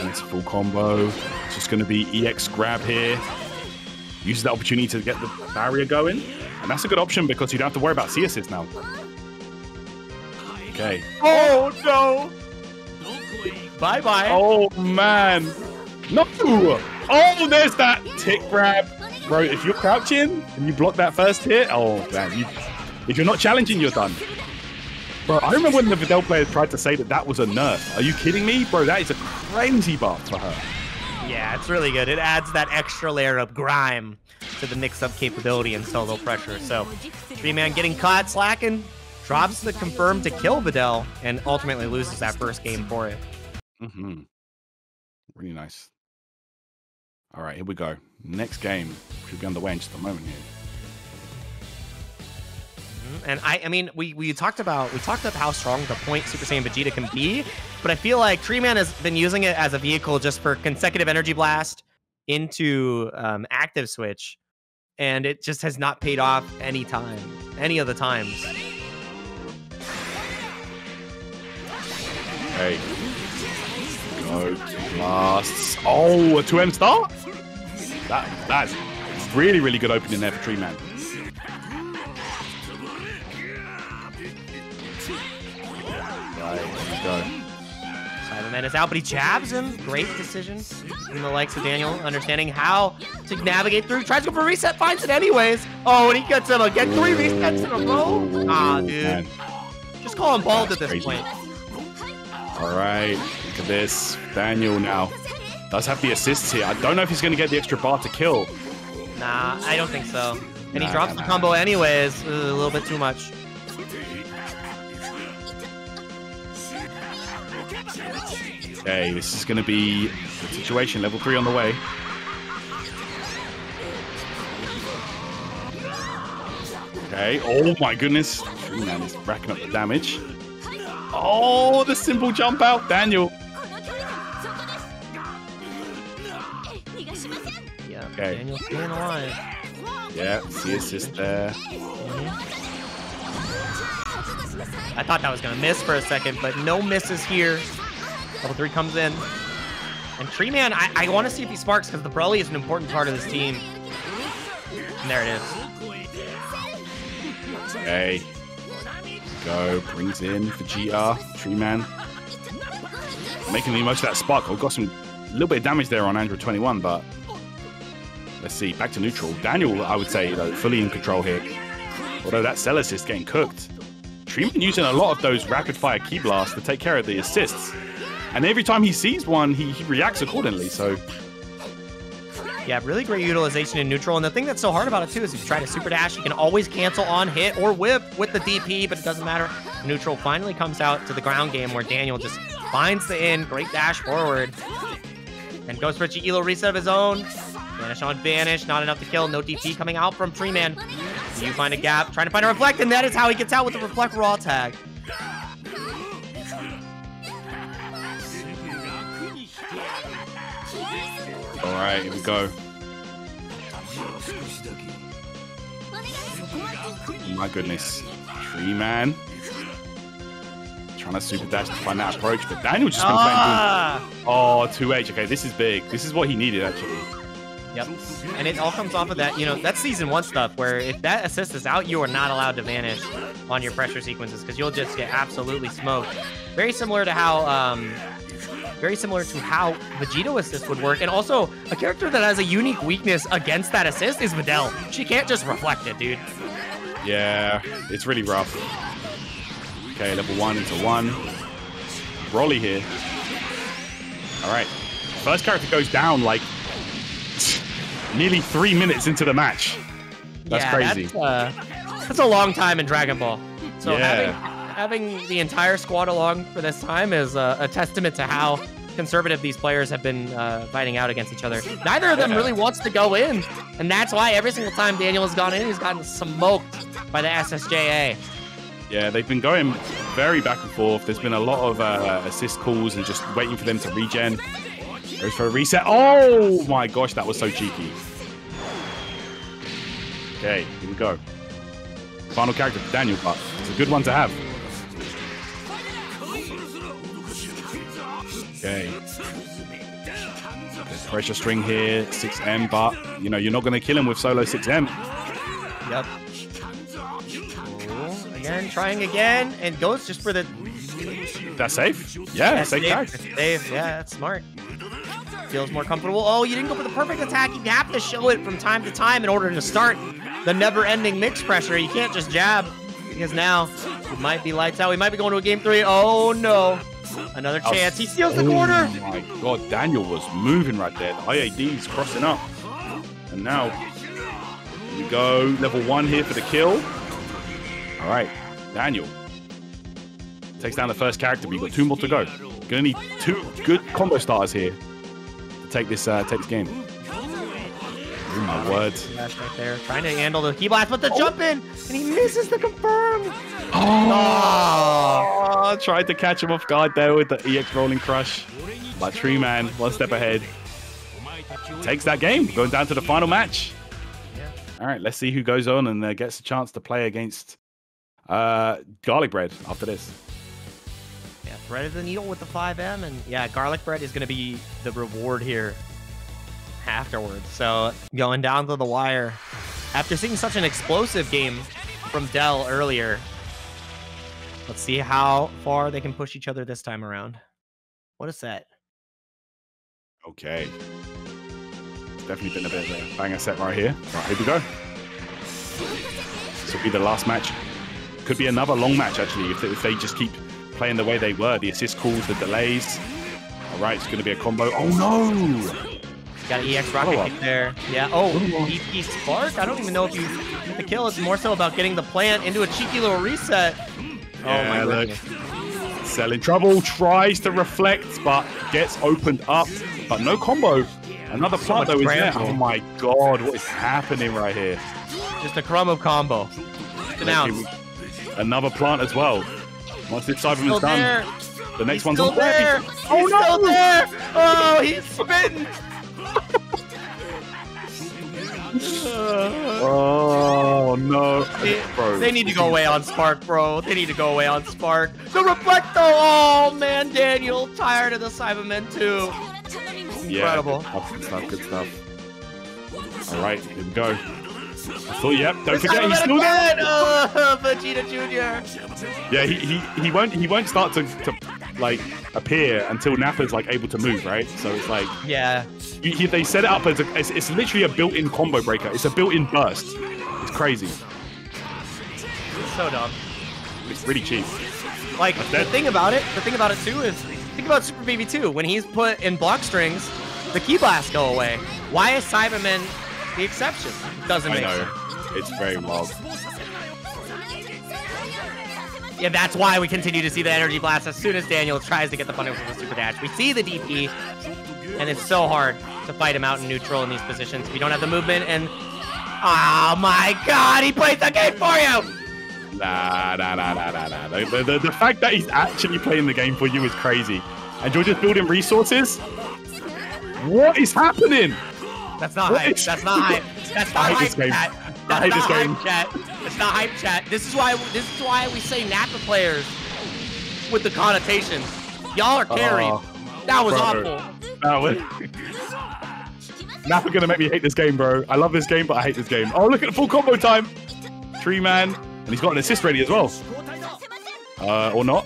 And it's a full combo. It's just going to be EX grab here. Uses that opportunity to get the barrier going. And that's a good option because you don't have to worry about C assist now. Okay. Oh no! Bye bye. Oh, man. No! Oh, there's that tick grab. Bro, if you're crouching and you block that first hit, oh, man. You, if you're not challenging, you're done. Bro, I remember when the Videl players tried to say that that was a nerf. Are you kidding me? Bro, that is a crazy buff for her. Yeah, it's really good. It adds that extra layer of grime to the mix-up capability and solo pressure. So, Tree Man getting caught slacking, drops the confirm to kill Videl, and ultimately loses that first game for it. Mm-hmm. Really nice. All right, here we go. Next game should be underway in just a moment here. And I, I mean, we, we talked about we talked about how strong the point Super Saiyan Vegeta can be, but I feel like Tree Man has been using it as a vehicle just for consecutive energy blast into um, active switch, and it just has not paid off any time, any of the times. Hey. Go. Blasts. Oh, a 2M start? That, that's really, really good opening there for Tree Man. Right, here we go. Saibaman is out, but he jabs him. Great decision from the likes of Daniel, understanding how to navigate through. Tries to go for a reset, finds it anyways. Oh, and he gets him again. Three resets in a row. Ah, dude. Man. Just call him bald at this crazy. point. All right, look at this. Daniel now does have the assists here. I don't know if he's going to get the extra bar to kill. Nah, I don't think so. And he drops nah, the nah. combo anyways. A little bit too much. Okay, this is going to be the situation. Level three on the way. Okay. Oh my goodness. Tree Man is racking up the damage. Oh, the simple jump out, Daniel. Yeah, Okay. Daniel's staying alive. Yeah, see assist there. I thought that was gonna miss for a second, but no misses here. Level three comes in. And Tree Man, I, I want to see if he sparks because the Broly is an important part of this team. And there it is. Okay. Go, brings in Vegeta, Tree Man. Making the most of that spark. I've got some little bit of damage there on Android 21, but let's see. Back to neutral. Daniel, I would say, know, fully in control here. Although that cell assist getting cooked. Tree Man using a lot of those rapid fire key blasts to take care of the assists. And every time he sees one, he, he reacts accordingly. So Yeah, really great utilization in neutral. And the thing that's so hard about it too is if you try to super dash, you can always cancel on hit or whip with the DP, but it doesn't matter. Neutral finally comes out to the ground game where Daniel just finds the in, great dash forward, and goes for a Elo reset of his own. Vanish on Vanish, not enough to kill. No DP coming out from Tree Man. You find a gap, trying to find a reflect, and that is how he gets out with the reflect raw tag. All right, here we go. My goodness. Tree Man. Trying to super dash to find that approach, but Daniel just been Ah! playing. Oh, 2H. Okay, this is big. This is what he needed, actually. Yep. And it all comes off of that, you know, that's season one stuff where if that assist is out, you are not allowed to vanish on your pressure sequences because you'll just get absolutely smoked. Very similar to how, um, very similar to how Vegito assist would work. And also, a character that has a unique weakness against that assist is Videl. She can't just reflect it, dude. Yeah, it's really rough. Okay, level one into one. Broly here. All right. First character goes down like nearly three minutes into the match. That's yeah, crazy. That's, uh, that's a long time in Dragon Ball. So Yeah. having, having the entire squad along for this time is uh, a testament to how conservative these players have been uh, fighting out against each other. Neither of them really wants to go in, and that's why every single time Daniel has gone in, he's gotten smoked by the SSJA. Yeah, they've been going very back and forth. There's been a lot of uh, assist calls and just waiting for them to regen. Goes for a reset. Oh my gosh, that was so cheeky. Okay, here we go. Final character, Daniel, but it's a good one to have. Okay. There's pressure string here, 6M, but you know, you're not going to kill him with solo 6M. Yep. Again, trying again, and goes just for the That's safe? Yeah, That's safe safe. tag. That's safe. Yeah, that's smart. Feels more comfortable. Oh, you didn't go for the perfect attack. You have to show it from time to time in order to start the never-ending mix pressure. You can't just jab because now it might be lights out. We might be going to a game three. Oh no! Another chance. He steals the corner. Oh my god, Daniel was moving right there. The IAD's crossing up. And now, we go. Level one here for the kill. All right, Daniel takes down the first character. We've got two more to go. Gonna need two good combo starters here to take this uh, take this game. Oh my. That's right there. Trying to handle the key blast, but the jump in, and he misses the confirm. Oh, tried to catch him off guard there with the EX rolling crush. But Tree Man, one step ahead, takes that game, going down to the final match. All right, let's see who goes on and uh, gets a chance to play against uh, Garlic Bread after this. Yeah, threaded the needle with the 5M, and yeah, garlic bread is going to be the reward here afterwards. So going down to the wire. After seeing such an explosive game from Del earlier, let's see how far they can push each other this time around. What a set. Okay. It's definitely been a bit of a banger set right here. Right, here we go. This will be the last match. Could be another long match, actually, if they, if they just keep playing the way they were. The assist calls, the delays. All right, it's going to be a combo. Oh, no! Got an EX rocket oh. kick there. Yeah. Oh, EP Spark. I don't even know if you get the kill. It's more so about getting the plant into a cheeky little reset. oh my Yeah, look. goodness. Cell trouble, tries to reflect, but gets opened up. But no combo. Another plant, much though, is there. Oh, my God. What is happening right here? Just a crumb of combo. Denounce. Another plant as well. Once this Saibaman's done, there. the next He's one's still on there. Oh, He's no! still there. Oh, he's spitting. Oh no, They, they need to go away on Spark, bro. They need to go away on Spark. The Reflecto. Oh man, Daniel, tired of the Saibamen too. yeah, incredible. Good stuff, good stuff. All right, here we go. Thought, yep. Don't forget, he's still there. Oh, Vegeta Jr. Yeah, he, he he won't he won't start to, to like appear until Nappa's like able to move, right? So it's like Yeah. he, he- they set it up as a, it's, it's literally a built-in combo breaker. It's a built-in burst. It's crazy. So dumb. It's really cheap. Like the thing about it, the thing about it too is think about Super Baby 2. When he's put in block strings, the key blasts go away. Why is Saibaman the exception? Doesn't I make know. sense. It's very wild. Yeah, that's why we continue to see the energy blast as soon as Daniel tries to get the funnel with the super dash. We see the DP, and it's so hard to fight him out in neutral in these positions. We don't have the movement, and oh my god, he played the game for you! Nah, nah, nah, nah, nah, nah. The, the, the, the fact that he's actually playing the game for you is crazy. And you're just building resources? What is happening? That's not hype. That's not hype. That's not I hype chat. I That's hate not hype chat. It's not hype chat. This is why this is why we say Nappa players with the connotation. Y'all are carried. Oh, that was bro. awful. No, wait. Nappa gonna make me hate this game, bro. I love this game, but I hate this game. Oh, look at the full combo time. Tree man, and he's got an assist ready as well. Uh, or not.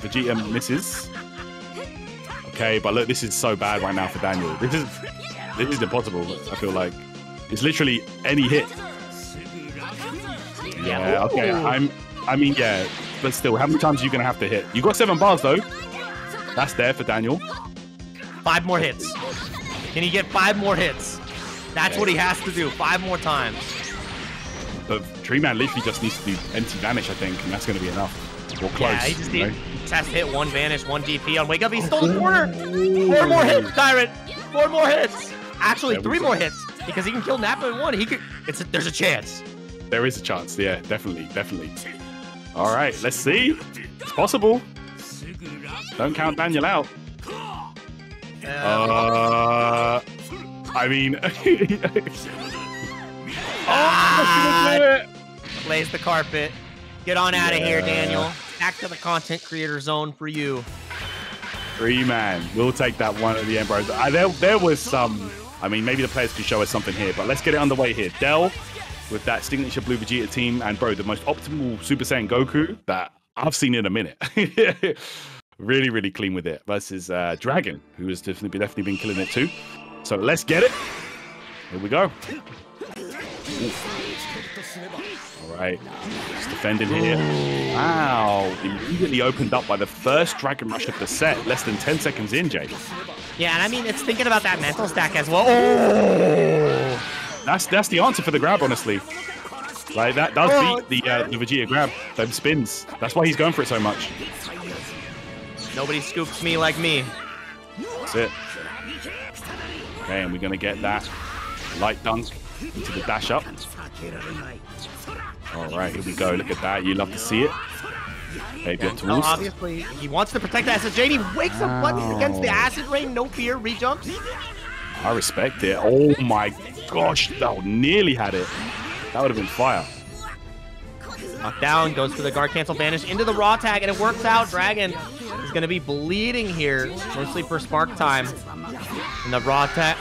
Vegeta misses. Okay, but look, this is so bad right now for Daniel. This is this is impossible. I feel like it's literally any hit. Yeah. Okay. I'm. I mean, yeah. But still, how many times are you gonna have to hit? You got seven bars though. That's there for Daniel. Five more hits. Can he get five more hits? That's what he has to do. Five more times. But Tree Man literally just needs to do empty vanish, I think, and that's gonna be enough. Or close. yeah, he just needs test hit, one vanish, one DP on wake up. He stole the corner. Four more hits, Tyrant. Four more hits. Actually, Yeah, three more hits because he can kill Nappa in one. He could. It's a, there's a chance. There is a chance. Yeah, definitely, definitely. All right, let's see. It's possible. Don't count Daniel out. Uh, I mean, ah, lays the carpet. Get on out of here, Daniel. Back to the content creator zone for you. Tree Man, we'll take that one at the end, bro. Uh, there, there was some. I mean, maybe the players could show us something here, but let's get it underway here. Del with that signature Blue Vegeta team, and bro, the most optimal Super Saiyan Goku that I've seen in a minute. really, really clean with it. Versus uh, Dragon, who has definitely, definitely been killing it too. So let's get it. Here we go. All right, just defending here. Wow, immediately opened up by the first Dragon Rush of the set, less than 10 seconds in, Jay. Yeah, and I mean, it's thinking about that mental stack as well. Oh, That's that's the answer for the grab, honestly. Like that does Oh, beat the uh, the Vegeta grab. Them spins. That's why he's going for it so much. nobody scoops me like me. That's it. Okay, and we're gonna get that light dunk into the dash up. All right, here we go. Look at that. You love to see it. Okay, good Now, tools. obviously, he wants to protect the SSJ, and he wakes up once against the acid rain. No fear, rejumps. I respect it. Oh my gosh, that nearly had it. That would have been fire. Knocked down, goes for the guard cancel vanish into the raw tag, and it works out. Dragon is going to be bleeding here, mostly for spark time. And the raw tag,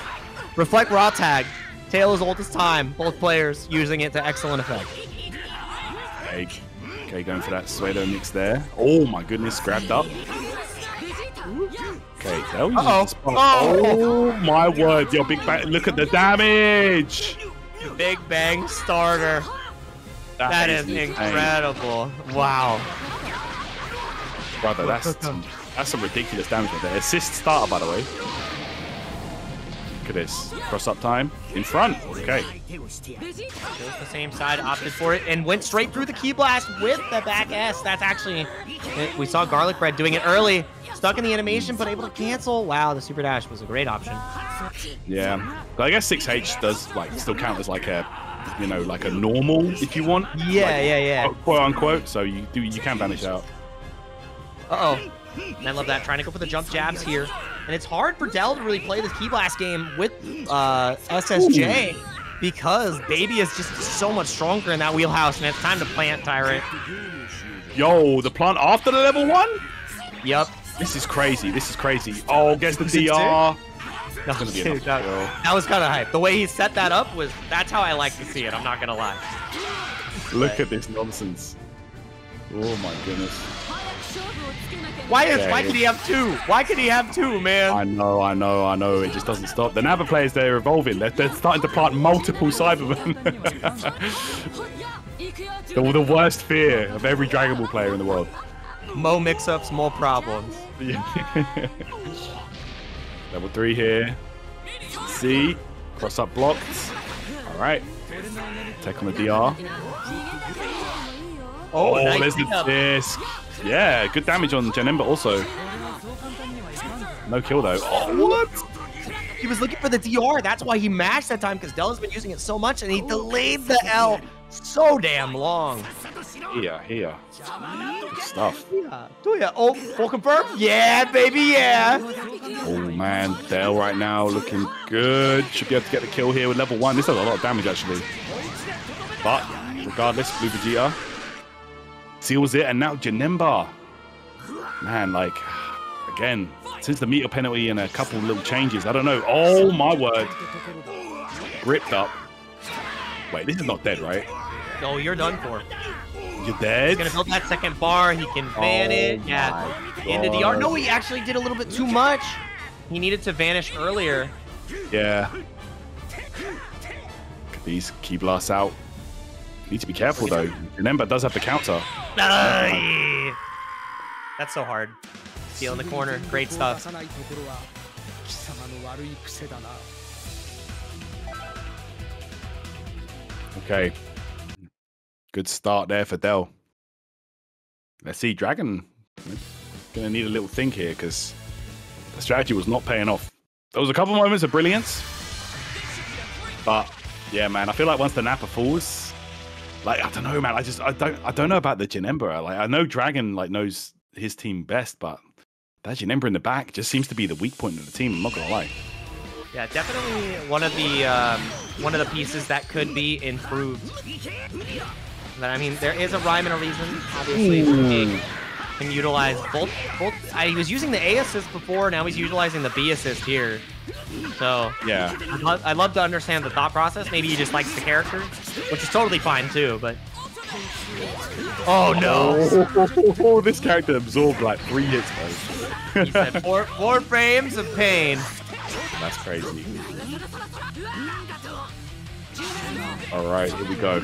reflect raw tag. Tail is oldest time. Both players using it to excellent effect. Okay, okay going for that pseudo mix there. Oh my goodness, grabbed up. Okay, that was the spot. Oh. oh my word, yo, big bang. Look at the damage. Big Bang starter. That is insane. incredible. Wow. Brother, that's some, that's some ridiculous damage right there. Assist starter, by the way. Look at this. Cross up time. In front. Okay. Chose the same side, opted for it, and went straight through the key blast with the back S. That's actually, it- we saw Garlic Bread doing it early. Stuck in the animation, but able to cancel. Wow, the super dash was a great option. Yeah. But I guess 6H does like still count as like a you know, like a normal if you want. Yeah, Like, yeah, yeah. Quote unquote. So you do you can vanish out. Uh oh. And I love that. Trying to go for the jump jabs here. And it's hard for Del to really play this Key Blast game with uh, SSJ because Baby is just so much stronger in that wheelhouse, and it's time to plant Tyrant. Yo, the plant after the level one? Yup. This is crazy. This is crazy. Oh, gets the DR. No, gonna dude, enough that, kill. that was kind of hype. The way he set that up was that's how I like to see it. I'm not gonna lie. Look at this nonsense. Oh my goodness. Why is Yeah, why yeah. could he have two? Why could he have two, man? I know, I know, I know. It just doesn't stop. The Nappa players, they're evolving. They're, they're starting to plant multiple Saibamen. the, the worst fear of every Dragon Ball player in the world. Mo mix-ups, more problems. Level three here. C. Cross up blocked. All right. Take on the DR. Oh, Oh, nice there's the pickup. disc. Yeah, good damage on Janemba also. No kill though. Oh, what? He was looking for the DR. That's why he mashed that time because Del has been using it so much, and he delayed the L so damn long. here, here. Good stuff. Yeah. Do ya? Oh, full confirm? Yeah, baby, yeah. Oh man, Dale right now looking good. Should be able to get the kill here with level one. This does a lot of damage actually. But regardless, Blue Vegeta seals it, and now Janemba. Man, like again, since the meter penalty and a couple little changes, I don't know. Oh my word, Ripped up. Wait, this is not dead, right? No, you're done for. You're dead. He's gonna build that second bar. He can ban Oh it. Yeah. my Into the R. God. No, he actually did a little bit too much. He needed to vanish earlier. Yeah. These key blasts out. Need to be careful though. Remember, does have the counter. Ay! That's so hard. Steal in the corner. Great stuff. Okay. Good start there for Del. Let's see, Dragon gonna need a little think here because the strategy was not paying off. There was a couple moments of brilliance, but yeah, man, I feel like once the Nappa falls, like I don't know, man, I just I don't I don't know about the Janemba. Like I know Dragon like knows his team best, but that Janemba in the back just seems to be the weak point of the team. I'm not gonna lie. Yeah, definitely one of the um, one of the pieces that could be improved. But I mean, there is a rhyme and a reason. Obviously, he can utilize both. Both. I, he was using the A assist before. Now he's utilizing the B assist here. So Yeah. I'd, lo- I'd love to understand the thought process. Maybe he just likes the character, which is totally fine too. But oh no, Oh, oh this character absorbed like three hits, he said four four frames of pain. That's crazy. All right, here we go.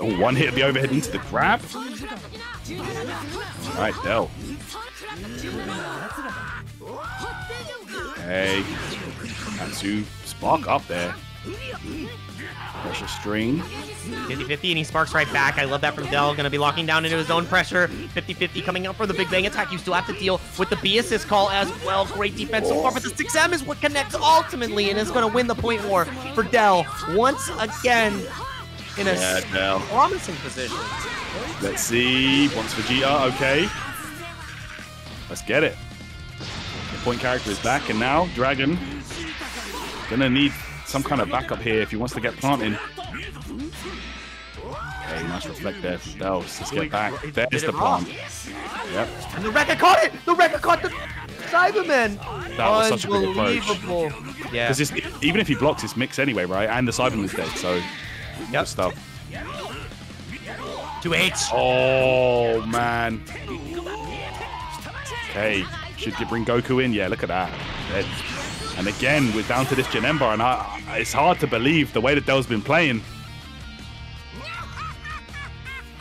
Oh, one hit of the overhead into the grab. All right, Del. Hey, Katsu, spark up there. Pressure string. 50-50 and he sparks right back. I love that from Del. Gonna be locking down into his own pressure. 50-50 coming up for the big bang attack. You still have to deal with the B assist call as well. Great defense so far, but the 6M is what connects ultimately and is gonna win the point war for Del once again in a Yeah, Del. promising position. Let's see. Wants Vegeta. Okay. Let's get it. The point character is back, and now Dragon gonna need some kind of backup here if he wants to get planting. Okay, nice reflect there from. Let's get back. He There's the plant. Yep. And the Rekka caught it! The Rekka caught the Saibaman! That was such a good approach. Yeah. Because even if he blocks, it's mix anyway, right? And the Saibaman's dead, so Yep. good stuff. 2H. Oh man. Okay, should you bring Goku in? Yeah, look at that. Dead. And again, we're down to this Janemba, and I, it's hard to believe the way that Del's been playing.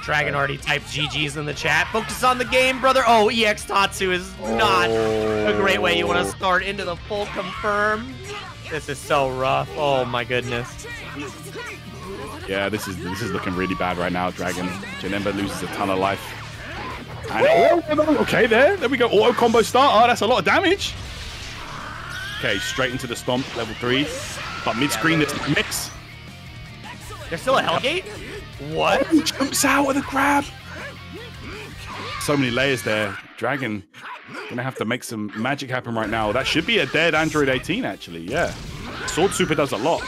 Dragon already typed GG's in the chat. Focus on the game, brother. Oh, EX Tatsu is not a great way you want to oh. start into the full confirm. This is so rough. Oh my goodness. Yeah, this is this is looking really bad right now. Dragon Janemba loses a ton of life. And oh, okay, there, there we go. Auto combo start. Oh, that's a lot of damage. Okay, straight into the stomp, level three. But mid screen, this a mix. There's still a Hellgate? What? Oh, he jumps out with a grab. So many layers there. Dragon gonna have to make some magic happen right now. That should be a dead Android 18, actually. Yeah. Sword Super does a lot.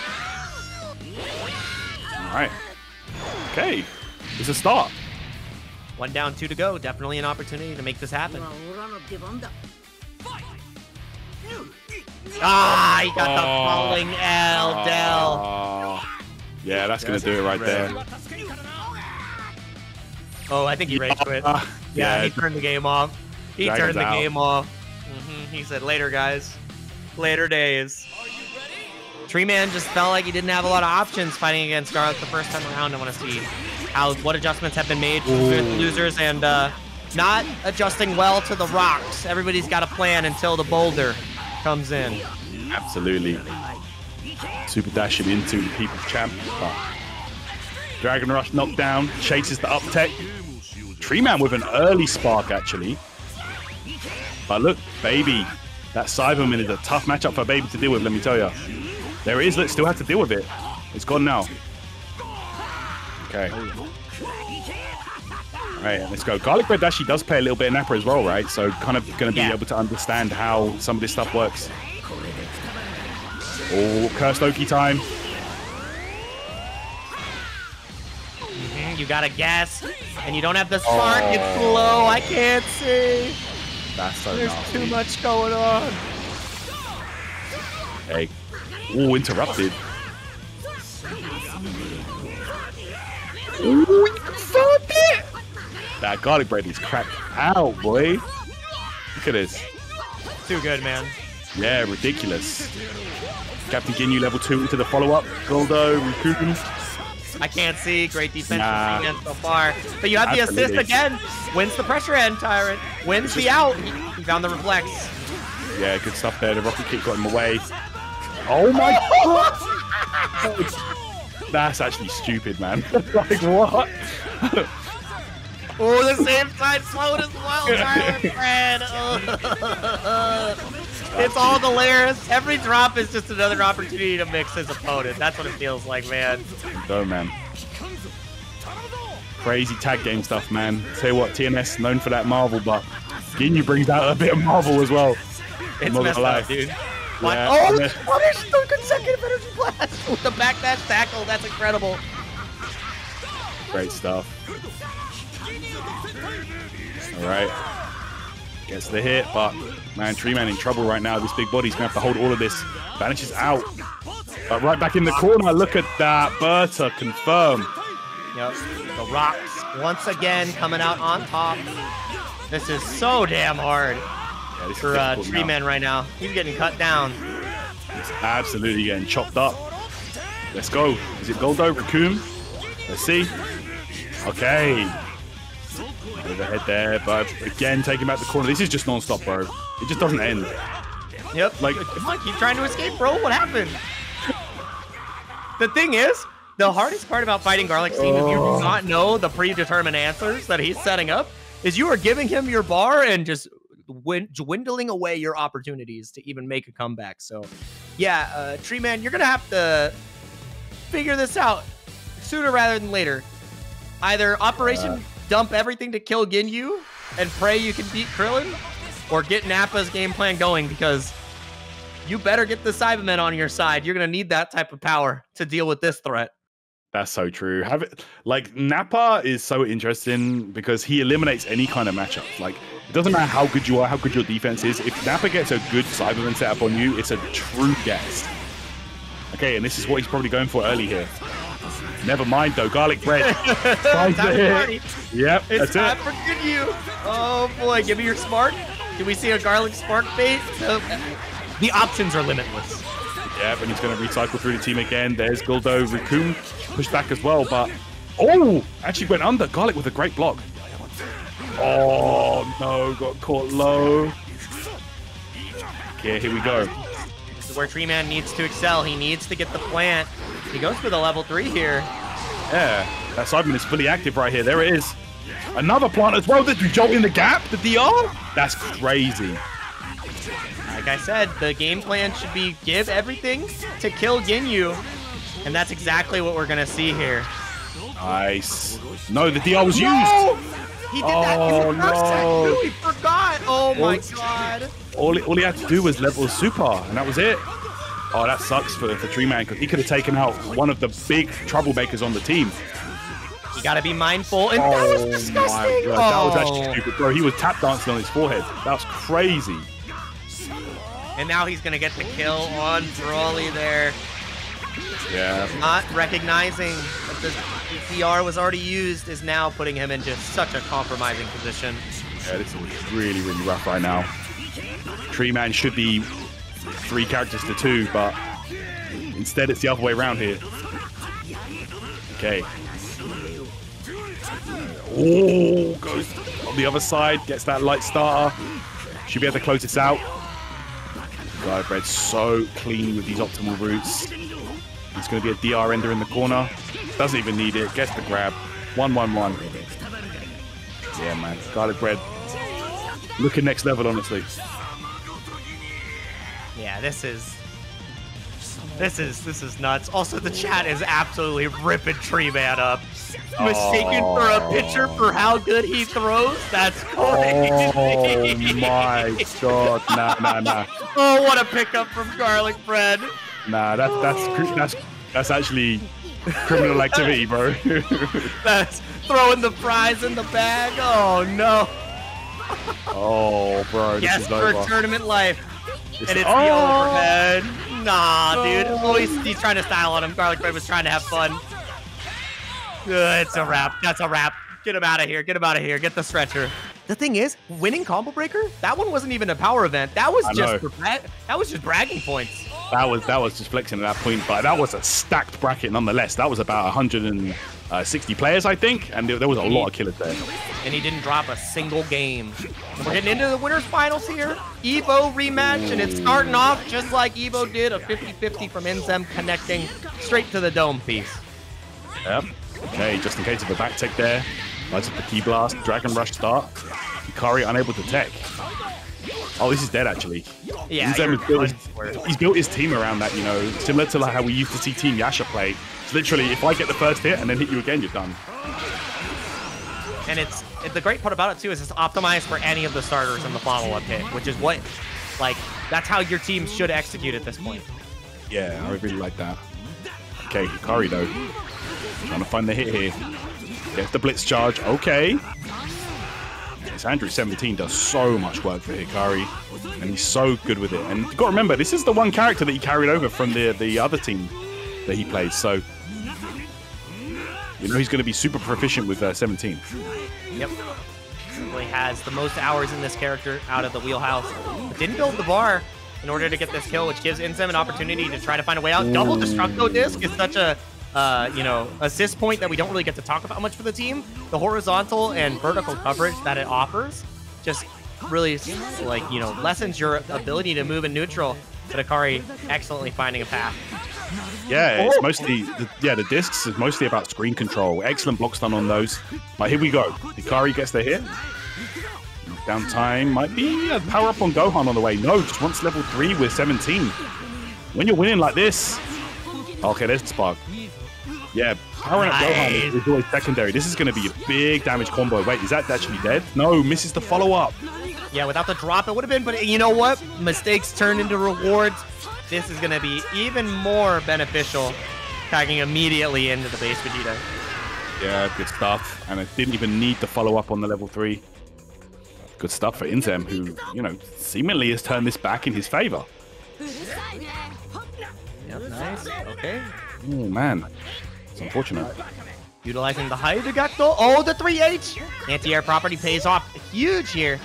Alright. Okay. It's a stop. One down, two to go. Definitely an opportunity to make this happen. Ah, he got oh. the ah. falling L, Del. Ah. Yeah, that's going to do it right there. Oh, I think he rage quit. Yeah, yeah, he turned the game off. He Dragons turned the out. game off. Mm -hmm. He said, later, guys. Later days. Tree Man just felt like he didn't have a lot of options fighting against Garth the first time around. I want to see how what adjustments have been made for the losers and uh, not adjusting well to the rocks. Everybody's got a plan until the boulder comes in. Absolutely. Super dashing into the People's Champ. Dragon Rush knockdown, chases the up tech. Tree Man with an early spark, actually. But look, Baby, that Saibaman is a tough matchup for Baby to deal with, let me tell you. There it is, look, still have to deal with it. It's gone now. Okay. Right, let's go. Garlic bread actually does play a little bit of Nappa as well, right? So kind of going to be Yeah. able to understand how some of this stuff works. Oh, cursed Oki time. Mhm, You gotta guess, and you don't have the spark. It's Oh. low. I can't see. That's so There's nasty. too much going on. Hey. Oh, interrupted. Ooh, you it! That garlic bread is cracked out, boy. Look at this. Too good, man. Yeah, ridiculous. Captain Ginyu level 2 into the follow-up. Guldo, Recoome. I can't see. Great defense Nah. from Tree Man so far. But you have the assist again. Wins the pressure end, Tyrant. Wins the out. He he found the reflex. Yeah, good stuff there. The rocket kick got him away. Oh my god! That's actually stupid, man. like, what? Oh, the same side float as well, Tyrant Fred. It's all the layers. Every drop is just another opportunity to mix his opponent. That's what it feels like, man. Go, man. Crazy tag game stuff, man. Tell you what, TNS known for that Marvel, but Ginyu brings out a bit of Marvel as well. It's not messed gonna lie. up, dude. What? Yeah, oh, and then- punish the consecutive energy blast with the backdash tackle. That's incredible. Great stuff. All right. Gets the hit, but man, Tree Man in trouble right now. This big body's gonna have to hold all of this. Vanishes out. But right back in the corner. Look at that. Berta confirm. Yep. The rocks once again coming out on top. This is so damn hard Yeah, for uh, Tree now. Man right now. He's getting cut down. It's absolutely getting chopped up. Let's go. Is it Guldo? Recoome? Let's see. Okay. Overhead there, but again, taking back the corner. This is just non-stop, bro. It just doesn't end. Yep. Like- come on, keep trying to escape, bro. What happened? the thing is, the hardest part about fighting Garlic Steam, if you Oh. do not know the predetermined answers that he's setting up, is you are giving him your bar and just dwindling away your opportunities to even make a comeback. So, yeah, uh, Tree Man, you're gonna have to figure this out sooner rather than later. Either Operation Uh. dump everything to kill Ginyu and pray you can beat Krillin, or get Nappa's game plan going because you better get the Saibamen on your side. You're gonna need that type of power to deal with this threat. That's so true. Have it like Nappa is so interesting because he eliminates any kind of matchup. Like it doesn't matter how good you are, how good your defense is. If Nappa gets a good Saibaman setup on you, it's a true guess. Okay, and this is what he's probably going for early here. Never mind though, garlic bread. time the to hit. Yep, It's that's time it. for Ginyu. Oh boy, give me your spark. Do we see a garlic spark bait? The options are limitless. Yep, and he's going to recycle through the team again. There's Guldo, Recoome pushed back as well, but oh, actually went under. Garlic with a great block. Oh no, got caught low. Okay, here we go. This is where Tree Man needs to excel. He needs to get the plant. He goes for the level three here. Yeah, that Saibaman is fully active right here. There it is. Another plant as well. The jolt in the gap, the DR. That's crazy. Like I said, the game plan should be give everything to kill Ginyu. And that's exactly what we're gonna see here. Nice. No, the DR was No! He did that in Oh, the first set no. He forgot. Oh my god. All, he- all he had to do was level super, and that was it. Oh, that sucks for, for Tree Man because he could have taken out one of the big troublemakers on the team. You gotta be mindful. And that was oh disgusting. Oh my god, that was actually Oh. stupid, bro. He was tap dancing on his forehead. That was crazy. And now he's gonna get the kill on Broly there. Yeah. Not recognizing that the DR was already used is now putting him into such a compromising position. Yeah, this is really, really rough right now. Tree Man should be three characters to two, but instead it's the other way around here. Okay. Oh, goes on the other side, gets that light starter. Should be able to close this out. God, Bread so clean with these optimal routes. It's going to be a DR ender in the corner. Doesn't even need it. Gets the grab. 1 1 1. Yeah, man. Garlic bread. Looking next level, honestly. Yeah, this is This is this is nuts. Also, the chat is absolutely ripping Tree Man up. Mistaken for a pitcher for how good he throws. That's oh crazy. Oh my god! Nah, nah, nah, Oh, what a pickup from Garlic Bread. Nah. That's that's that's that's actually criminal activity, bro. That's throwing the fries in the bag. Oh no. oh, bro, this Yes, is for over. tournament life. This And is- it's the Oh! overhead. Nah, dude. Oh, he's, he's trying to style on him. Garlic Bread was trying to have fun. Uh, it's a wrap. That's a wrap. Get him out of here. Get him out of here. Get the stretcher. The thing is, winning Combo Breaker, that one wasn't even a power event. That was I just know. that was just bragging points. That was that was just flexing at that point, but that was a stacked bracket nonetheless. That was about 160 uh, players, I think, and there, was a lot of killers there. and he didn't drop a single game. We're getting into the winners finals here. Evo rematch, and it's starting off just like Evo did, a 50-50 from Inzem connecting straight to the dome piece. Yep. Okay, just in case of a back tech there. Lights up the key blast, Dragon Rush start. Hikari unable to tech. Oh, this is dead actually. Yeah, you're um, built his, he's built his team around that, you know, similar to like how we used to see Team Yasha play. It's literally, if I get the first hit and then hit you again, you're done. And it's it- the great part about it too is it's optimized for any of the starters in the follow-up hit, which is what, like, that's how your team should execute at this point. Yeah, I really like that. Okay, Hikari though. Trying to find the hit here. Get the blitz charge. Okay. This Android 17 does so much work for Hikari, and he's so good with it. And you've got to remember, this is the one character that he carried over from the the other team that he plays. So you know he's going to be super proficient with uh, 17. Yep. Really has the most hours in this character out of the wheelhouse. But didn't build the bar in order to get this kill, which gives Inzem an opportunity to try to find a way out. Double Destructo Disc is such a, uh, you know, assist point that we don't really get to talk about much for the team. The horizontal and vertical coverage that it offers just really, like, you know, lessens your ability to move in neutral. But Hikari excellently finding a path. Yeah, it's mostly the, yeah the discs is mostly about screen control. Excellent block stun on those. But here we go. Hikari gets the hit. Down time might be a power up on Gohan on the way. No, just wants level three with 17. When you're winning like this, okay, there's the spark. Yeah, powering up Gohan is, is always secondary. This is going to be a big damage combo. Wait, is that actually dead? No, misses the follow up. Yeah, without the drop, it would have been. But you know what? Mistakes turn into rewards. This is going to be even more beneficial, tagging immediately into the base Vegeta. Yeah, good stuff. And it didn't even need the follow up on the level three. Good stuff for Inzem, who, you know, seemingly has turned this back in his favor. Yep, nice. Okay. Oh, man. It's unfortunate. Utilizing the Hydagato. Oh, the 3H! Anti-air property pays off huge here.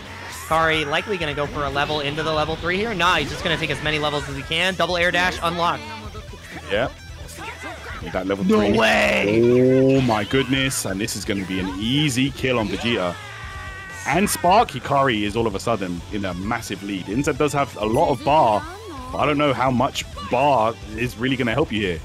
Kari likely going to go for a level into the level 3 here. Nah, he's just going to take as many levels as he can. Double air dash unlocked. Yeah. That level No three. way! Oh my goodness. And this is going to be an easy kill on Vegeta. And Spark Hikari is all of a sudden in a massive lead. Inzem does have a lot of bar, but I don't know how much bar is really going to help you here.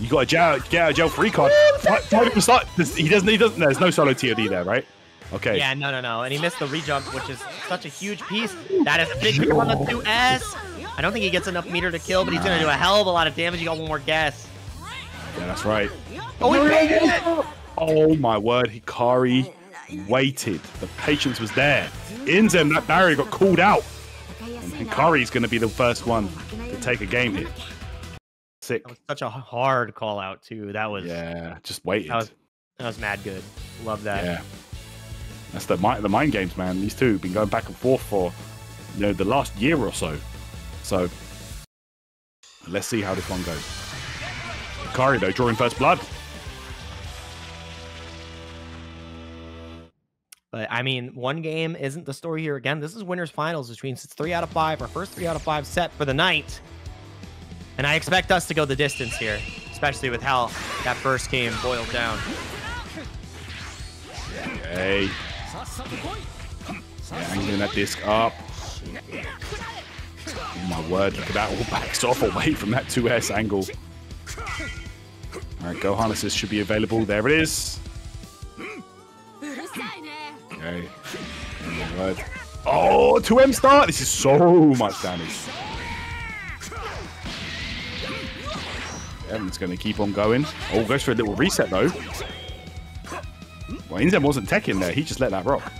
You got a jail, get out of jail free card. Don't- don't start. He doesn't. He doesn't. There's no solo TOD there, right? Okay. Yeah, no, no, no. And he missed the rejump, which is such a huge piece. That is a big kill on the 2S. I don't think he gets enough meter to kill, but he's going to do a hell of a lot of damage. He got one more guess. Yeah, that's right. Oh, he made it! Oh my word, Hikari waited. The patience was there. Inzem, that barrier got called out. And Hikari's going to be the first one to take a game here. Sick. That was such a hard call out, too. That was, Yeah, just waited. that was, that was mad good. Love that. Yeah. That's the mind, the mind games, man. These two have been going back and forth for, you know, the last year or so. So, let's see how this one goes. Hikari, though, drawing first blood. But I mean, one game isn't the story here. Again, this is winners finals, which means it's three out of five, our first three out of five set for the night. And I expect us to go the distance here, especially with how that first game boiled down. Okay. Yeah, angling that disc up. Oh my word, look at that. All backs off away from that 2S angle. Alright, Gohan assist should be available. There it is. Okay. Oh, 2M start. This is so much damage. Evan's going to keep on going. Oh, goes for a little reset though. Well, Inzem wasn't teching there. He just let that rock.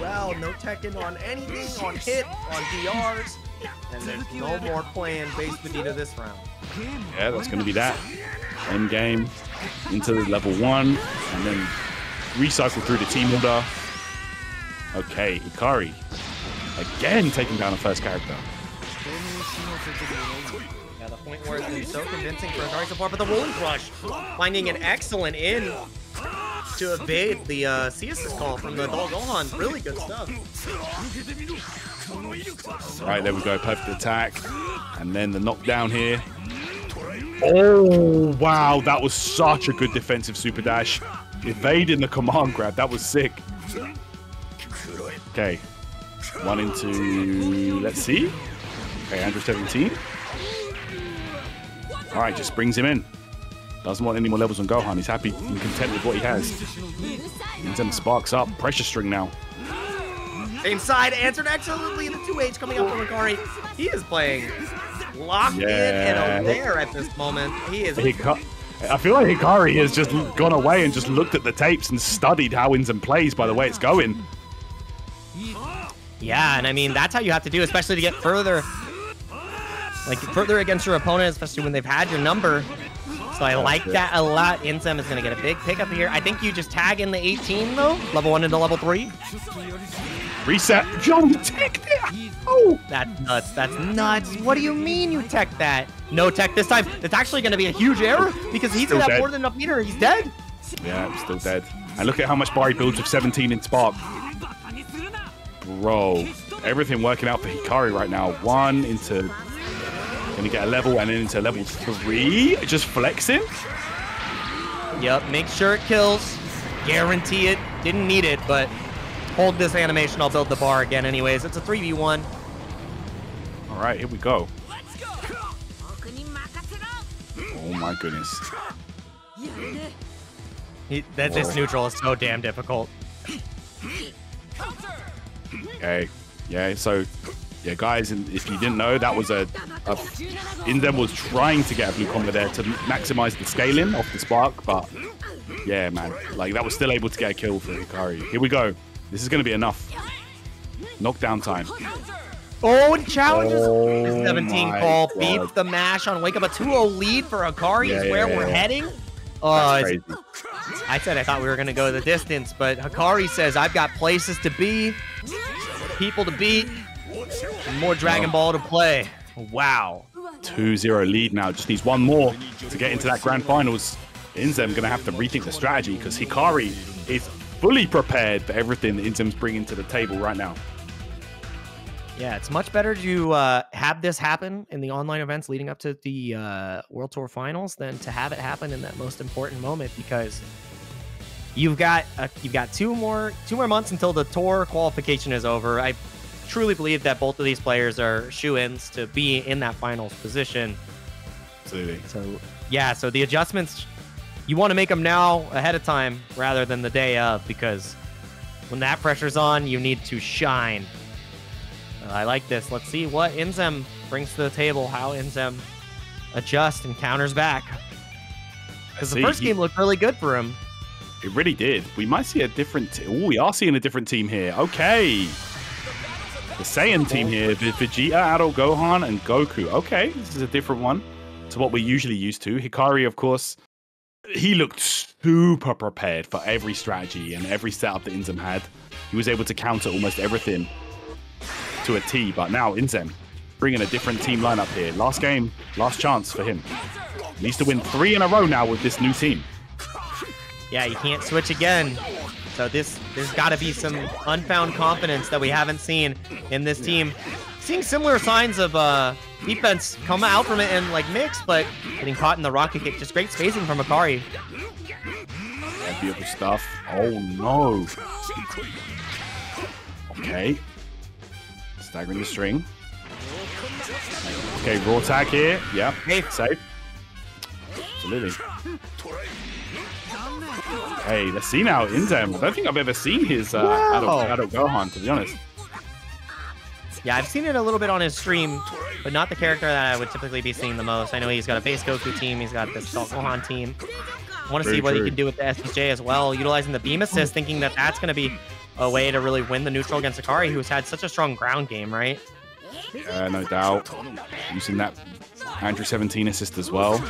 Well, no teching on anything, on hit, on DRs. And there's no more playing base Vegeta this round. Yeah, that's going to be that. End game into level one, and then recycle through the team order. Okay, Hikari again taking down the first character. Yeah, the point where it's been so convincing for Hikari so far, but the rolling crush finding an excellent in to evade the uh, C call from the Dol Gohan. Really good stuff. Right, there we go. Perfect attack. And then the knockdown here. Oh, wow. That was such a good defensive super dash. Evading the command grab. That was sick. Okay. One into, let's see. Okay, Android 17. All right, just brings him in. Doesn't want any more levels on Gohan. He's happy and content with what he has. And then sparks up. Pressure string now. Same side, answered excellently in the 2H coming up from Hikari. He is playing locked in Yeah. and aware at this moment. He is Hika- I feel like Hikari has just gone away and just looked at the tapes and studied how Inzem plays by the way it's going. Yeah, and I mean that's how you have to do, especially to get further, like further against your opponent, especially when they've had your number. So I like that a lot. Inzem is gonna get a big pickup here. I think you just tag in the 18 though, level one into level three. Reset. John tech there. Oh. That's nuts. That's nuts. What do you mean you tech that? No tech this time. It's actually gonna be a huge error because he's Still gonna have more than enough meter. He's dead. Yeah, I'm still dead. And look at how much bar he builds with 17 in Spark. Bro, everything working out for Hikari right now. One into gonna get a level and then into level three. Just flexing. Yep. Make sure it kills. Guarantee it. Didn't need it, but hold this animation. I'll build the bar again anyways. It's a 3v1. All right, here we go. Oh my goodness. He, that this neutral is so damn difficult. Okay. Yeah, so yeah, guys, and if you didn't know, that was a, a Inzem was trying to get a blue combo there to maximize the scaling off the spark, but yeah, man, like that was still able to get a kill for Hikari. Here we go. This is gonna be enough. Knockdown time. Oh, and challenges. Oh The 17 call God. beats the mash on Wake Up. A 2-0 lead for Hikari Yeah, is where yeah, we're yeah. heading. Oh, That's. Uh, I said I thought we were going to go the distance, but Hikari says, I've got places to be, people to beat, and more Dragon. Ball to play. Wow. 2-0 lead now. Just needs one more to get into that grand finals. Inzem gonna have to rethink the strategy because Hikari is fully prepared for everything that Inzem's bringing to the table right now. Yeah, it's much better to uh, have this happen in the online events leading up to the uh, World Tour Finals than to have it happen in that most important moment because you've got uh, you've got two more two more months until the tour qualification is over. I truly believe that both of these players are shoe-ins to be in that finals position. Absolutely. So yeah, so the adjustments you want to make them now ahead of time rather than the day of because when that pressure's on, you need to shine. Uh, I like this. Let's see what Inzem brings to the table. How Inzem adjusts and counters back. Because the first he- game looked really good for him. It really did. We might see a different. Oh, we are seeing a different team here. Okay. The Saiyan team here: Vegeta, Adult Gohan, and Goku. Okay, this is a different one to what we're usually used to. Hikari, of course, he looked super prepared for every strategy and every setup that Inzem had. He was able to counter almost everything to a T. But now Inzem bringing a different team lineup here. Last game, last chance for him. He needs to win three in a row now with this new team. Yeah, you can't switch again. So this there's got to be some unfound confidence that we haven't seen in this team. Seeing similar signs of uh, defense come out from it and like mix, but getting caught in the rocket kick. Just great spacing from Hikari. Yeah, beautiful stuff. Oh no. Okay. Staggering the string. Okay, raw tag here. Yeah. Safe. Safe. Absolutely. Hey, let's see now, Inzem. I don't think I've ever seen his uh, Wow. adult, adult Gohan, to be honest. Yeah, I've seen it a little bit on his stream, but not the character that I would typically be seeing the most. I know he's got a base Goku team, he's got the Adult Gohan team. I want to see what true. he can do with the SSJ as well, utilizing the beam assist, thinking that that's going to be a way to really win the neutral against Hikari, who's had such a strong ground game, right? Yeah, no doubt. Using that Android 17 assist as well.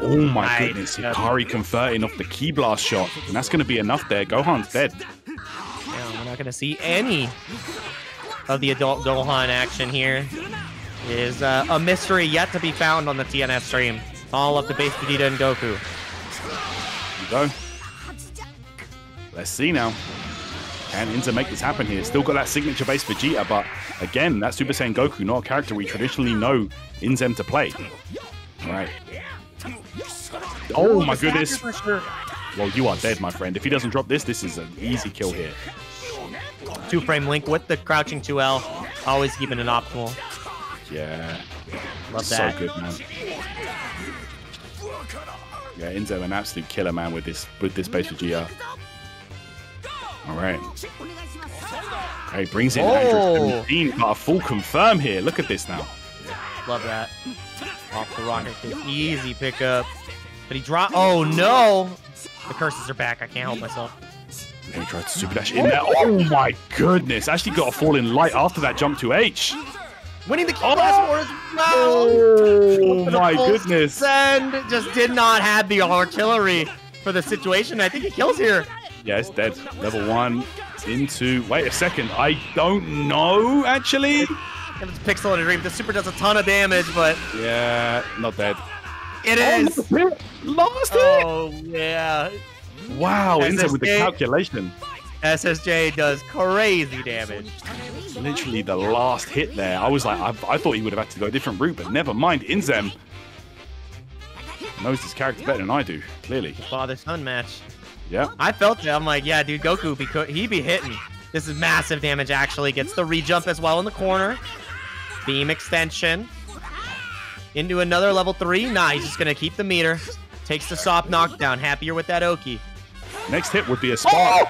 Oh my goodness, Hikari converting off the key blast shot. And that's going to be enough there. Gohan's dead. Yeah, we're not going to see any of the adult Gohan action here. It is uh, a mystery yet to be found on the TNS stream. All up to base Vegeta and Goku. There you go. Let's see now. Can Inzem make this happen here? Still got that signature base Vegeta, but again, that Super Saiyan Goku, not a character we traditionally know Inzem to play. All right. Oh my goodness. Well, you are dead, my friend. If he doesn't drop this, this is an easy kill here. Two frame link with the crouching 2L. Always keeping it optimal. Yeah. Love so that. good, man. Yeah, Inzo an absolute killer, man, with this with this base GR. All right. Okay, brings in Oh. Android 17, but a full confirm here. Look at this now. Love that. Off the rocket kick. Easy pickup. But he dropped. Oh, oh no! The curses are back. I can't help myself. And he tried to super dash in there. Oh my goodness! Actually got a fall in light after that jump to H. Winning the key oh. blast war as well. Oh my goodness! Send just did not have the artillery for the situation. I think he kills here. Yeah, it's dead. Level one into. Wait a second. I don't know actually. And it's Pixel in a Dream. The super does a ton of damage, but Yeah, not dead. it oh, is. Lost it. Oh yeah. Wow, Inzo with the calculation. SSJ does crazy damage. Literally the last hit there. I was like, I, I thought he would have had to go a different route, but never mind. Inzem knows this character better than I do, clearly. Father son match. Yeah. I felt it. I'm like, yeah, dude, Goku be co- he be hitting. This is massive damage. Actually, gets the re-jump as well in the corner. Beam extension into another level three. Nah, he's just gonna keep the meter. Takes the soft knockdown. Happier with that Oki. Next hit would be a spark.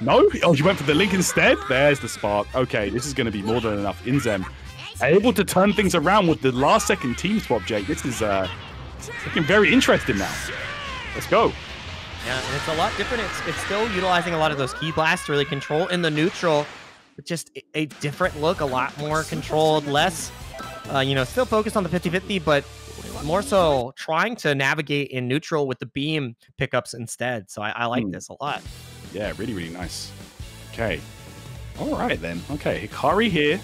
No? Oh, you went for the link instead? There's the spark. Okay, this is going to be more than enough. Inzem able to turn things around with the last second team swap, Jake. This is uh, looking very interesting now. Let's go. Yeah, and it's a lot different. It's it's still utilizing a lot of those key blasts to really control in the neutral, just a, different look, a lot more controlled, less, uh, you know, still focused on the 50-50, but more so trying to navigate in neutral with the beam pickups instead. So I, I like Hmm. this a lot. Yeah, really, really nice. Okay. All right, then. Okay, Hikari here.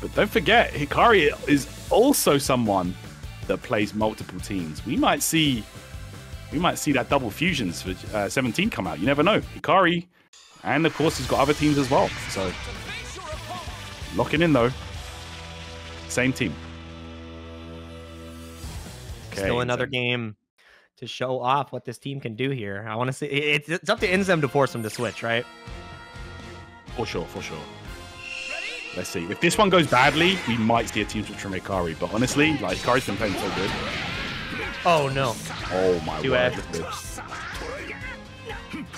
But don't forget, Hikari is also someone that plays multiple teams. We might see, we might see that double fusions for uh, 17 come out. You never know. Hikari, and of course, he's got other teams as well. So locking in though. Same team. Okay. Still another game to show off what this team can do here. I want to see. It's, it's up to Inzem to force them to switch, right? For sure, for sure. Let's see. If this one goes badly, we might see a team switch from Hikari. But honestly, like Hikari's been playing so good. Oh no! Oh my Two word. F. look at this.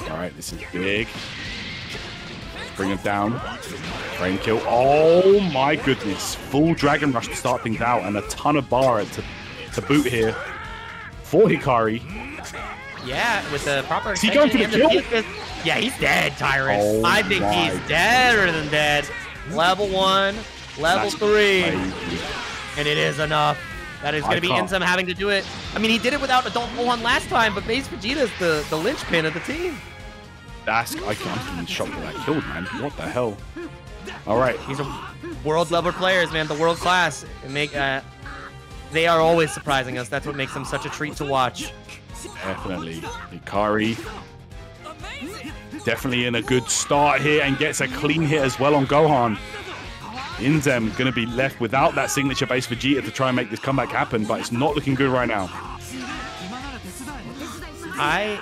All right, this is big. Bring him down. Frame kill. Oh my goodness. Full Dragon Rush to start things out and a ton of bar to, to boot here for Hikari. Yeah, with the proper. Is he going for the kill? Yeah, he's dead, Tyrant. Oh I think he's deader than dead. Level one, level That's three, crazy. and it is enough. That is going to be can't- having to do it. I mean, he did it without Adult Gohan last time, but Base Vegeta's the, the linchpin of the team. That's I can't I'm shocked that that killed, man. What the hell? All right. These are world level players, man. The world class. Make uh, they are always surprising us. That's what makes them such a treat to watch. Definitely. Hikari. Definitely in a good start here and gets a clean hit as well on Gohan. Inzem going to be left without that signature base Vegeta to try and make this comeback happen, but it's not looking good right now. I,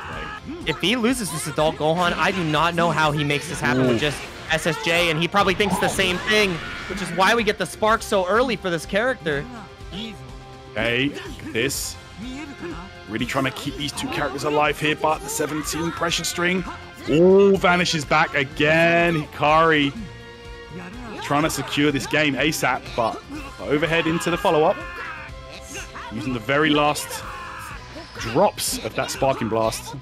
if he loses this adult Gohan, I do not know how he makes this happen Ooh. with mm. just SSJ, and he probably thinks the same thing, which is why we get the spark so early for this character. Hey, this. Really trying to keep these two characters alive here, but the 17 pressure string All vanishes back again. Hikari trying to secure this game ASAP, but overhead into the follow-up. Using the very last drops of that sparking blast.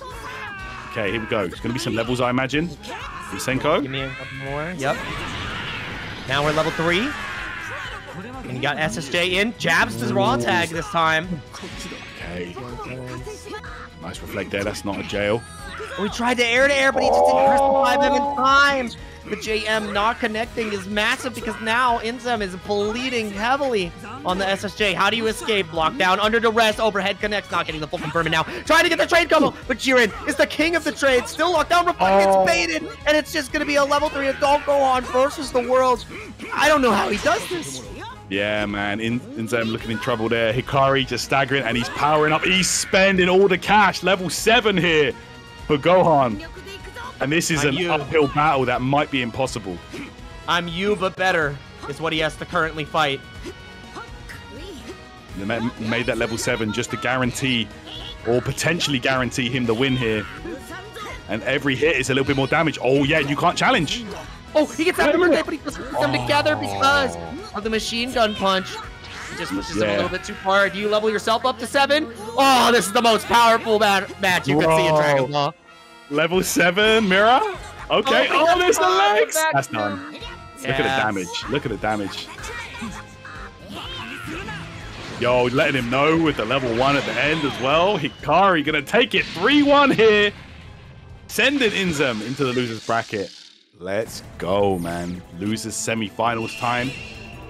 Okay, here we go. It's going to be some levels, I imagine. Senko. Give me a couple more. Yep. Now we're level three. And you got SSJ in. Jabs to the raw tag this time. Okay. Nice reflect there. That's not a jail. We tried to air to air, but he just didn't crystallify them in time. The JM not connecting is massive because now Inzem is bleeding heavily on the SSJ. How do you escape? Block down under duress. Overhead connects, not getting the full confirmation now. Trying to get the trade combo, but Jiren is the king of the trade. Still locked down. Reflect Oh. gets baited, and it's just going to be a level three adult go on versus the world. I don't know how he does this. Yeah, man. In Inzem looking in trouble there. Hikari just staggering and he's powering up. He's spending all the cash. Level 7 here for Gohan. And this is Are an you- uphill battle that might be impossible. I'm you, but better is what he has to currently fight. They made that level 7 just to guarantee or potentially guarantee him the win here. And every hit is a little bit more damage. Oh, yeah, you can't challenge. Oh, he gets out of but he doesn't put them together oh. because of the machine gun punch. He just pushes him a little bit too far. Do you level yourself up to seven? Oh, this is the most powerful ma- match you could see in Dragon Ball. Level 7, Mira. Okay. Oh, Oh, there's the legs. back That's there. done. Look at the damage. Look at the damage. Yo, letting him know with the level one at the end as well. Hikari gonna take it 3-1 here. Sending Inzem into the losers bracket. Let's go, man. Losers semi-finals time.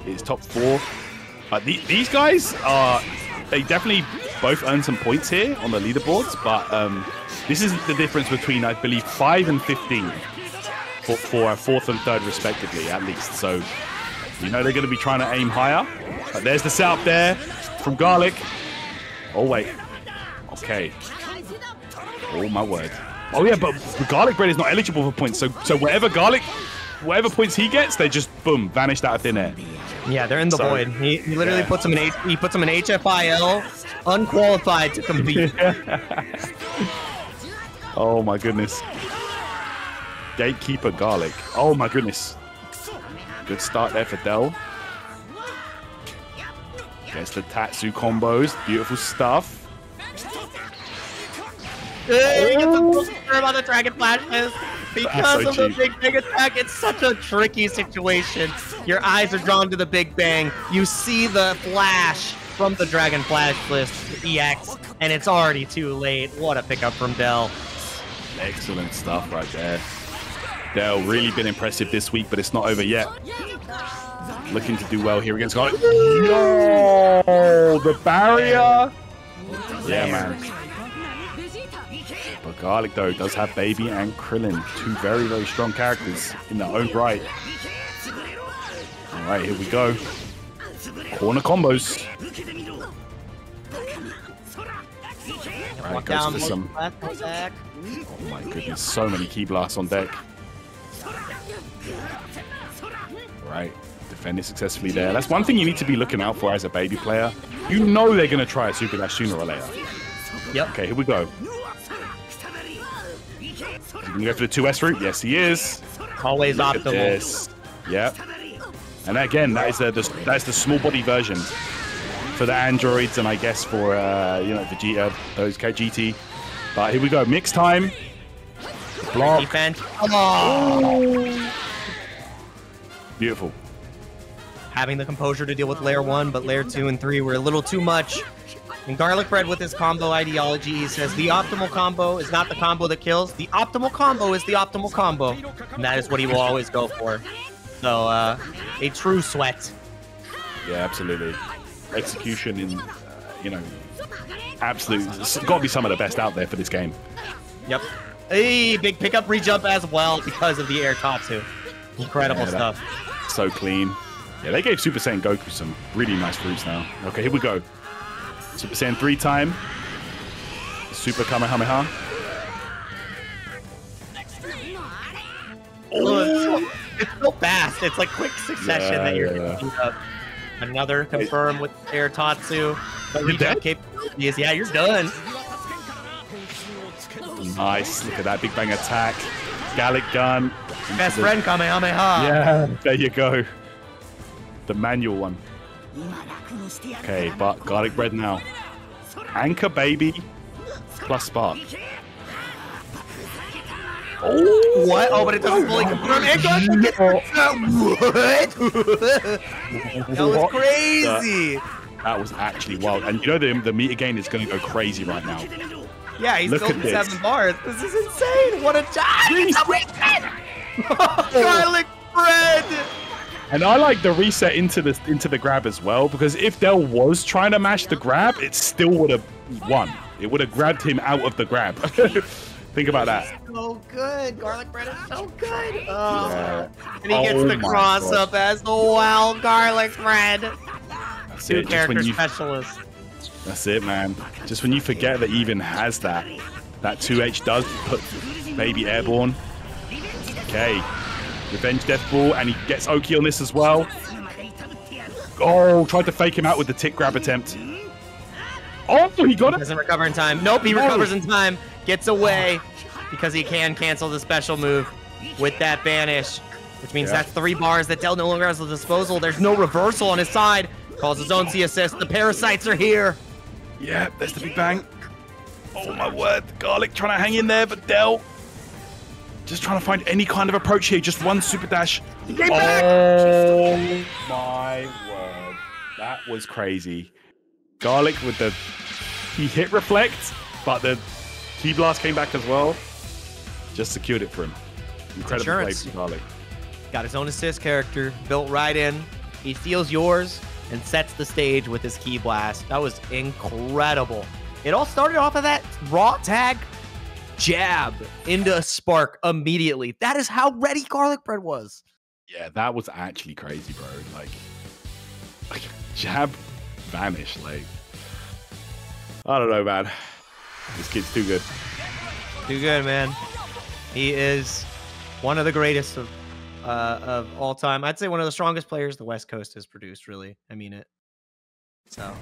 It's top four. But the, these guys are they definitely both earn some points here on the leaderboards, but um, this is the difference between I believe five and fifteen for, for fourth and third respectively, at least. So you know they're going to be trying to aim higher. But there's the setup there from Garlic. Oh wait, okay. Oh my word. Oh yeah, but Garlic Bread is not eligible for points. So so whatever Garlic, whatever points he gets, they just boom vanished out of thin air. Yeah, they're in the So- void. He, he literally Yeah. puts them in H- he puts them in HFIL, unqualified to compete. Oh my goodness. Gatekeeper Garlic. Oh my goodness. Good start there for Del. Gets the Tatsu combos. Beautiful stuff. Hey, he gets a full confirm on the Dragon Flashes. Because so of the cheap. Big Bang attack, it's such a tricky situation. Your eyes are drawn to the Big Bang. You see the flash from the Dragon Flash list, EX, and it's already too late. What a pickup from Del. Excellent stuff right there. Del really been impressive this week, but it's not over yet. Looking to do well here against Garlic. Yo, the barrier. Yeah, man. But Garlic, though, does have Baby and Krillin, two very, very strong characters in their own right. All right, here we go. Corner combos. All right, goes down for some. Oh my goodness, so many key blasts on deck. Right, defend it successfully there. That's one thing you need to be looking out for as a baby player. You know they're going to try a super dash sooner or later. Yep. Okay, here we go. Is he going to go for the 2S route? Yes, he is. Always Look optimal. this. Yep. And again, that is the, the that's the small body version for the androids, and I guess for uh, you know uh, those GT. But here we go, mix time. Block. Defense. Oh. Beautiful. Having the composure to deal with layer one, but layer two and three were a little too much. And Garlic Bread with his combo ideology, he says the optimal combo is not the combo that kills. The optimal combo is the optimal combo. And that is what he will always go for. So, uh, a true sweat. Yeah, absolutely. Execution in, uh, you know, absolute. It's got to be some of the best out there for this game. Yep. Hey, big pickup rejump as well because of the air Tatsu. Incredible Yeah, stuff. So clean. Yeah, they gave Super Saiyan Goku some really nice fruits now. Okay, here we go. Super Saiyan 3 time. Super Kamehameha. Oh, it's, so, it's so fast. It's like quick succession Yeah, that you're yeah. Picking up. Another confirm with air Tatsu. The You're dead? rejump capability is, yeah, you're done. Nice. Look at that Big Bang attack. Galick Gun. Best friend Kamehameha. Yeah, there you go. The manual one. Okay, but garlic bread now. Anchor baby plus spark. Oh, what? Oh, but it doesn't fully oh, confirm. And God, get what? that was crazy. That was actually wild. And you know the the meter gain is going to go crazy right now. Yeah, he's Look still at in this. seven bars. This is insane. What a job. It's reset. Garlic bread. And I like the reset into the into the grab as well because if Del was trying to mash the grab, it still would have won. It would have grabbed him out of the grab. Think about that. So good. Garlic bread is so good. Oh. Yeah. And he gets Oh the my cross God. up as the wild garlic bread. That's Two it. Just character you, specialists. that's it, man. Just when you forget that he even has that, that 2H does put baby airborne. Okay. Revenge Death Ball, and he gets Oki on this as well. Oh, tried to fake him out with the tick grab attempt. Oh, he got it. Doesn't recover in time. Nope, he No. recovers in time. Gets away because he can cancel the special move with that banish, which means Yeah. that's three bars that Del no longer has at disposal. There's no reversal on his side. Calls his own C assist. The parasites are here. Yeah, there's the big bang. Oh my word, Garlic trying to hang in there, but Del just trying to find any kind of approach here. Just one super dash. He came oh back. Oh my word, that was crazy. Garlic with the he hit reflect, but the Ki blast came back as well. Just secured it for him. Incredible play from Garlic. Got his own assist character built right in. He steals yours and sets the stage with his Ki blast. That was incredible. It all started off of that raw tag jab into a spark immediately. That is how ready garlic bread was. Yeah, that was actually crazy, bro. Like, like jab vanish. Like, I don't know, man. This kid's too good. Too good, man. He is one of the greatest of uh, of all time. I'd say one of the strongest players the West Coast has produced. Really, I mean it. So,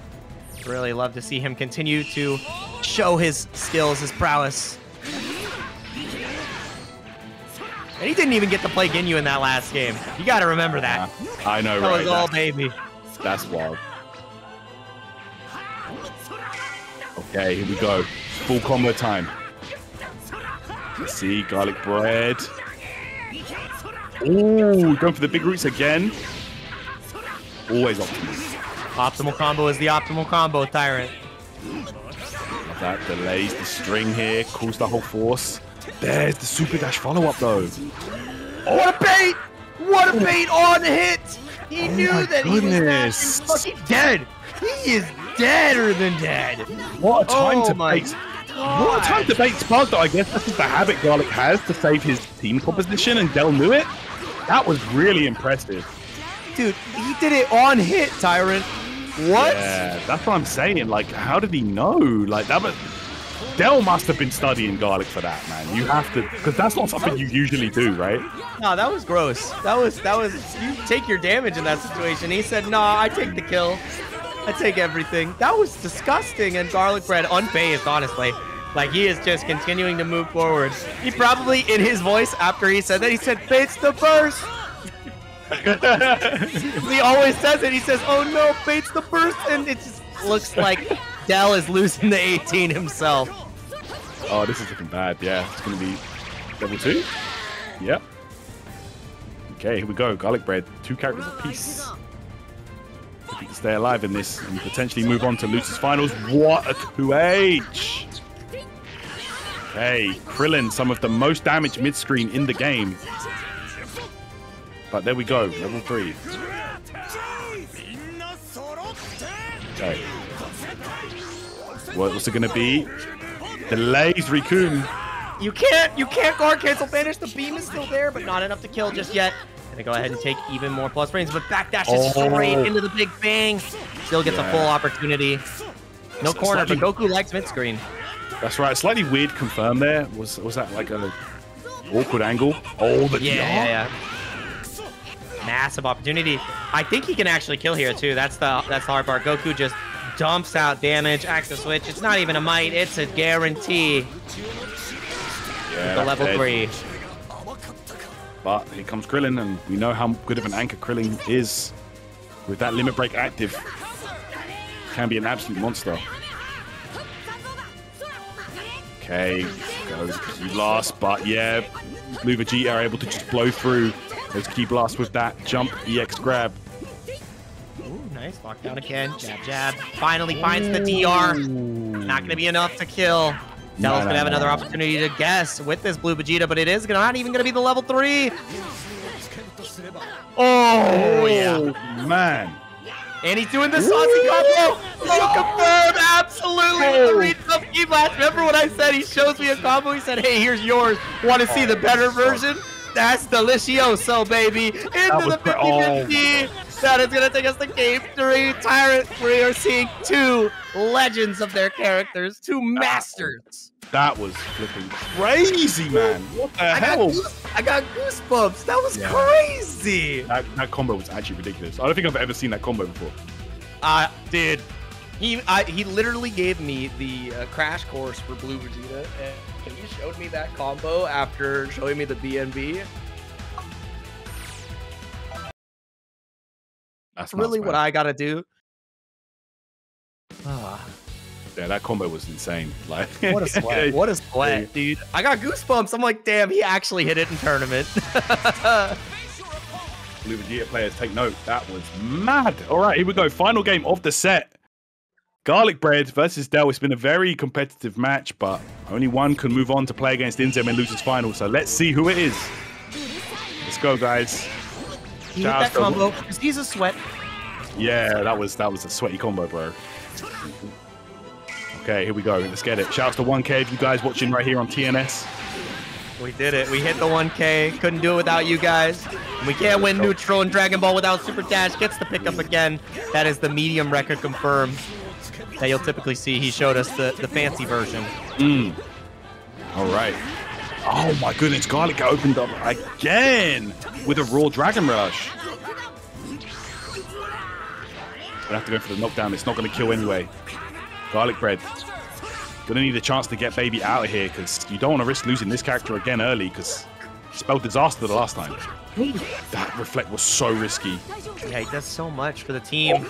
really love to see him continue to show his skills, his prowess. And he didn't even get to play Ginyu in that last game. You got to remember that. I know, That right? was all baby. that's wild. Okay, here we go. Full combo time. Let's see, garlic bread. Ooh, going for the big roots again. Always optimal. Optimal combo is the optimal combo, Tyrant. Love that delays the string here, cools the whole force. There's the super dash follow up though. Oh. What a bait! What a bait on hit! He Oh knew my that he was goodness. not fucking dead. He is deader than dead. What a time Oh to my bait. What a time to bait Spark though. I guess this is the habit Garlic has to save his team composition, and Del knew it. That was really impressive. Dude, he did it on hit, Tyrant. What? Yeah, that's what I'm saying. Like, how did he know? Like that was. Del must have been studying Garlic for that, man. You have to, because that's not something you usually do, right? No, that was gross. That was that was you take your damage in that situation. He said, "Nah, I take the kill. I take everything." That was disgusting and garlic bread unfazed, honestly. Like he is just continuing to move forward. He probably in his voice after he said that he said, "Bates the burst." he always says it. He says, "Oh no, Bates the burst," and it just looks like Del is losing the 18 himself. Oh, this is looking bad. Yeah, it's gonna be level two. Yep. Okay, here we go. Garlic bread, two characters apiece. Stay alive in this and potentially move on to Losers Finals. What a 2H! Okay, Krillin, some of the most damage mid-screen in the game. But there we go, level three. Okay. What- What's it gonna be? Delays Rikun. You can't, you can't guard cancel banish. The beam is still there, but not enough to kill just yet. Gonna go ahead and take even more plus frames, but backdash is Oh. straight into the big bang. Still gets a full opportunity. No So corner, but Goku likes mid screen. That's right. Slightly weird confirm there. Was was that like a awkward angle? Oh, the Yeah, yeah, yeah. Massive opportunity. I think he can actually kill here too. That's the that's the hard part. Goku just dumps out damage, access switch. It's not even a might. It's a guarantee. Yeah, The level three. But here comes Krillin, and we know how good of an anchor Krillin is with that limit break active. Can be an absolute monster. Okay, goes Ki blast, but yeah, Blue Vegeta are able to just blow through those Ki blasts with that jump EX grab. Ooh, nice. Lockdown again. Jab, jab. Finally finds the DR. Not going to be enough to kill. Delos gonna have another opportunity to guess with this blue Vegeta, but it is not even gonna be the level three. Oh yeah, man. And he's doing the saucy combo. Oh, you confirm absolutely with the reads blast. Remember what I said? He shows me a combo. He said, "Hey, here's yours. Want to see the better version?" That's delicioso, oh, baby. Into the 50-50. Oh. That is going to take us to game three. Tyrant, we are seeing two legends of their characters, two masters. That was flipping crazy, man. What the I got, hell? goose- I got goosebumps. That was Yeah. crazy. That, that combo was actually ridiculous. I don't think I've ever seen that combo before. Uh, did. he I, he literally gave me the uh, crash course for Blue Vegeta, and he showed me that combo after showing me the BNB. That's That's really nuts, what. I gotta do. Ah, Yeah, that combo was insane. Like, what a sweat! What a sweat, dude! I got goosebumps. I'm like, damn, he actually hit it in tournament. Blue Vegeta players, take note. That was mad. All right, here we go. Final game of the set. Garlic Bread versus Del. It's been a very competitive match, but only one can move on to play against Inzem and lose his final. So let's see who it is. Let's go, guys. he hit that combo because he's a sweat. Yeah, that was that was a sweaty combo, bro. Okay, here we go. Let's get it. Shouts to 1K if you guys watching right here on TNS. We did it. We hit the 1K. Couldn't do it without you guys. We can't win neutral and Dragon Ball without Super Dash. Gets the pickup again. That is the medium record confirmed that you'll typically see. He showed us the, the fancy version. Mm. All right. Oh my goodness, Garlic got opened up again with a raw Dragon Rush. Gonna have to go for the knockdown. It's not gonna kill anyway. Garlic Bread. Gonna need a chance to get Baby out of here because you don't want to risk losing this character again early because spelled disaster the last time. That reflect was so risky. Yeah, he does so much for the team.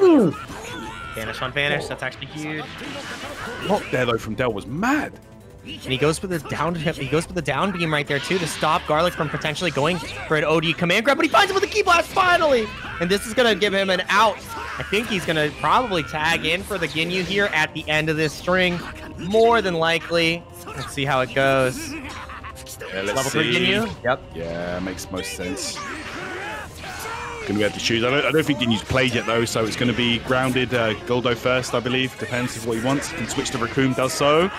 Vanish on Vanish. That's actually huge. Block there though from Del was mad. And he goes for the down. He goes for the down beam right there too to stop Garlic from potentially going for an OD command grab. But he finds him with a Ki blast finally, and this is gonna give him an out. I think he's gonna probably tag in for the Ginyu here at the end of this string, more than likely. Let's see how it goes. Yeah, let's Level three see. Ginyu. Yep. Yeah, makes most sense. Gonna be able to choose. I don't, I don't think Ginyu's played yet though, so it's gonna be grounded uh, Guldo first, I believe. Depends on what he wants. He can switch to Recoome, does so.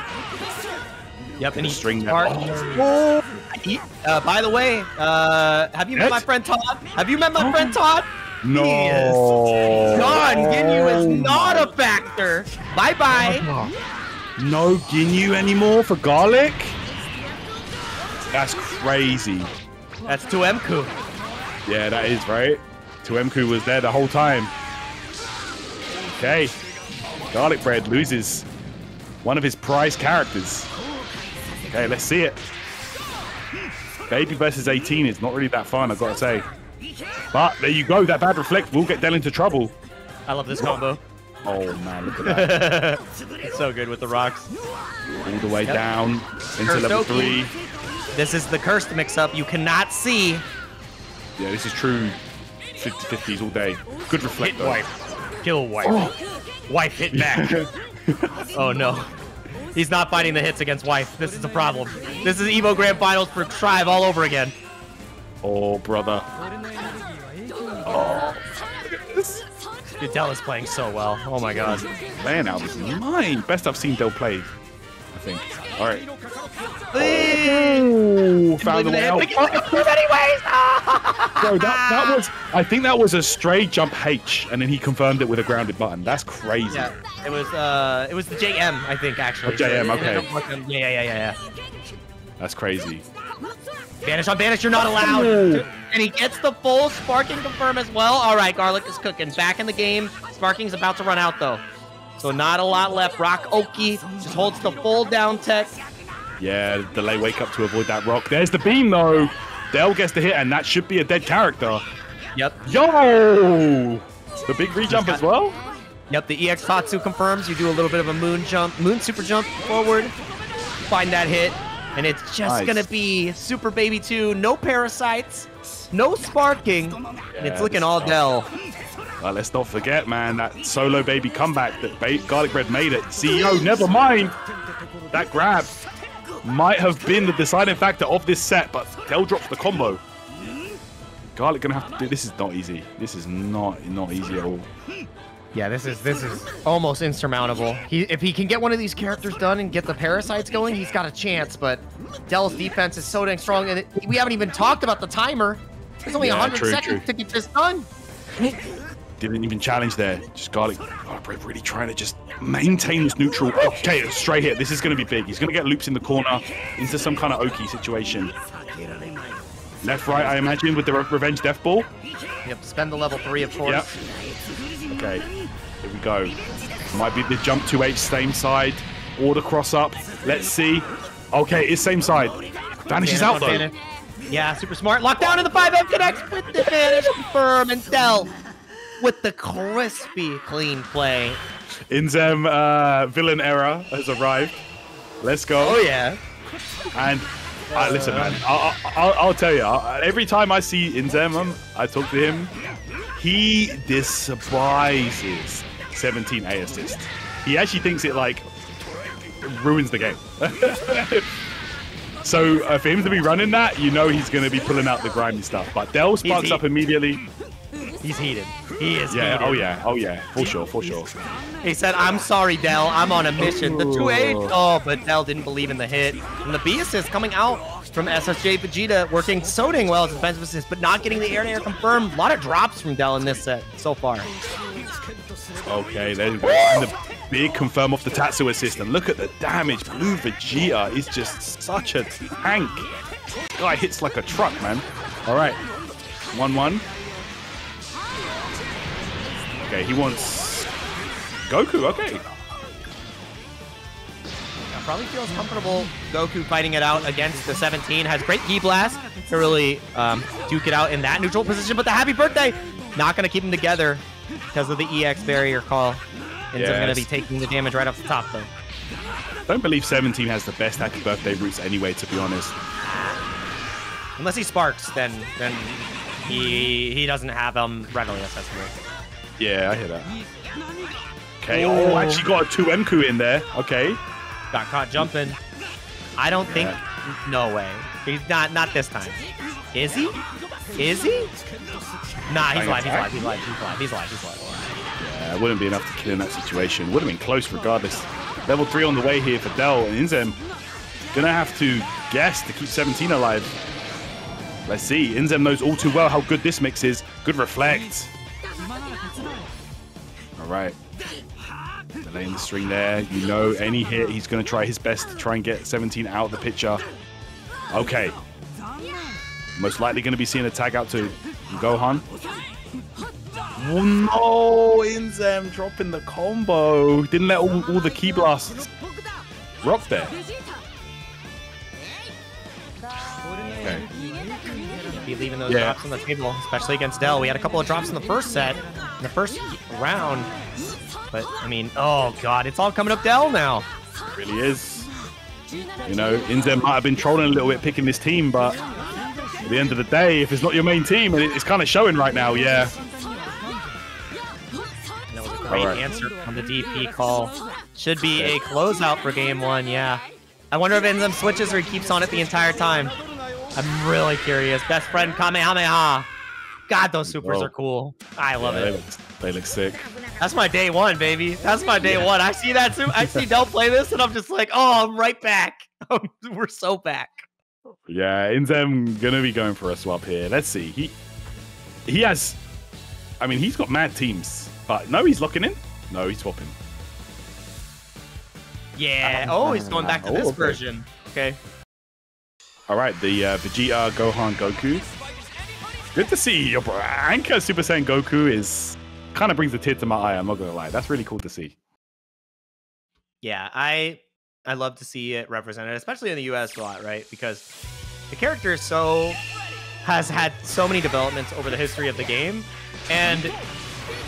Yep. And he String that- smart- Oh. He- uh, by the way, uh, have you met my friend Todd? Have you met my friend Todd? No. He is gone. Ginyu is not a factor. Bye bye. No Ginyu anymore for Garlic? That's crazy. That's to Mku. Yeah, that is right. Tuemku was there the whole time. Okay. Garlic Bread loses one of his prized characters. Okay, let's see it. Baby versus 18 is not really that fun, I've got to say. But there you go. That bad reflect will get Del into trouble. I love this combo. Oh man, look at that. it's so good with the rocks. All the way Yep. down into Cursed level three. This is the cursed mix-up. You cannot see. Yeah, this is true 50-50s all day. Good reflect Hit though. wife. Kill wife. Oh. Wife hit back. oh no. He's not finding the hits against Wife. This is a problem. This is Evo Grand Finals for Tribe all over again. Oh, brother. Oh. Del is playing so well. Oh my god. Man, out is mine. Best I've seen Del play, I think. All right. Ooh, found the way out. anyways. Bro, that, that was. I think that was a stray jump H, and then he confirmed it with a grounded button. That's crazy. Yeah, it was uh, it was the JM, I think actually. Oh, JM, okay. Yeah, yeah, yeah, yeah, yeah. That's crazy. Banish on Banish, you're not allowed. And he gets the full Sparking confirm as well. All right, Garlic is cooking. Back in the game. Sparking's about to run out, though. So not a lot left. Rock Oki just holds the full down tech. Yeah, delay wake up to avoid that rock. There's the beam though. Del gets the hit, and that should be a dead character. Yep. Yo! The big re-jump as well? Yep, the EX Tatsu confirms you do a little bit of a moon jump, moon super jump forward, find that hit, and it's just Nice. gonna be Super Baby 2, no parasites, no sparking, and it's looking all Del. Uh, let's not forget, man, that solo baby comeback that ba- Garlic Bread made it. CEO, never mind. That grab might have been the deciding factor of this set, but Del drops the combo. Garlic gonna have to do this. Is not easy. This is not not easy at all. Yeah, this is this is almost insurmountable. He if he can get one of these characters done and get the parasites going, he's got a chance. But Del's defense is so dang strong, and it, we haven't even talked about the timer. There's only Yeah, 100 true, seconds true. to get this done. Didn't even challenge there. Just Garlic, Garlic really trying to just maintain this neutral. Okay, straight hit. This is gonna be big. He's gonna get loops in the corner into some kind of Oki situation. Left, right, I imagine, with the Re- Revenge Death Ball. Yep, spend the level three, of course. Yep. Okay, here we go. Might be the jump to H same side or the cross up. Let's see. Okay, it's same side. Vanishes out though. Vanish. Yeah, super smart. Lockdown in the 5M connects with the vanish confirm and Del with the crispy clean play. Inzem uh, villain era has arrived. Let's go. Oh yeah. And uh, listen, man, I'll, I'll, I'll tell you. Every time I see Inzem, um, I talk to him. He despises 17 A assist. He actually thinks it like ruins the game. so uh, for him to be running that, you know he's going to be pulling out the grimy stuff. But Del sparks up immediately. He's heated. He is Yeah. heated. Oh yeah. Oh yeah. For sure. For sure. He said, I'm sorry, Del. I'm on a mission. The 2A. Oh, but Del didn't believe in the hit. And the B assist coming out from SSJ Vegeta, working so dang well as defensive assist, but not getting the air to air confirmed. A lot of drops from Del in this set so far. Okay, there you go. And the big confirm off the Tatsu assist. And look at the damage. Blue Vegeta is just such a tank. Guy hits like a truck, man. All right. 1 1. Okay, he wants Goku. Okay. Now, probably feels comfortable Goku fighting it out against the 17. Has great Ki Blast to really um, duke it out in that neutral position. But the Happy Birthday, not going to keep them together because of the EX barrier call. And so going to be taking the damage right off the top, though. Don't believe 17 has the best happy birthday routes anyway, to be honest. Unless he sparks, then then he he doesn't have them readily accessible. Yeah, I hear that. Okay, oh, oh actually got a 2 MQ in there. Okay. Got caught jumping. I don't think. No way. He's not not this time. Is he? Is he? Nah, he's alive. He's alive. He's alive. He's alive. He's alive. He's alive. Yeah, it wouldn't be enough to kill in that situation. Would have been close regardless. Level 3 on the way here for Del. And Inzem gonna have to guess to keep 17 alive. Let's see. Inzem knows all too well how good this mix is. Good reflect. All right. Delaying the string there. You know, any hit, he's going to try his best to try and get 17 out of the picture. Okay. Most likely going to be seeing a tag out to Gohan. Oh no, Inzem dropping the combo. Didn't let all, all the Ki blasts rock there. Leaving those Yeah. drops on the table, especially against Del. We had a couple of drops in the first set, in the first round. But I mean, oh god, it's all coming up Del now. It really is. You know, Inzem might have been trolling a little bit picking this team, but at the end of the day, if it's not your main team, and it's kind of showing right now, yeah. And that was a great Alright. answer on the DP call. Should be a closeout for game one, yeah. I wonder if Inzem switches or he keeps on it the entire time. I'm really curious. Best friend Kamehameha. God, those supers Whoa. are cool. I love Yeah, they, it. look, they look sick. That's my day one, baby. That's my day one. I see that too. I see Del play this, and I'm just like, oh, I'm right back. We're so back. Yeah, Inzem gonna be going for a swap here. Let's see. He he has. I mean, he's got mad teams, but no, he's locking in. No, he's swapping. Yeah. Oh, he's going back to Oh, this okay. version. Okay. All right, the uh, Vegeta, Gohan, Goku. Good to see your Anchor Super Saiyan Goku is kind of brings a tear to my eye. I'm not gonna lie. That's really cool to see. Yeah, I I love to see it represented, especially in the US a lot, right? Because the character is so has had so many developments over the history of the game, and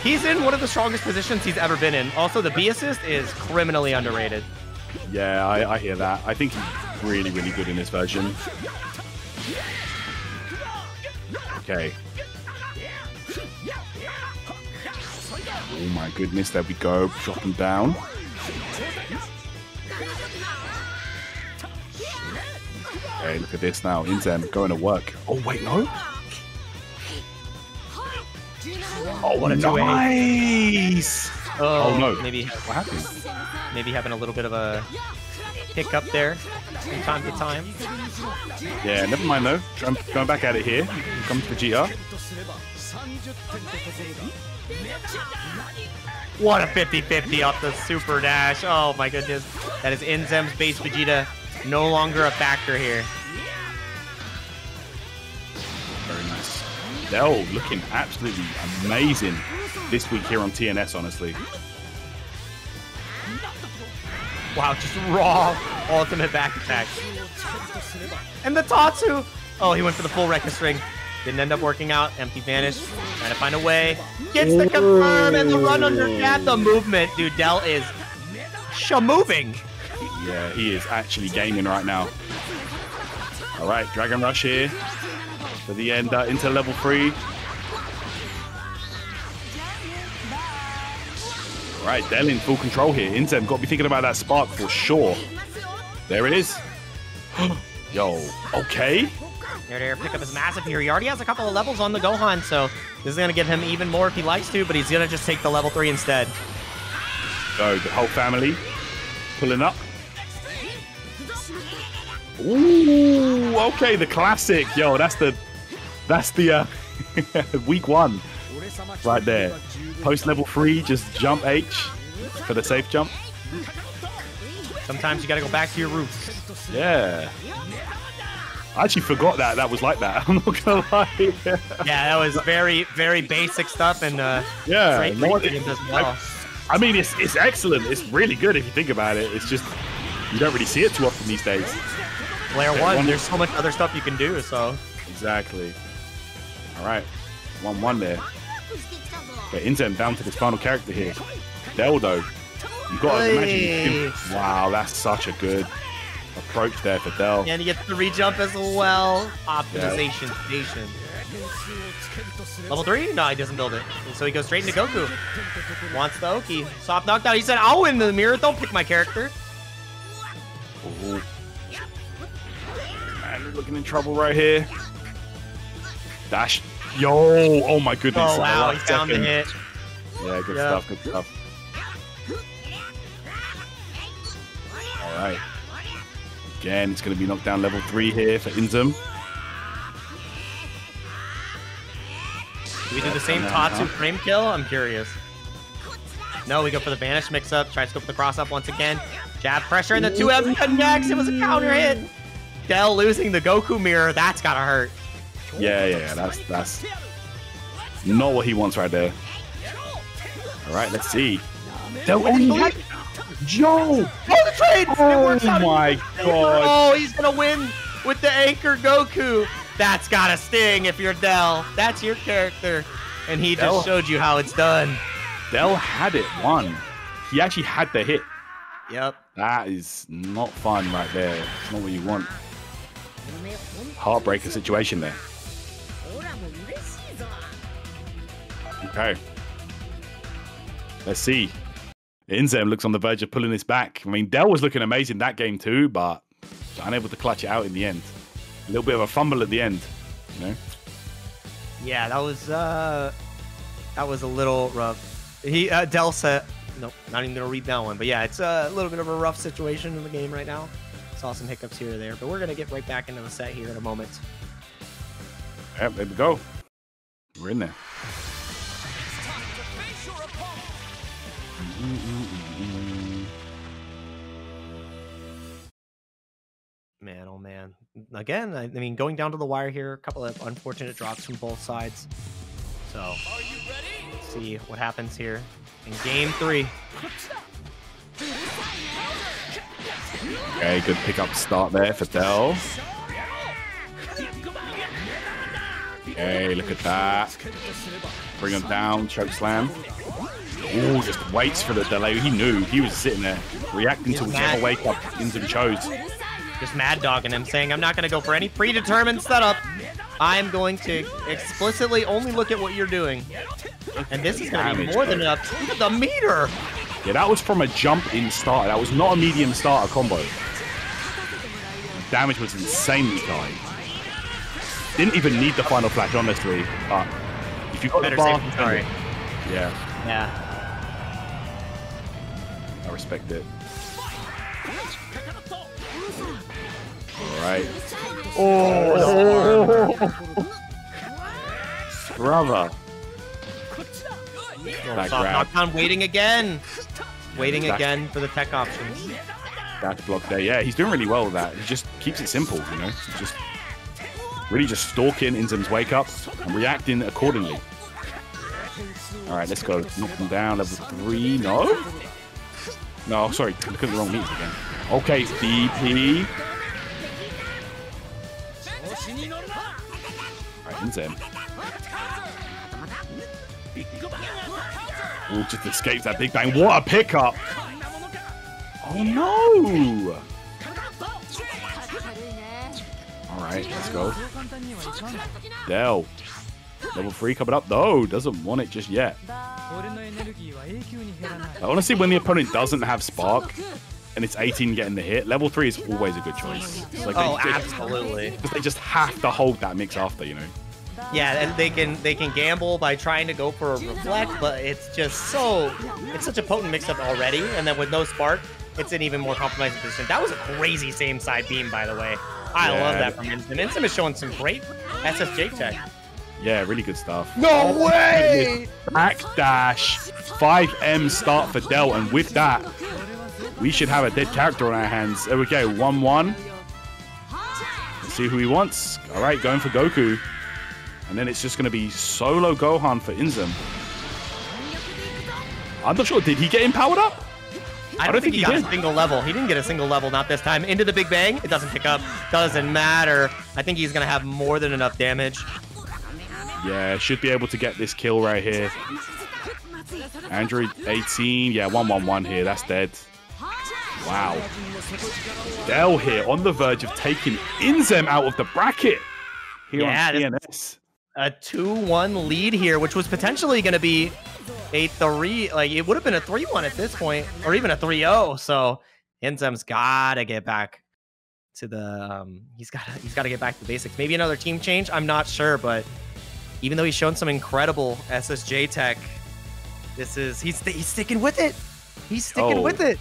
he's in one of the strongest positions he's ever been in. Also, the B assist is criminally underrated. Yeah, I, I hear that. I think he's really, really good in this version. Okay. Oh my goodness, there we go. Dropping down. Okay, look at this now. Inzem going to work. Oh, wait, no? Oh, what a nice! Oh, Oh, no. Maybe What happened? maybe having a little bit of a hiccup there from time to time. Yeah, never mind though. Going, going back at it here. Here comes Vegeta. What a 50-50 off the super dash. Oh my goodness. That is Inzem's base Vegeta. No longer a factor here. Very nice. Del looking absolutely amazing this week here on TNS, honestly. Wow, just raw ultimate back attack. And the Tatsu! Oh, he went for the full Rekka string. Didn't end up working out. Empty vanish. Trying to find a way. Gets the confirm and the run under cat. The movement. Dude, Del is moving. Yeah, he is actually gaming right now. All right, Dragon Rush here for the end uh, into level three. Right, Del in full control here. Inzem got to be thinking about that spark for sure. There it is. Yo, okay. There, there, pick up his massive here. He already has a couple of levels on the Gohan, so this is going to give him even more if he likes to, but he's going to just take the level 3 instead. Go, the whole family pulling up. Ooh, okay, the classic. Yo, that's the that's the uh, week one right there. Post level three, just jump H for the safe jump. Sometimes you got to go back to your roots. Yeah. I actually forgot that that was like that. I'm not gonna lie. Yeah, that was very, very basic stuff, and uh, yeah. great no Great as well. I mean, it's it's excellent. It's really good if you think about it. It's just you don't really see it too often these days. Player Okay, one, one- there's so much other stuff you can do, so. Exactly. All right, one one there. But Inzem down to this final character here. Del though, you got to imagine. him- Wow, that's such a good approach there for Del. And he gets the re-jump as well. Optimization station. Level 3? No, he doesn't build it. And so he goes straight into Goku. Wants the Oki. Soft knockdown. He said, I'll win the mirror. Don't pick my character. Ooh. Man, looking in trouble right here. Dash. Yo, oh my goodness. Oh, wow. He found the hit. Yeah, good Yeah. stuff, good stuff. All right. Again, it's going to be knocked down level three here for Inzem. Do we do the same Tatsu uh-huh. frame kill? I'm curious. No, we go for the Vanish mix-up. Tries to go for the cross-up once again. Jab pressure, and the 2M connects. It was a counter hit. Del losing the Goku mirror. That's gotta hurt. Yeah, yeah, yeah, that's that's not what he wants right there. All right, let's see. Del- oh, had- Yo! Oh, the trade! Oh it works out. my god! Oh, he's gonna win with the anchor Goku. That's gotta sting if you're Del. That's your character. And he just showed you how it's done. Del had it won. He actually had the hit. Yep. That is not fun right there. It's not what you want. Heartbreaker situation there. Okay. Let's see. Inzem looks on the verge of pulling this back. I mean, Del was looking amazing that game too, but unable to clutch it out in the end. A little bit of a fumble at the end, you know. Yeah, that was uh that was a little rough. He uh Del said nope, not even gonna read that one. But yeah, it's a little bit of a rough situation in the game right now. Saw some hiccups here or there, but we're gonna get right back into the set here in a moment. Yep, there we go. We're in there. Man, oh man. Again, I, I mean, going down to the wire here, a couple of unfortunate drops from both sides. So, let's see what happens here in game three. Okay, good pick up start there for Del. Okay, look at that. Bring him down, choke slam. Ooh, just waits for the delay. He knew. He was sitting there, reacting to whichever wake up Inzem chose. Just mad dogging him, saying, I'm not going to go for any predetermined setup. I'm going to explicitly only look at what you're doing. And this is going to be more than enough. Look at the meter. Yeah, that was from a jump in starter. That was not a medium starter combo. Damage was insanely high. Didn't even need the final flash, honestly. But if you got Better the bar, yeah, Yeah. I respect it. All right. Oh, brother. That Soft grab. knockdown waiting again. Waiting Back- again for the tech options. Back block there. Yeah, he's doing really well with that. He just keeps it simple, you know? Just really just stalking Inzem's wake up and reacting accordingly. All right, let's go. Knock him down. Level three. No? No, sorry. Look at the wrong meters again. Okay, DP. Alright, into him. Ooh, just escapes that big bang. What a pickup! Oh no! Alright, let's go. Del. Level 3 coming up. No, doesn't want it just yet. But honestly, when the opponent doesn't have Spark, and it's 18 getting the hit, level 3 is always a good choice. It's like oh, they just. They just have to hold that mix after, you know? Yeah, and they can they can gamble by trying to go for a reflect, but it's just so it's such a potent mix-up already, and then with no spark, it's an even more compromising position. That was a crazy same side beam, by the way. I yeah. love that from Inzem. Inzem is showing some great SSJ tech. Yeah, really good stuff. No oh, way! Back dash. 5M start for Del, and with that, we should have a dead character on our hands. There we go, 1 1. Let's see who he wants. All right, going for Goku. And then it's just going to be solo Gohan for Inzem. I'm not sure. Did he get him powered up? I don't, think, he, got a single level. He didn't get a single level, not this time. Into the Big Bang, it doesn't pick up. Doesn't matter. I think he's gonna have more than enough damage. Yeah, should be able to get this kill right here. Android 18. Yeah, 111 here. That's dead. Wow. Del here on the verge of taking Inzem out of the bracket here Yeah, on. A 2-1 lead here, which was potentially gonna be a 3, like it would have been a 3-1 at this point, or even a 3-0. So Inzem's gotta get back to the um he's gotta he's gotta get back to basics. Maybe another team change, I'm not sure, but even though he's shown some incredible SSJ tech, this is he's he's sticking with it. He's sticking Oh. with it.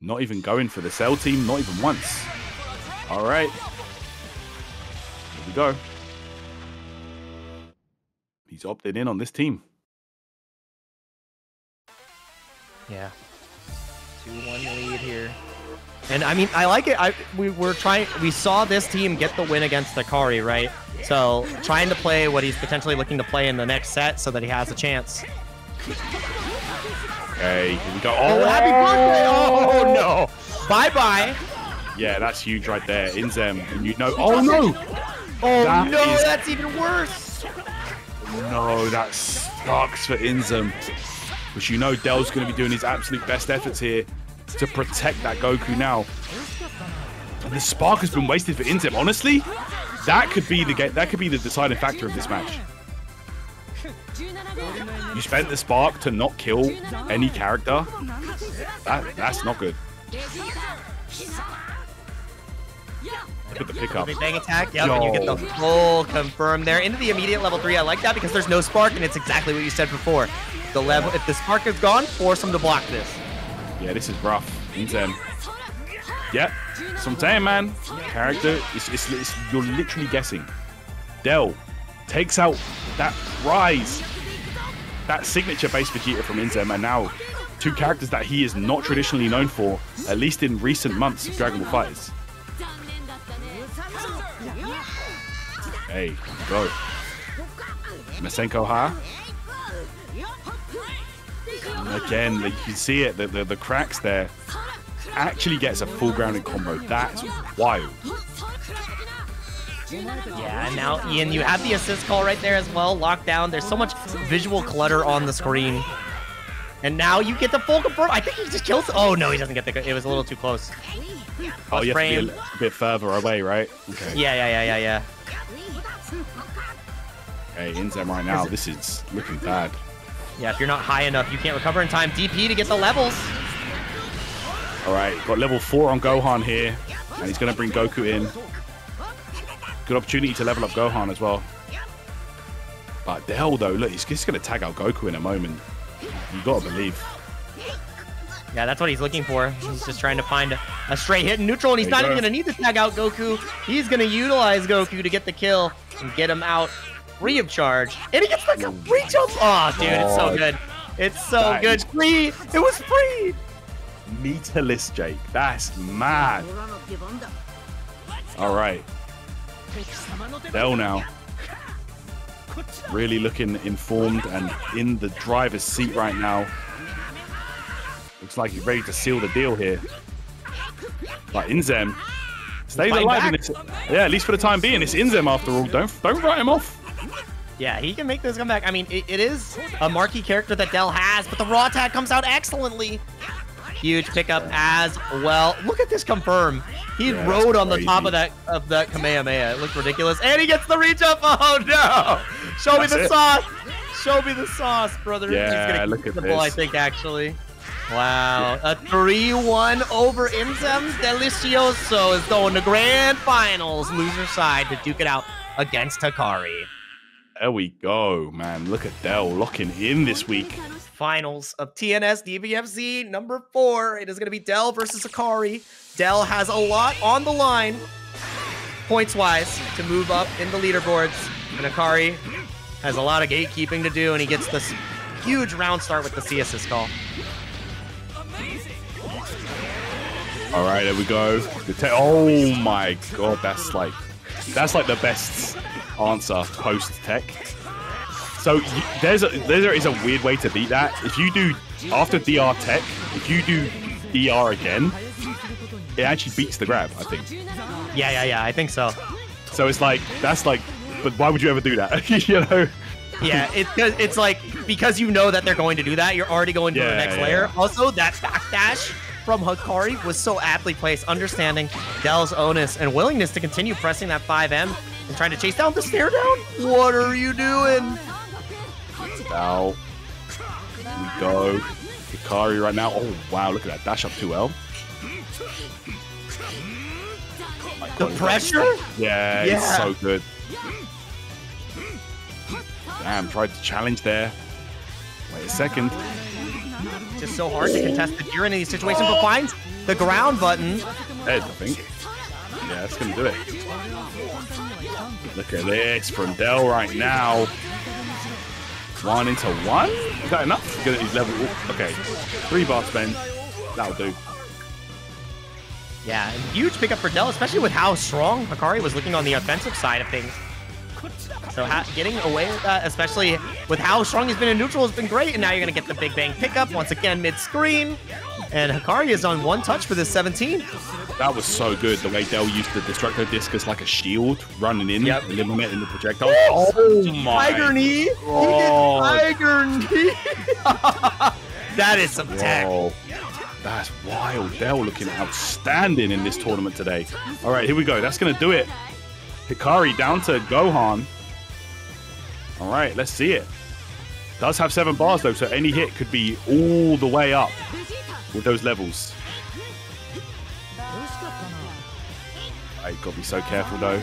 Not even going for the cell team, not even once. All right. Here we go. He's opted in on this team. Yeah. 2-1 lead here. And I mean, I like it. I we were trying. We saw this team get the win against Hikari, right? So trying to play what he's potentially looking to play in the next set, so that he has a chance. Okay, here we go. Oh, oh, happy birthday! Oh no! Bye bye. Yeah, that's huge right there. Inzem, and you know. Oh no! Oh That no, is- that's even worse. No, that sucks for Inzem. Which you know Del's going to be doing his absolute best efforts here to protect that Goku now. And the spark has been wasted for Inzem. Honestly, that could be the ga- that could be the deciding factor of this match. You spent the spark to not kill any character. That that's not good. Look at the pickup. Big bang attack. Yep, and you get the Yo. full confirm there into the immediate level three. I like that because there's no spark, and it's exactly what you said before. The level, if the spark is gone, force him to block this. Yeah, this is rough. Inzem. Yep. So I'm saying, man, character, it's, it's, it's, you're literally guessing. Del takes out that rise, that signature base Vegeta from Inzem, and now two characters that he is not traditionally known for, at least in recent months of Dragon Ball FighterZ. Hey, go. Masenko Ha. Again, you can see it, the, the, the cracks there. Actually gets a full grounded combo. That's wild. Yeah, and now Ian, you have the assist call right there as well, locked down. There's so much visual clutter on the screen. And now you get the full confirm. I think he just kills. Oh no, he doesn't get the. It was a little too close. Oh, you have to be a, bit further away, right? Okay. Yeah, yeah, yeah, yeah, yeah. Hey, Inzem right now, this is looking bad. Yeah, if you're not high enough, you can't recover in time. DP to get the levels. All right, got level four on Gohan here, and he's going to bring Goku in. Good opportunity to level up Gohan as well. But Del, though, look, he's just going to tag out Goku in a moment. You got to believe. Yeah, that's what he's looking for. He's just trying to find a, a straight hit in neutral, and he's not you even going to need to tag out Goku. He's going to utilize Goku to get the kill and get him out free of charge. And he gets like a free jump. Oh, dude, it's so good. It's so That good. Free. It was free. Meterless, Jake. That's mad. All right. Del now. Really looking informed and in the driver's seat right now. Looks like he's ready to seal the deal here. But Inzem stays alive in this. Yeah, at least for the time being, it's Inzem after all. Don't don't write him off. Yeah, he can make this comeback. I mean, it, it is a marquee character that Del has, but the raw attack comes out excellently. Huge pickup as well. Look at this confirm. He Yeah, rode on the top of that of that Kamehameha. It looked ridiculous. And he gets the reach up. Oh no! Show me the it. sauce. Show me the sauce, brother. Yeah, He's gonna look at the ball, I think actually. Wow, a 3-1 over Inzem Delicioso is going to grand finals. Loser side to duke it out against Hikari. There we go, man. Look at Del locking in this week. finals of TNS DBFZ number four. It is going to be Del versus Hikari. Del has a lot on the line, points wise, to move up in the leaderboards. And Hikari has a lot of gatekeeping to do, and he gets this huge round start with the C assist call. All right, there we go. Oh my god, that's like that's like the best answer post tech. So there's a there is a weird way to beat that. If you do after DR tech, if you do DR again, it actually beats the grab. I think. Yeah, yeah, yeah. I think so. So it's like that's like, but why would you ever do that? you know? Yeah, it's it's like because you know that they're going to do that, you're already going to the next yeah. layer. Also, that backdash from Hikari was so aptly placed, understanding Del's onus and willingness to continue pressing that 5M and trying to chase down the stare down. What are you doing? Now we go. Hikari right now. Oh wow, look at that dash up 2L. The oh pressure? Yeah, Yeah. it's so good. Damn, tried to challenge there. Wait a second. Just so hard to contest the gear in these situations, but finds the ground button. Head, I think. Yeah, that's gonna do it. Look at this from Del right now. One into one? Is that enough? He's gonna- level. Okay, three bar spend. That'll do. Yeah, huge pickup for Del, especially with how strong Hikari was looking on the offensive side of things. So getting away with that, especially with how strong he's been in neutral, has been great. And now you're going to get the Big Bang pickup once again mid-screen. And Hikari is on one touch for this 17. That was so good. The way Del used the Destructo Disc as like a shield, running in, Yep. eliminating in the projectile. Oh my! Tiger knee. He did Tiger knee. that is some tech. Whoa. That's wild. Del looking outstanding in this tournament today. All right, here we go. That's going to do it. Hikari down to Gohan. All right, let's see it. Does have seven bars, though, so any hit could be all the way up with those levels. I got to be so careful, though.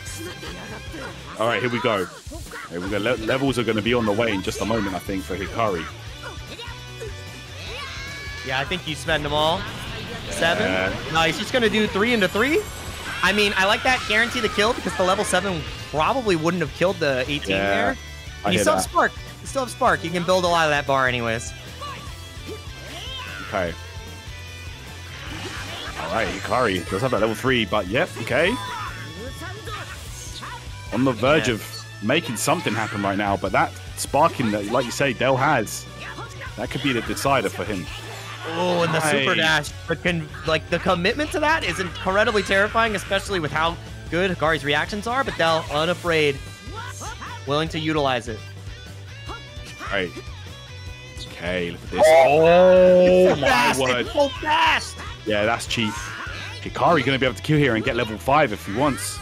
All right, here we go. Here we go. Le- levels are going to be on the way in just a moment, I think, for Hikari. Yeah, I think you spend them all. Seven. Yeah. No, he's just gonna do three into three. I mean, I like that guarantee the kill because the level seven probably wouldn't have killed the 18 Yeah, there. I And you still that. have Spark. You still have Spark. You can build a lot of that bar anyways. Okay. All right, Hikari does have that level three, but yep, okay. On the verge Yeah. of making something happen right now, but that sparking that, like you say, Del has, that could be the decider for him. Oh, and the super dash. The con- like the commitment to that is incredibly terrifying, especially with how good Hikari's reactions are, but Del unafraid, willing to utilize it. Right. Okay, look at this. Oh so my fast, word. it's so fast. Yeah, that's cheap. Hikari gonna be able to kill here and get level five if he wants.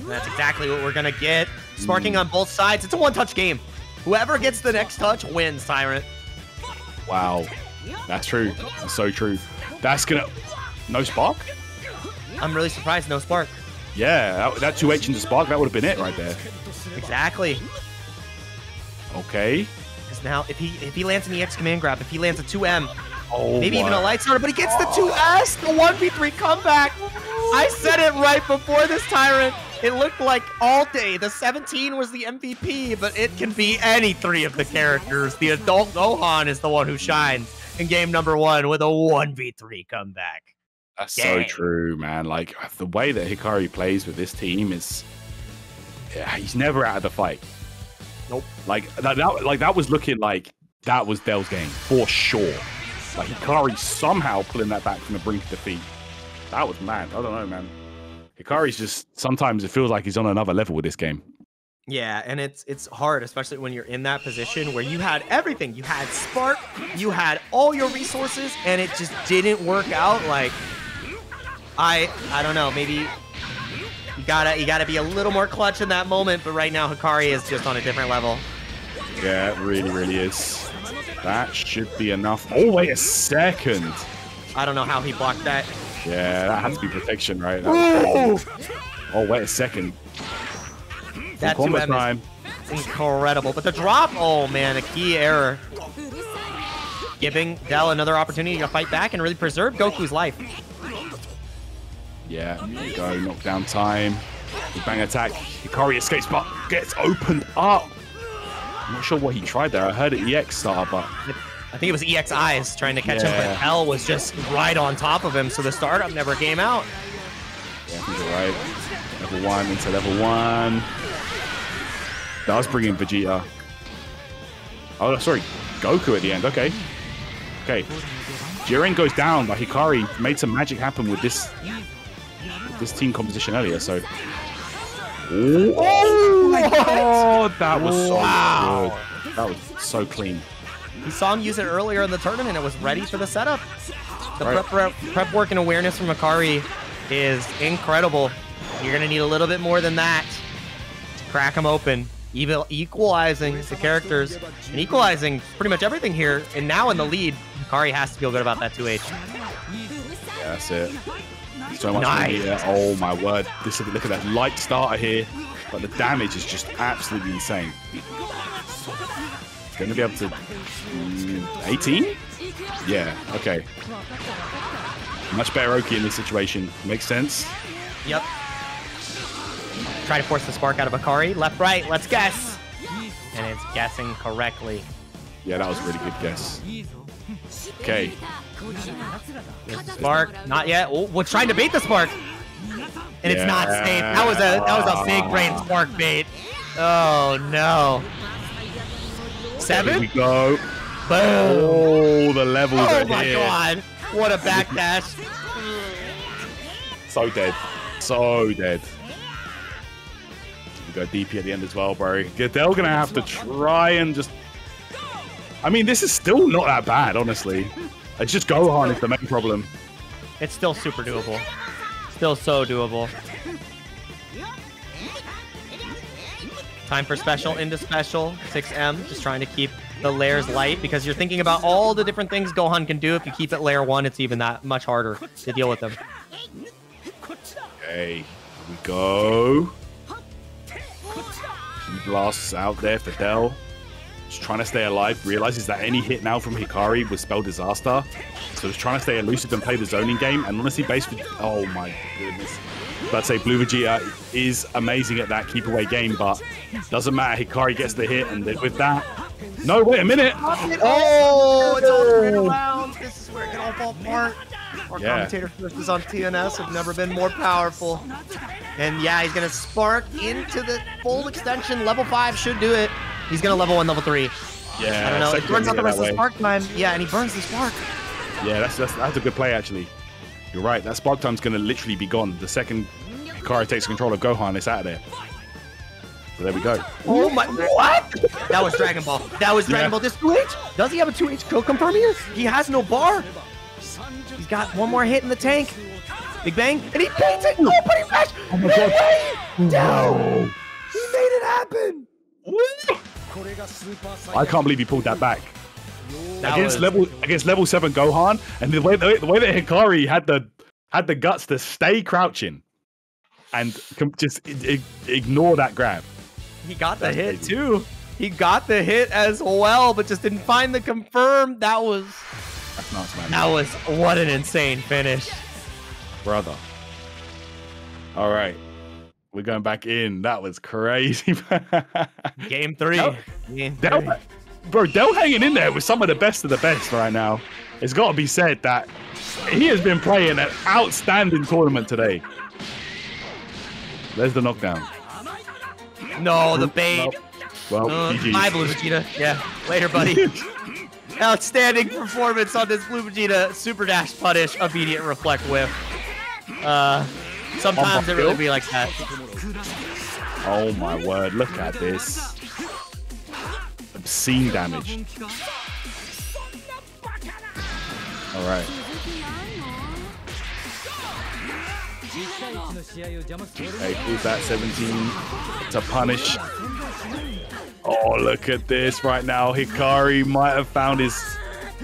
That's exactly what we're gonna get. Sparking hmm. on both sides. It's a one-touch game. Whoever gets the next touch wins, Tyrant. Wow. That's true. That's so true. That's gonna no spark? I'm really surprised no spark. Yeah, that, that 2H into spark, that would have been it right there. Exactly. Okay. Because now, if he if he lands an EX command grab, if he lands a 2M, Oh maybe even a my- light starter, but he gets the 2S, the 1v3 comeback. I said it right before this Tyrant. It looked like all day the 17 was the MVP, but it can be any three of the characters. The adult Gohan is the one who shines in game number one with a 1v3 comeback. That's so true, man. Like the way that Hikari plays with this team is, yeah, he's never out of the fight. Nope. Like that, that, like that was looking like that was Del's game for sure. Like Hikari somehow pulling that back from the brink of defeat. That was mad. I don't know, man. Hikari's just sometimes it feels like he's on another level with this game. Yeah, and it's it's hard, especially when you're in that position where you had everything. You had Spark, you had all your resources, and it just didn't work out. Like, I I don't know, maybe you gotta you gotta be a little more clutch in that moment. But right now, Hikari is just on a different level. Yeah, it really, really is. That should be enough. Oh wait a second. I don't know how he blocked that. Yeah, that has to be protection, right? That. Oh wait a second. That Combo time. is incredible. But the drop, oh man, a key error. Giving Del another opportunity to fight back and really preserve Goku's life. Yeah, there you go. Knockdown time. Big bang attack. Hikari escapes, but gets opened up. I'm not sure what he tried there. I heard it EX star, but I think it was EX Eyes trying to catch him, but Del was just right on top of him, so the startup never came out. yeah, think right. Level one into level one. Does bring in Vegeta. Oh, sorry. Goku at the end. Okay. Okay. Jiren goes down, but Hikari made some magic happen with this with this team composition earlier. So. Oh, my god, oh, that was so Wow. good. That was so clean. We saw him use it earlier in the tournament. It was ready for the setup. The Right. prep, prep, prep work and awareness from Hikari is incredible. You're going to need a little bit more than that to crack him open. Evil equalizing the characters and equalizing pretty much everything here. And now in the lead, Hikari has to feel good about that 2H. Yeah, that's it. So much Nice. Oh my word! This look at that light starter here, but the damage is just absolutely insane. Going to be able to mm, 18? Yeah. Okay. Much better Oki in this situation. Makes sense. Yep. Try to force the spark out of Hikari. Left, right, let's guess. And it's guessing correctly. Yeah, that was a really good guess. Okay. Spark, not yet. Oh, we're trying to bait the spark. And it's not safe. That was a that was a big brain spark bait. Oh no. Here we go. Boom. Oh, the levels Oh are my here. god. What a backdash. So dead. So dead. We go DP at the end as well, bro. They're gonna have to try and just. I mean, this is still not that bad, honestly. It's just Gohan is the main problem. It's still super doable. Still so doable. Time for special into special. 6M, just trying to keep the layers light because you're thinking about all the different things Gohan can do. If you keep it layer one, it's even that much harder to deal with them. Okay, we go. He blasts out there for Del. Just trying to stay alive. Realizes that any hit now from Hikari would spell disaster. So he's trying to stay elusive and play the zoning game. And honestly, based with oh my goodness. But I'd say Blue Vegeta is amazing at that keep away game, but doesn't matter. Hikari gets the hit, and then with that, no, wait a minute. Oh, it's all turned oh. around. This is where it can all fall apart. Our Yeah. commentator forces on TNS have never been more powerful. And yeah, he's gonna spark into the full extension. Level five should do it. He's gonna level one, level three. Yeah, I don't know. It second burns out the rest of the way. spark time. Yeah, and he burns the spark. Yeah, that's, that's that's a good play actually. You're right. That spark time's gonna literally be gone. The second Hikari takes control of Gohan, it's out of there. So there we go. Oh my, what? That was Dragon Ball. That was Dragon Yeah. Ball. This 2H? Does he have a 2H kill confirm here? He has no bar. He's got one more hit in the tank. Big Bang, and he paints it. Oh, but he flashed. Oh my no God. way. Down. He made it happen. I can't believe he pulled that back. That against was- level against level seven Gohan, and the way the way, the way that Hikari had the had the guts to stay crouching and just ignore that grab. He got the That's hit crazy. too. He got the hit as well, but just didn't find the confirm. That was That's nuts, man. that was what an insane finish. brother. All right, we're going back in. That was crazy. Game three. Del- Game Del, bro, Del hanging in there with some of the best of the best right now. It's got to be said that he has been playing an outstanding tournament today. There's the knockdown. No, the bait. Nope. Well, Uh, GG. bye, Blue Vegeta. Yeah, later, buddy. Outstanding performance on this Blue Vegeta Super Dash punish, immediate reflect whiff. Uh, sometimes it really be like that. Oh my word, look at this. Obscene damage. Alright. Hey, who's that 17 to punish? Oh, look at this right now. Hikari might have found his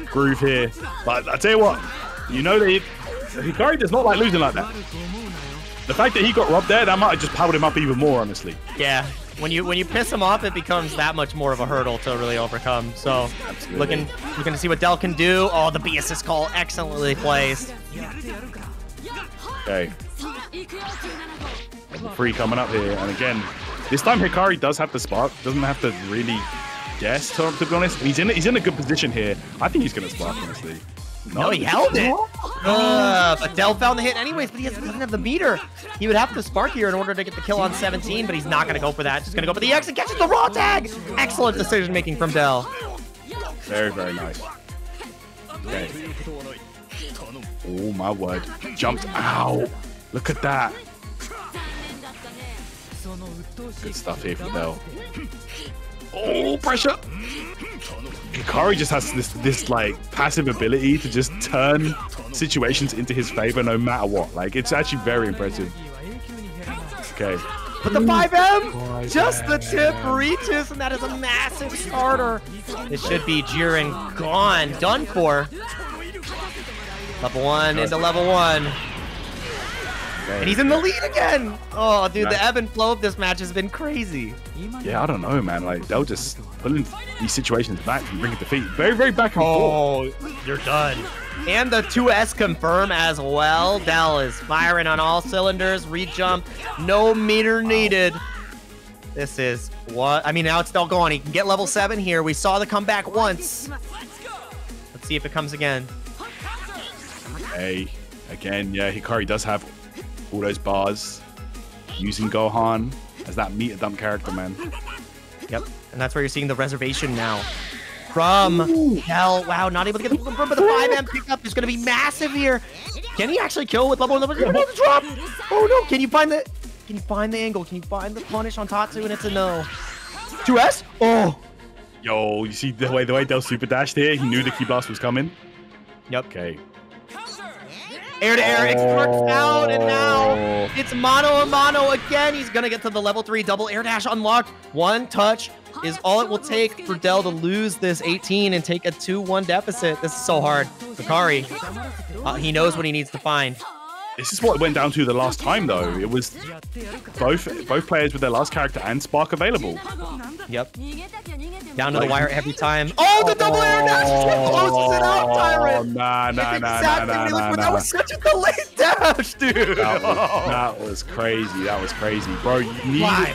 groove here. But I tell you what, you know that Hikari does not like losing like that. The fact that he got robbed there, that might have just powered him up even more, honestly. Yeah, when you when you piss him off, it becomes that much more of a hurdle to really overcome. So, Absolutely. looking looking to see what Del can do. Oh, the B assist call excellently placed. Okay. Free coming up here, and again, this time Hikari does have the spark. Doesn't have to really guess. To, to be honest, he's in he's in a good position here. I think he's gonna spark, honestly. No, he held it. Uh, but Del found the hit anyways, but he doesn't have the meter. He would have to spark here in order to get the kill on 17, but he's not going to go for that. Just going to go for the X and catches the raw tag. Excellent decision making from Del. Very very nice. Okay. Oh my word! Jumped out. Look at that. Good stuff here from Del. Oh, pressure! Hikari just has this this like passive ability to just turn situations into his favor no matter what. Like it's actually very impressive. Okay. But the 5M, just the tip reaches, and that is a massive starter. This should be Jiren gone, done for. Level one into level one. And he's in the lead again. Oh, dude, the ebb and flow of this match has been crazy. Yeah, I don't know, man. Like they'll just pull in these situations back and bring it to feet. Very, very back and forth. Oh, you're done. And the 2S confirm as well. Del is firing on all cylinders. Rejump, no meter needed. This is what I mean. Now it's still going. He can get level seven here. We saw the comeback once. Let's see if it comes again. Hey, again, yeah, Hikari does have all those bars. Using Gohan as that meter dump character, man. Yep. And that's where you're seeing the reservation now. From hell, Wow, not able to get the confirm, but the 5M pickup is going to be massive here. Can he actually kill with level one? Level two? the drop. Oh no! Can you find the? Can you find the angle? Can you find the punish on Tatsu? And it's a no. 2S? Oh. Yo, you see the way the way Del super dashed here? He knew the Ki blast was coming. Yep. Okay. Air to air, X marks out, and now Oh. it's mono a mono again. He's gonna get to the level three double air dash unlocked. One touch is all it will take for Del to lose this 18 and take a 2-1 deficit. This is so hard. Hikari, uh, he knows what he needs to find. This is what it went down to the last time, though. It was both both players with their last character and Spark available. Yep. Down to the wire every time. Oh, the oh, double air dash oh, closes it out, Oh, Tyrant. nah, nah, That's nah, exactly nah, he nah, nah, That was such a delayed dash, dude. That was, that was crazy. That was crazy, bro. You need. Why?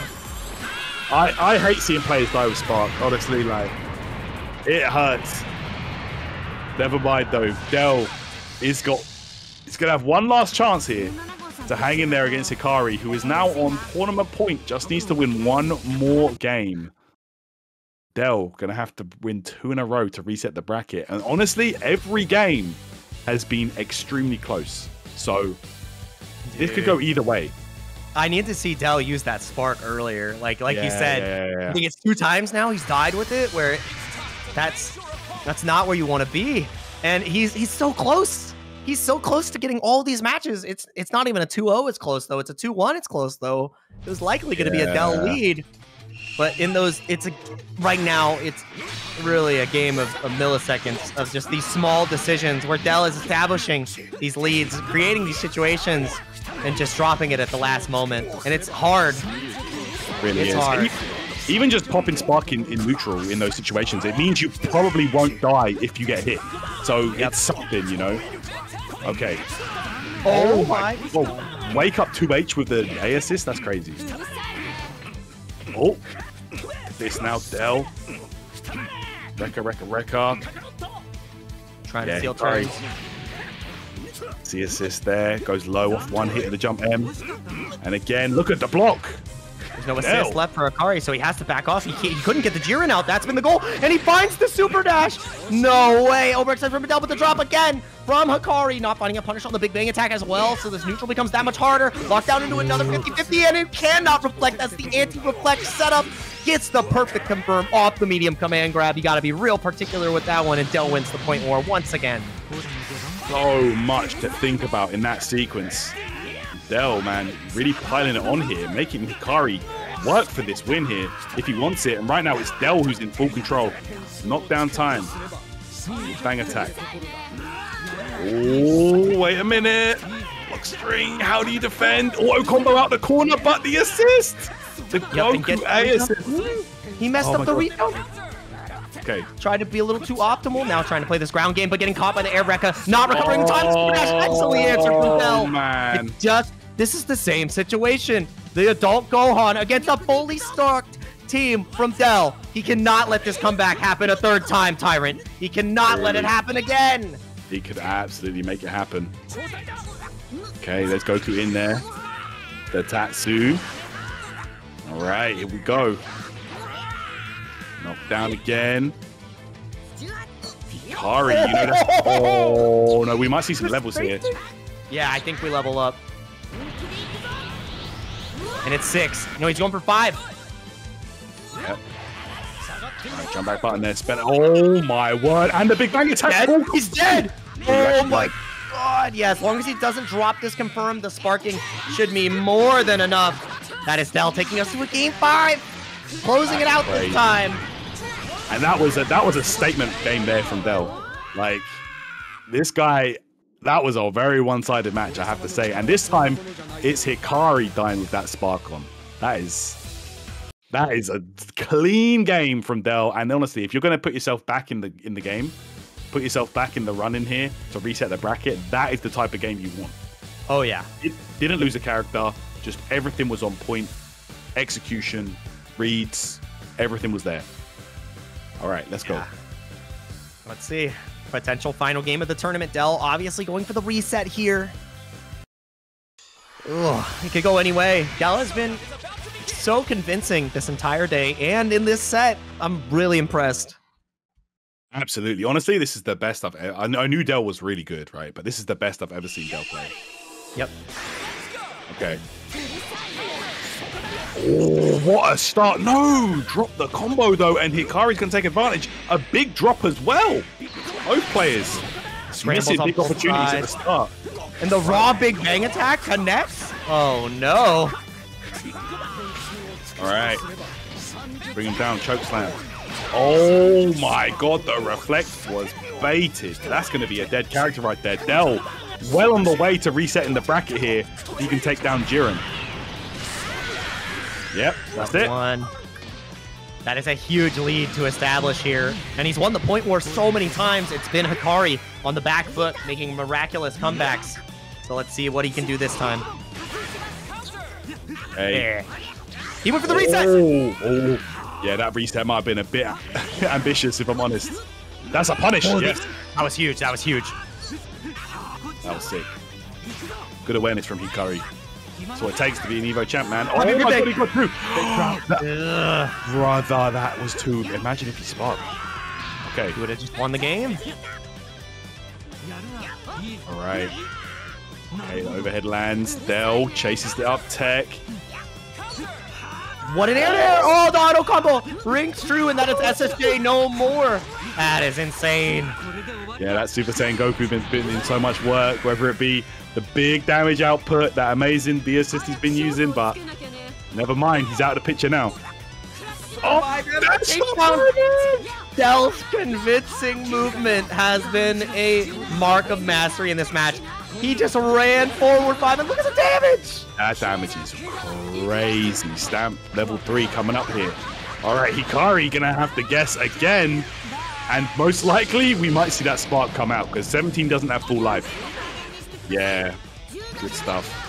I I hate seeing players die with Spark. Honestly, like it hurts. Never mind though. Del is got. He's gonna have one last chance here to hang in there against Hikari, who is now on tournament point. Just needs to win one more game. Del gonna have to win two in a row to reset the bracket. And honestly, every game has been extremely close. So this could go either way. I need to see Del use that spark earlier. Like like you Yeah, said, yeah, yeah, yeah. I think it's two times now he's died with it where that's that's not where you want to be. And he's he's so close. He's so close to getting all these matches. It's it's not even a 2-0 it's close though. It's a 2-1 it's close though. It was likely going to be a Del lead. But in those it's a right now it's really a game of, of milliseconds of just these small decisions where Del is establishing these leads, creating these situations and just dropping it at the last moment. And it's hard. really It's is. hard. Even just popping spark in, in neutral in those situations, it means you probably won't die if you get hit. So it's something, you know. Okay. Oh, oh my Whoa. Wake up 2H with the A assist? That's crazy. Oh. This now, Del. Rekka, Rekka, Rekka. trying Yeah, to steal sorry. turns. See assist there. Goes low off one hit of the jump M. And again, look at the block. There's no assist Del. left for Hikari, so he has to back off. He, he couldn't get the Jiren out. That's been the goal. And he finds the super dash. No way. Overextend from Adele, but the drop again from Hikari. Not finding a punish on the Big Bang attack as well. So this neutral becomes that much harder. Locked down into another 50-50, and it cannot reflect. That's the anti-reflect setup. Gets the perfect confirm off the medium command grab. You got to be real particular with that one, and Del wins the point war once again. So much to think about in that sequence. Del, man, really piling it on here, making Hikari work for this win here if he wants it. And right now it's Del who's in full control. Knockdown time. Bang attack. Oh, wait a minute. Lock string. How do you defend? Auto combo out the corner, but the assist. The Goku get- A assist. He messed Oh up the God. retail. Okay. Tried to be a little too optimal. Now trying to play this ground game, but getting caught by the air Rekka. Not recovering in time. Super dash excellently answered from Oh, Del. man. It just this is the same situation. The adult Gohan against a fully stocked team from Del. He cannot let this comeback happen a third time, Tyrant. He cannot let it happen again. He could absolutely make it happen. Okay, let's Goku in there. The Tatsu. All right, here we go. Knock down again. Hikari, you know that's... Oh, no, we might see some levels here. Yeah, I think we level up. And it's six. No, he's going for five. Yep. All right, jump back button there. Spin. Oh, my word. And the Big Bang attack. Dead? He's dead. Oh my god. Yeah, as long as he doesn't drop this confirmed, the sparking should be more than enough. That is Del taking us to a game five. Closing it out this time. And that was a that was a statement game there from Del. Like this guy, that was a very one-sided match, I have to say. And this time, it's Hikari dying with that spark on. That is that is a clean game from Del. And honestly, if you're going to put yourself back in the in the game, put yourself back in the run in here to reset the bracket, that is the type of game you want. Oh yeah. It didn't lose a character, just everything was on point. Execution, reads, everything was there. All right, let's go. Let's see. Potential final game of the tournament. Del obviously going for the reset here. Ugh, it could go any way. Del has been so convincing this entire day, and in this set, I'm really impressed. Absolutely. Honestly, this is the best I've ever. I I knew Del was really good, right? But this is the best I've ever seen Del play. Yep. Okay. Oh, what a start. No! Drop the combo, though, and Hikari's going to take advantage. A big drop as well. Both players. Missing big opportunities at the start. And the raw Big Bang attack connects? Oh no. All right. Bring him down. Choke slam. Oh my god, the reflect was baited. That's going to be a dead character right there. Del, well on the way to resetting the bracket here. He can take down Jiren. Yep, that's it. One. That is a huge lead to establish here. And he's won the point war so many times. It's been Hikari on the back foot making miraculous comebacks. So let's see what he can do this time. Hey. There. He went for the oh, reset. Oh, oh. Yeah, that reset might have been a bit ambitious, if I'm honest. That's a punish. Oh, yes, That was huge. That was huge. that was sick. Good awareness from Hikari. That's what it takes to be an Evo champ, man. Oh, Oh, my big god, he got through. That- Ugh. brother, that was too. Imagine if he sparked. Okay, He would have just won the game. all right. Okay, overhead lands. Del chases the up tech. What an air there! Oh, the auto combo rings true, and that is SSJ no more. That is insane. Yeah, that Super Saiyan Goku been putting in so much work, whether it be the big damage output, that amazing B assist he's been using, but never mind, he's out of the picture now. Oh, oh that's take so. Del's convincing movement has been a mark of mastery in this match. He just ran forward five, and look at the damage! That damage is crazy. Stamp level three coming up here. All right, Hikari gonna have to guess again, and most likely we might see that spark come out because 17 doesn't have full life. Yeah, good stuff.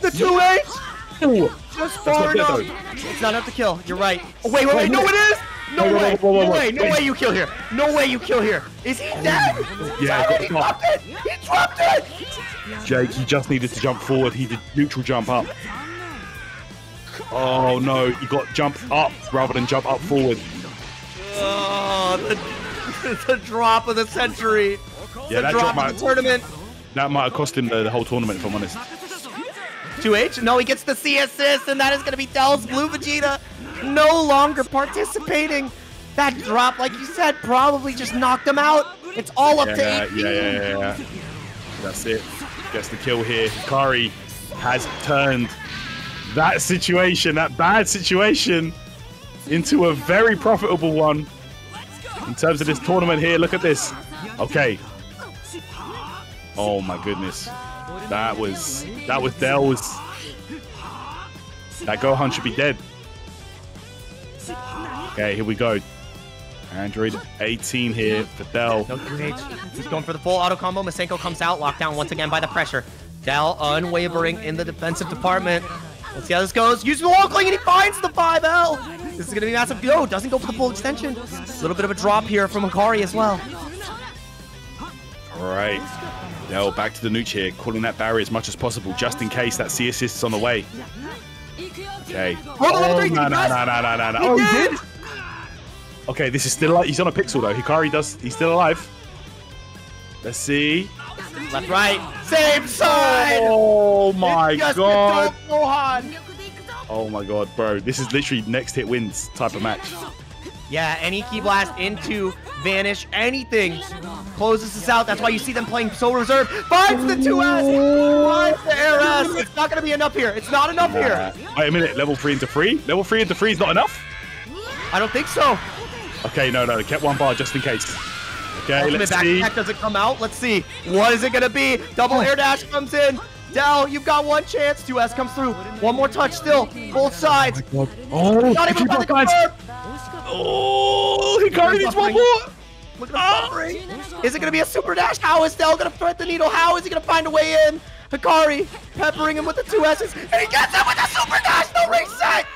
The 2H! Just far enough. It's not enough to kill. You're right. Oh, wait, wait, wait. No, it is! No Wait, wait, way! wait, wait, No way! No way you kill here! No way you kill here! Is he dead? Yeah, Tyler, he got dropped it! He dropped it! Jake, he just needed to jump forward. He did neutral jump up. Oh no, he got jump up rather than jump up forward. Oh, the, the drop of the century. Yeah, the that drop drop of the tournament. That might have cost him the, the whole tournament, if I'm honest. 2H. No, he gets the C assist, and that is going to be Del's Blue Vegeta no longer participating. That drop, like you said, probably just knocked him out. It's all up to Yeah, 18. yeah, yeah, yeah, yeah. That's it. Gets the kill here. Hikari has turned that situation, that bad situation, into a very profitable one. In terms of this tournament here, look at this. Okay. Oh my goodness. That was that was Del's. That Gohan should be dead. Okay, here we go. Android 18 here for Del. No 2H. He's going for the full auto combo. Masenko comes out, locked down once again by the pressure. Del unwavering in the defensive department. Let's see how this goes. Uses the wall cling and he finds the 5L. This is going to be massive. Go, doesn't go for the full extension. A little bit of a drop here from Hikari as well. All right. Del back to the nooch here, calling that barrier as much as possible, just in case that C assist is on the way. Okay. Oh, the level three, no, no, no, no, no, no, no. Oh, he did? did? Okay, this is still alive. He's on a pixel, though. Hikari does. He's still alive. Let's see. Left, right. Same side. Oh, my God. Oh, my God, bro. This is literally next hit wins type of match. Yeah, any Ki blast into vanish, anything closes this out. That's why you see them playing so reserved. Finds the 2S, finds the air S. It's not gonna be enough here. It's not enough here. Wait a minute. Level 3 into 3? Level 3 into 3 is not enough? I don't think so. Okay, no, no. Kept one bar just in case. Okay, Ultimate let's back see. attack doesn't come out. Let's see. What is it gonna be? Double air dash comes in. Del, you've got one chance. 2S comes through. One more touch still. Both sides. Oh, oh Not even to on confirm. Oh, Hikari needs one more. Look at the buffering. Is it going to be a super dash? How is Del going to thread the needle? How is he going to find a way in? Hikari peppering him with the two S's, and he gets it with the super dash, the reset!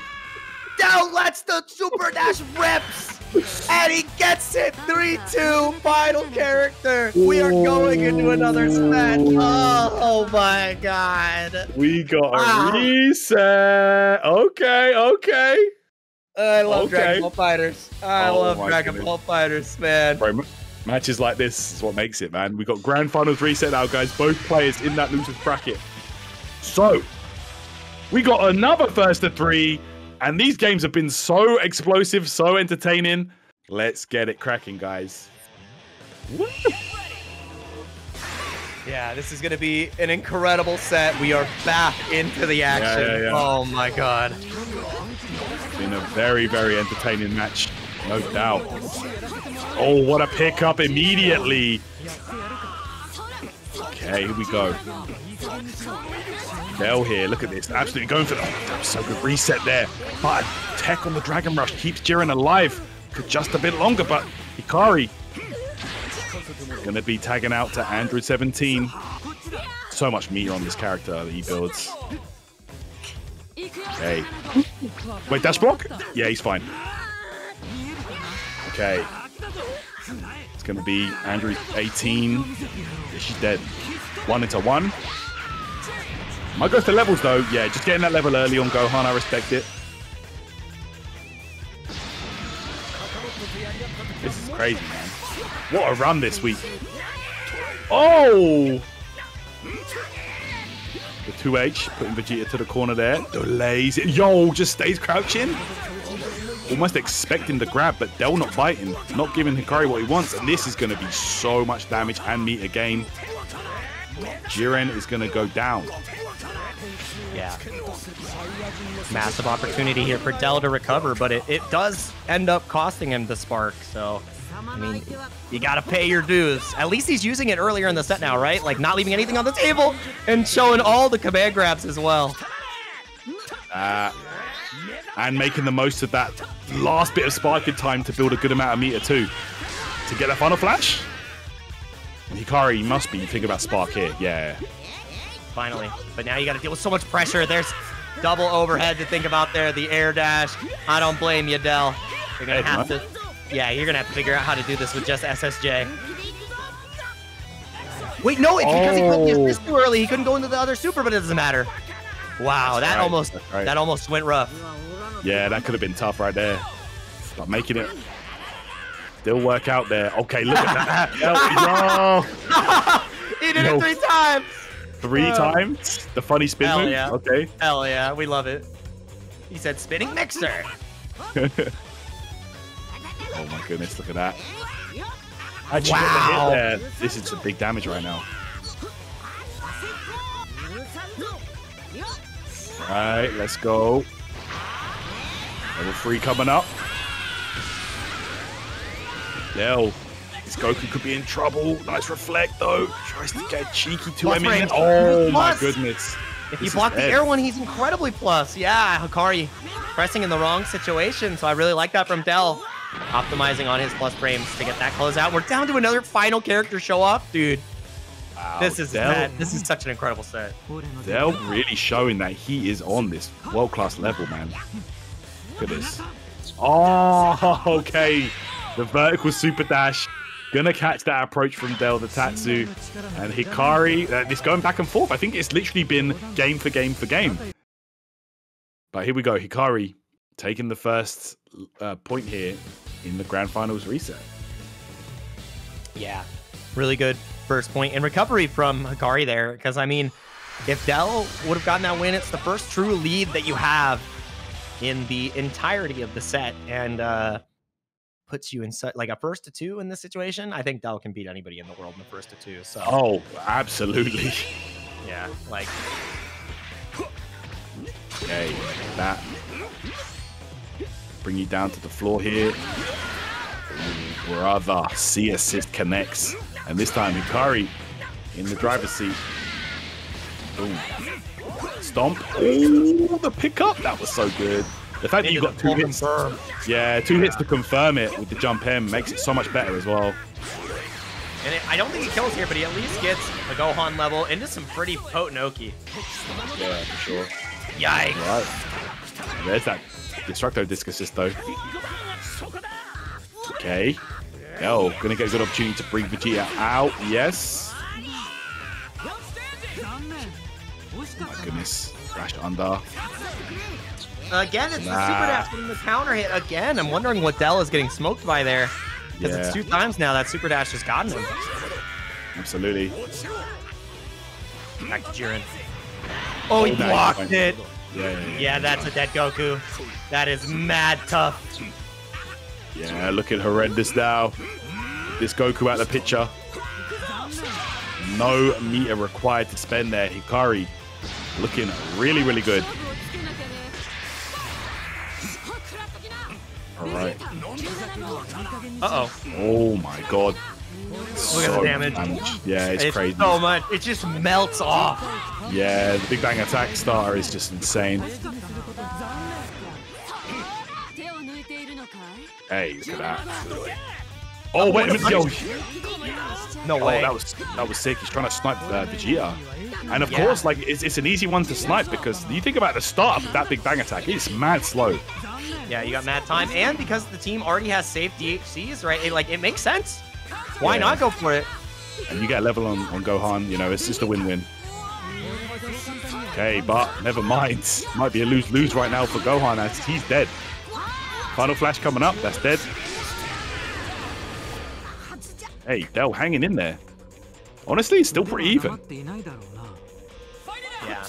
Del lets the super dash rips, and he gets it. 3-2, final character. We are going into another set. Oh my god. We got a Ah. reset. Okay, okay. I love Okay. Dragon Ball FighterZ. I Oh love Dragon goodness. Ball FighterZ, man. Bro, matches like this is what makes it, man. We got grand finals reset now, guys. Both players in that losers bracket. So, we got another first to three, and these games have been so explosive, so entertaining. Let's get it cracking, guys. Woo! Yeah, this is going to be an incredible set. We are back into the action. yeah, yeah. Oh my god. Been a very, very entertaining match, no doubt. Oh, what a pickup immediately. Okay, here we go. Del here, look at this. Absolutely going for the. That was so good reset there. But tech on the Dragon Rush keeps Jiren alive for just a bit longer, but Hikari gonna be tagging out to Android 17. So much meat on this character that he builds. Okay. Wait, dash block? Yeah, he's fine. Okay. It's gonna be Android 18. Yeah, she's dead. One into one. Might go for levels though. Yeah, just getting that level early on Gohan, I respect it. This is crazy, man. What a run this week. Oh! the 2H, putting Vegeta to the corner there. Delays it. Yo, just stays crouching. Almost expecting the grab, but Del not biting, not giving Hikari what he wants. And this is going to be so much damage and meat again. Jiren is going to go down. Yeah. Massive opportunity here for Del to recover, but it, it does end up costing him the spark. So, I mean, you got to pay your dues. At least he's using it earlier in the set now, right? Like, not leaving anything on the table and showing all the command grabs as well. Uh, and making the most of that last bit of sparking time to build a good amount of meter too. To get that final flash? Hikari must be thinking about spark here. Yeah. Finally. But now you got to deal with so much pressure. There's double overhead to think about there. The air dash. I don't blame you, Del. You're going to have to... Yeah, you're going to have to figure out how to do this with just SSJ. Wait, no, it's because he put the Oh. assist too early. He couldn't go into the other super, but it doesn't matter. Wow, that right, almost right. that almost went rough. Yeah, that could have been tough right there. But making it still work out there. Okay, look at that. Yo, he did No. it three times. Three Uh, times. The funny spin hell move. yeah. Okay. Hell yeah, we love it. He said spinning mixer. oh my goodness, look at that. Actually, Wow. wow. There. This is some big damage right now. Right, let's go. Level three coming up. Del. This Goku could be in trouble. Nice reflect though. Tries to get cheeky to Plus him. range. Oh my goodness. If This you block the air one, he's incredibly plus. Yeah, Hikari pressing in the wrong situation. So I really like that from Del. Optimizing on his plus frames to get that close out. We're down to another final character show off, dude. Wow, This is mad. This is such an incredible set. Del really showing that he is on this world class level, man. Look at this. Oh, okay. The vertical super dash. Gonna catch that approach from Del the Tatsu. And Hikari, uh, it's going back and forth. I think it's literally been game for game for game. But here we go. Hikari taking the first uh, point here in the grand finals reset. Yeah, really good first and recovery from Hikari there. Because, I mean, if Del would have gotten that win, it's the first true lead that you have in the entirety of the set and uh, puts you in such like a first to two in this situation. I think Del can beat anybody in the world in the first to two. So, Oh, absolutely. yeah, like, Okay, that. Bring you down to the floor here. Brother, C assist connects. And this time Hikari in the driver's seat. Boom. Stomp. Ooh, the pickup. That was so good. The fact that you got two hits. confirm. Yeah, two hits to confirm it with the jump in makes it so much better as well. And it, I don't think he kills here, but he at least gets a Gohan level into some pretty potent Oki. Yeah, for sure. Yikes. Right. There's that Destructo Disc assist though. Okay. Oh, gonna get a good opportunity to bring Vegeta out. Yes. Oh My goodness. Crashed under. Again, it's the super dash getting the counter hit again. I'm wondering what Del is getting smoked by there. Because Yeah. it's two times now that super dash has gotten him. Absolutely. Back to Jiren. Oh, oh he Oh, blocked it. Yeah, yeah, yeah. Yeah, that's a dead Goku. That is mad tough. Yeah, looking horrendous now. This Goku out of the picture. No meter required to spend there. Hikari looking really, really good. All right. Uh-oh. Oh my god. Look at the damage. Yeah, it's, crazy. so much. It just melts off. Yeah, the Big Bang Attack star is just insane. Hey, look at that. Oh wait a minute, yo! No Oh, way. that was that was sick. He's trying to snipe uh, Vegeta, and of Yeah. course, like it's, it's an easy one to snipe because you think about the start of that Big Bang Attack. It's mad slow. Yeah, you got mad time. And because the team already has safe DHCs, right? It, like, it makes sense. Why Yeah. not go for it? and you get a level on, on Gohan, you know, it's just a win-win. Okay, but never mind. Might be a lose-lose right now for Gohan as he's dead. Final flash coming up, that's dead. Hey, Del hanging in there. Honestly, it's still pretty even. Yeah,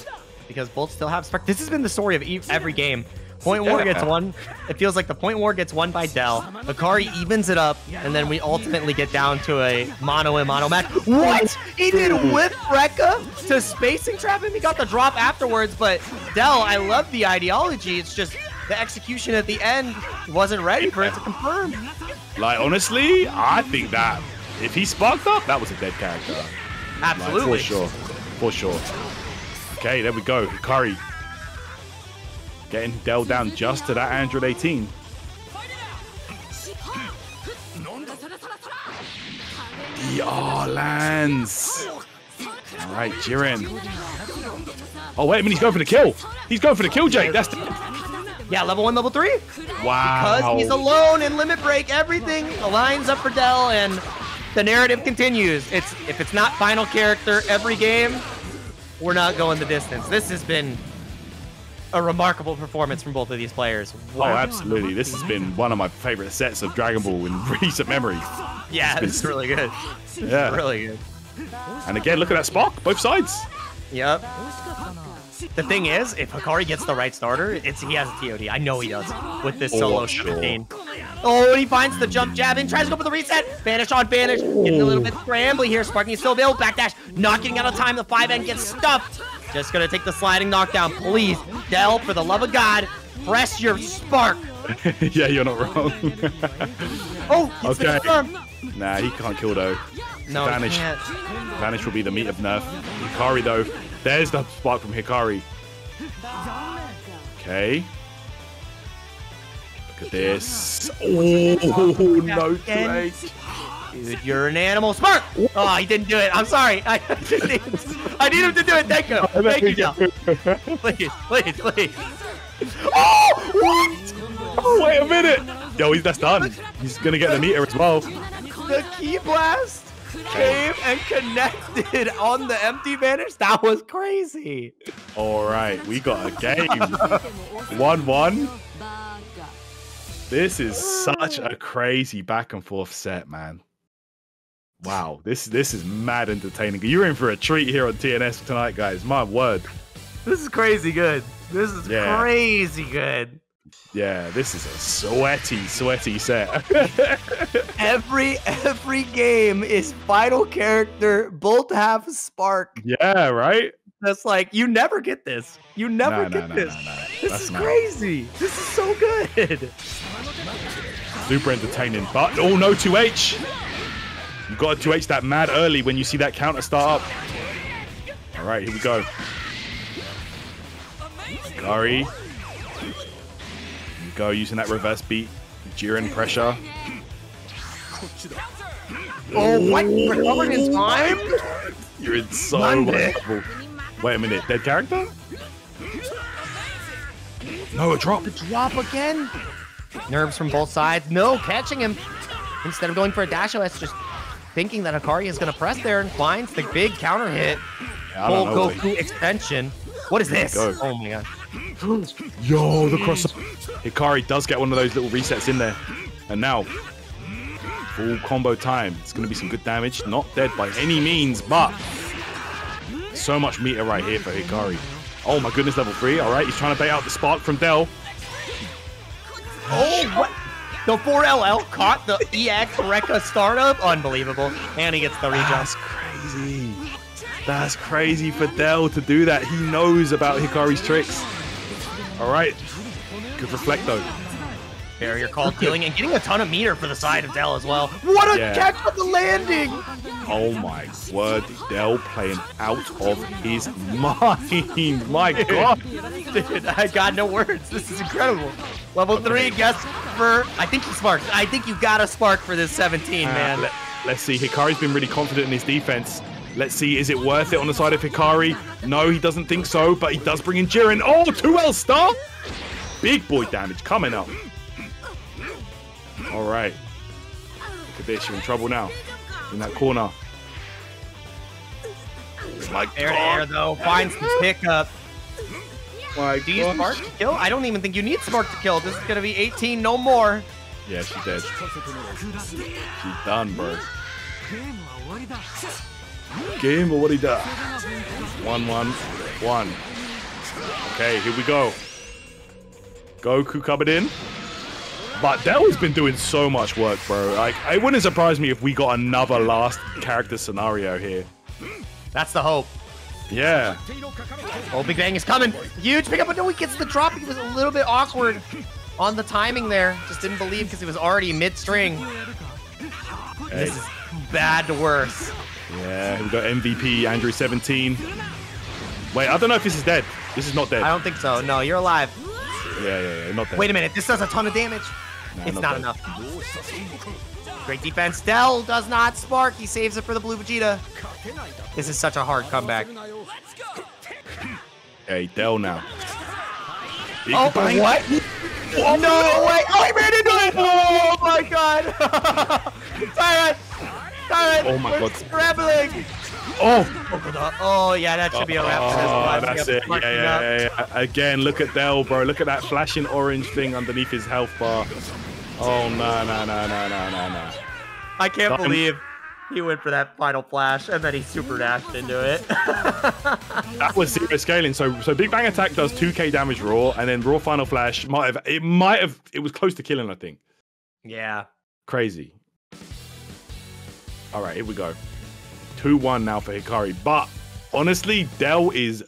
because both still have spark. This has been the story of e- every game. Point war gets one. It feels like the point war gets won by Del. Hikari evens it up, and then we ultimately get down to a mono and mono match. What? He did whip Rekka to spacing trap him. He got the drop afterwards, but Del, I love the ideology. It's just the execution at the end wasn't ready for it to confirm. Like honestly, I think that if he sparked up, that was a dead character. Like, Absolutely. for sure, for sure. Okay, there we go. Hikari getting Del down just to that Android 18. DR lands. All right, Jiren. Oh wait a minute, he's going for the kill. He's going for the kill, Jake. That's the... Yeah, level one, level three. wow. Because he's alone in limit break, everything aligns up for Del, and the narrative continues. It's if it's not final character every game, we're not going the distance. This has been a remarkable performance from both of these players. Oh, absolutely. This has been one of my favorite sets of Dragon Ball in recent memory. Yeah, this is really good. Yeah. Really good. And again, look at that spark, both sides. Yep. The thing is, if Hikari gets the right starter, it's he has a TOD. I know he does with this Oh, solo sure. 17. Oh, and he finds the jump jab in, tries to go for the reset. Vanish on Vanish. Getting a little oh. bit scrambly here. Sparking is still available. Backdash. Not getting out of time. The 5 end gets stuffed. Just gonna take the sliding knockdown. Please, Del, for the love of God, press your spark. yeah, you're not wrong. Oh, it's Okay. nah, he can't kill though. No, Vanish. can't. Vanish will be the meat of nerf. Hikari though. There's the spark from Hikari. Okay. Look at this. Oh, no Again. Trade. Dude, you're an animal. Smart! Oh, he didn't do it. I'm sorry. I, need, I need him to do it. Thank you. Thank you, Del. Please, please, please. Oh, what? Oh, wait a minute. Yo, he's that's done. He's gonna get the meter as well. The Ki blast came and connected on the empty vanish. That was crazy. All right, we got a game. One-one. This is such a crazy back and forth set, man. Wow, this this is mad entertaining. You're in for a treat here on TNS tonight, guys. My word. This is crazy good. This is Yeah. crazy good. Yeah, this is a sweaty, sweaty set. Every every game is final character. Both have spark. yeah, right? That's like you never get this. You never get this. This That's is not- crazy. This is so good. Super entertaining. But oh no, 2H. You got to 2H that mad early when you see that counter start up. All right, here we go. Gary. Here we go using that reverse beat. Jiren pressure. Oh, what? Recovered oh in time? You're in so Monday. much trouble. Wait a minute, dead character? No, a drop. The drop again? Nerves from both sides. No, catching him. Instead of going for a dash oh, OS, just thinking that Hikari is going to press there and finds the big counter hit. I Full don't. Goku extension. What is this? go. Oh my god. Yo, the cross. Hikari does get one of those little resets in there. And now, full combo time. It's going to be some good damage. Not dead by any means, but so much meter right here for Hikari. Oh my goodness, level three. All right, he's trying to bait out the spark from Del. Oh, what? The 4LL caught the EX Rekka startup. Unbelievable. And he gets the rejump. That's crazy. That's crazy for Del to do that. He knows about Hikari's tricks. All right. Good reflect though. Barrier call dealing and getting a ton of meter for the side of Del as well. What a Yeah. catch on the landing! Oh my word, Del playing out of his mind. My God. Dude, I got no words. This is incredible. Level three, guess for. I think he sparked. I think you got a spark for this 17, Uh, man. let, us see. Hikari's been really confident in his defense. Let's see, is it worth it on the side of Hikari? No, he doesn't think so, but he does bring in Jiren. Oh, 2L star! Big boy damage coming up. All right. Look at this. You're in trouble now. In that corner. My Air to air, God. though. Finds the pickup. My Do you gosh. spark to kill? I don't even think you need spark to kill. This is going to be 18, no more. Yeah, she dead. She's done, bro. Game or what he does? One, one, one. Okay, here we go. Goku coming in. But Del's been doing so much work, bro. Like, it wouldn't surprise me if we got another last character scenario here. That's the hope. Yeah. Oh, Big Bang is coming. Huge pickup, but no, he gets the drop. He was a little bit awkward on the timing there. Just didn't believe because he was already mid-string. Hey. This is bad to worse. Yeah, we got MVP, Android 17. Wait, I don't know if this is dead. This is not dead. I don't think so. No, you're alive. Yeah, yeah, yeah, not dead. Wait a minute. This does a ton of damage. Nah, it's not not enough. Great defense. Del does not spark. He saves it for the blue Vegeta. This is such a hard comeback. Hey, Del now. Big Oh, bang. what? no way! Oh, he ran into it! Oh my god! Tyrant! Tyrant! Oh my God. Scrambling! Oh, Oh yeah, that should be a wrap. oh that's it. Yeah, yeah, yeah, yeah. Again, look at Del, bro. Look at that flashing orange thing underneath his health bar. Oh, no, no, no, no, no, no, no. I can't Nothing. believe he went for that final flash and then he super dashed into it. That was zero scaling. So, so Big Bang Attack does 2k damage raw, and then raw final flash might have, it might have, it was close to killing, I think. yeah. Crazy. All right, here we go. 2 1 now for Hikari. But honestly, Del is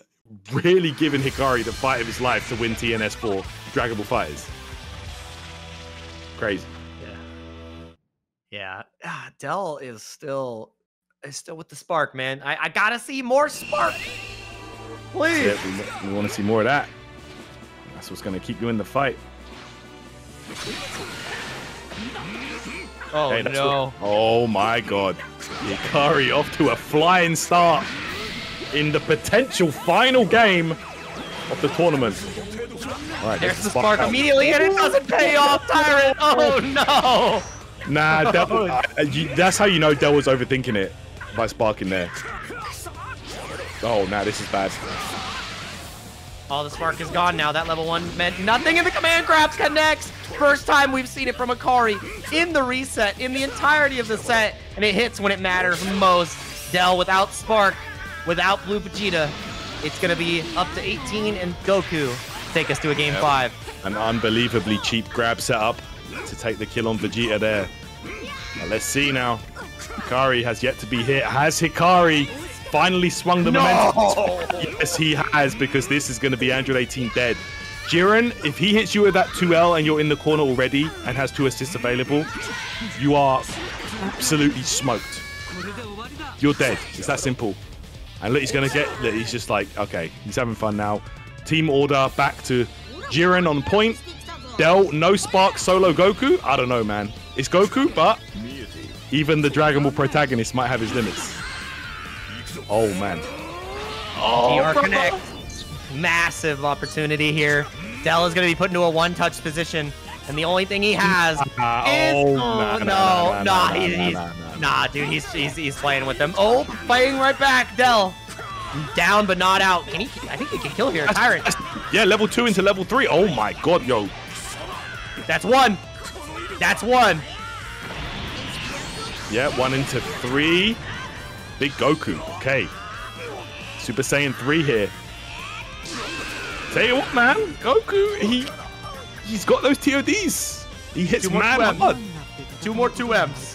really giving Hikari the fight of his life to win TNS 4 Dragon Ball FighterZ. Crazy. Yeah. Yeah. Ah, Del is still is still with the spark, man. I, I gotta see more spark. Please. Yeah, we, want to see more of that. That's what's going to keep you in the fight. Oh Hey, no. what- oh my god. Hikari off to a flying start in the potential final game of the tournament. All right, There's the spark out. immediately and it doesn't pay off, Tyrant. Oh no. Nah, Del, uh, you- that's how you know Del was overthinking it by sparking there. Oh, nah, this is bad. All the spark is gone now. That level one meant nothing, and the command grabs connects. First time we've seen it from Akari in the reset, in the entirety of the set, and it hits when it matters most. Del without spark, without blue Vegeta, it's gonna be up to 18, and Goku take us to a game five. An unbelievably cheap grab setup to take the kill on Vegeta there. Now, let's see now. Hikari has yet to be hit. Has Hikari finally swung the momentum? Yes, he has, because this is going to be Android 18 dead. Jiren, if he hits you with that 2L and you're in the corner already and has two assists available, you are absolutely smoked. You're dead. It's that simple. And look, he's going to get, look, he's just like, okay, he's having fun now. Team order back to Jiren on point. Del, no spark, solo Goku. I don't know, man. It's Goku, but even the Dragon Ball protagonist might have his limits. Oh, man. DR Connect. Massive opportunity here. Del is going to be put into a one-touch position, and the only thing he has Ah, is oh, oh, nah, no, nah, nah, nah, nah, he- nah, he's, nah, nah, Nah, dude, he's, he's, he's playing with them. Oh, fighting right back, Del. Down but not out. Can he? I think he can kill here. Tyrant. Yeah, level two into level three. Oh my god, yo. That's one. That's one. Yeah, one into three. Big Goku. Okay. Super Saiyan 3 here. Tell you what, man. Goku, he, he's got those TODs. He hits two man. Two more 2Ms.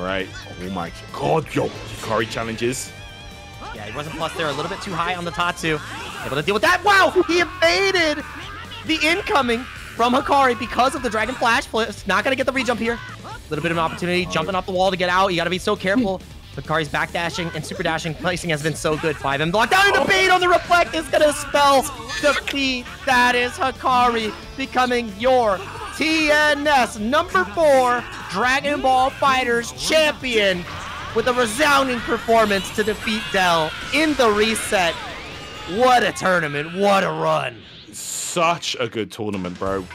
Alright. Oh my god, yo. Hikari challenges. Yeah, he wasn't plus there. A little bit too high on the Tatsu. Able to deal with that. Wow! He evaded the incoming from Hikari because of the Dragon Flash. Not going to get the rejump here. A little bit of an opportunity. Jumping up the wall to get out. You got to be so careful. Hikari's back dashing and super dashing placing has been so good. 5M blocked down the bait on the reflect is going to spell defeat. That is Hikari becoming your TNS number four Dragon Ball FighterZ champion with a resounding performance to defeat Del in the reset. What a tournament. What a run. Such a good tournament, bro.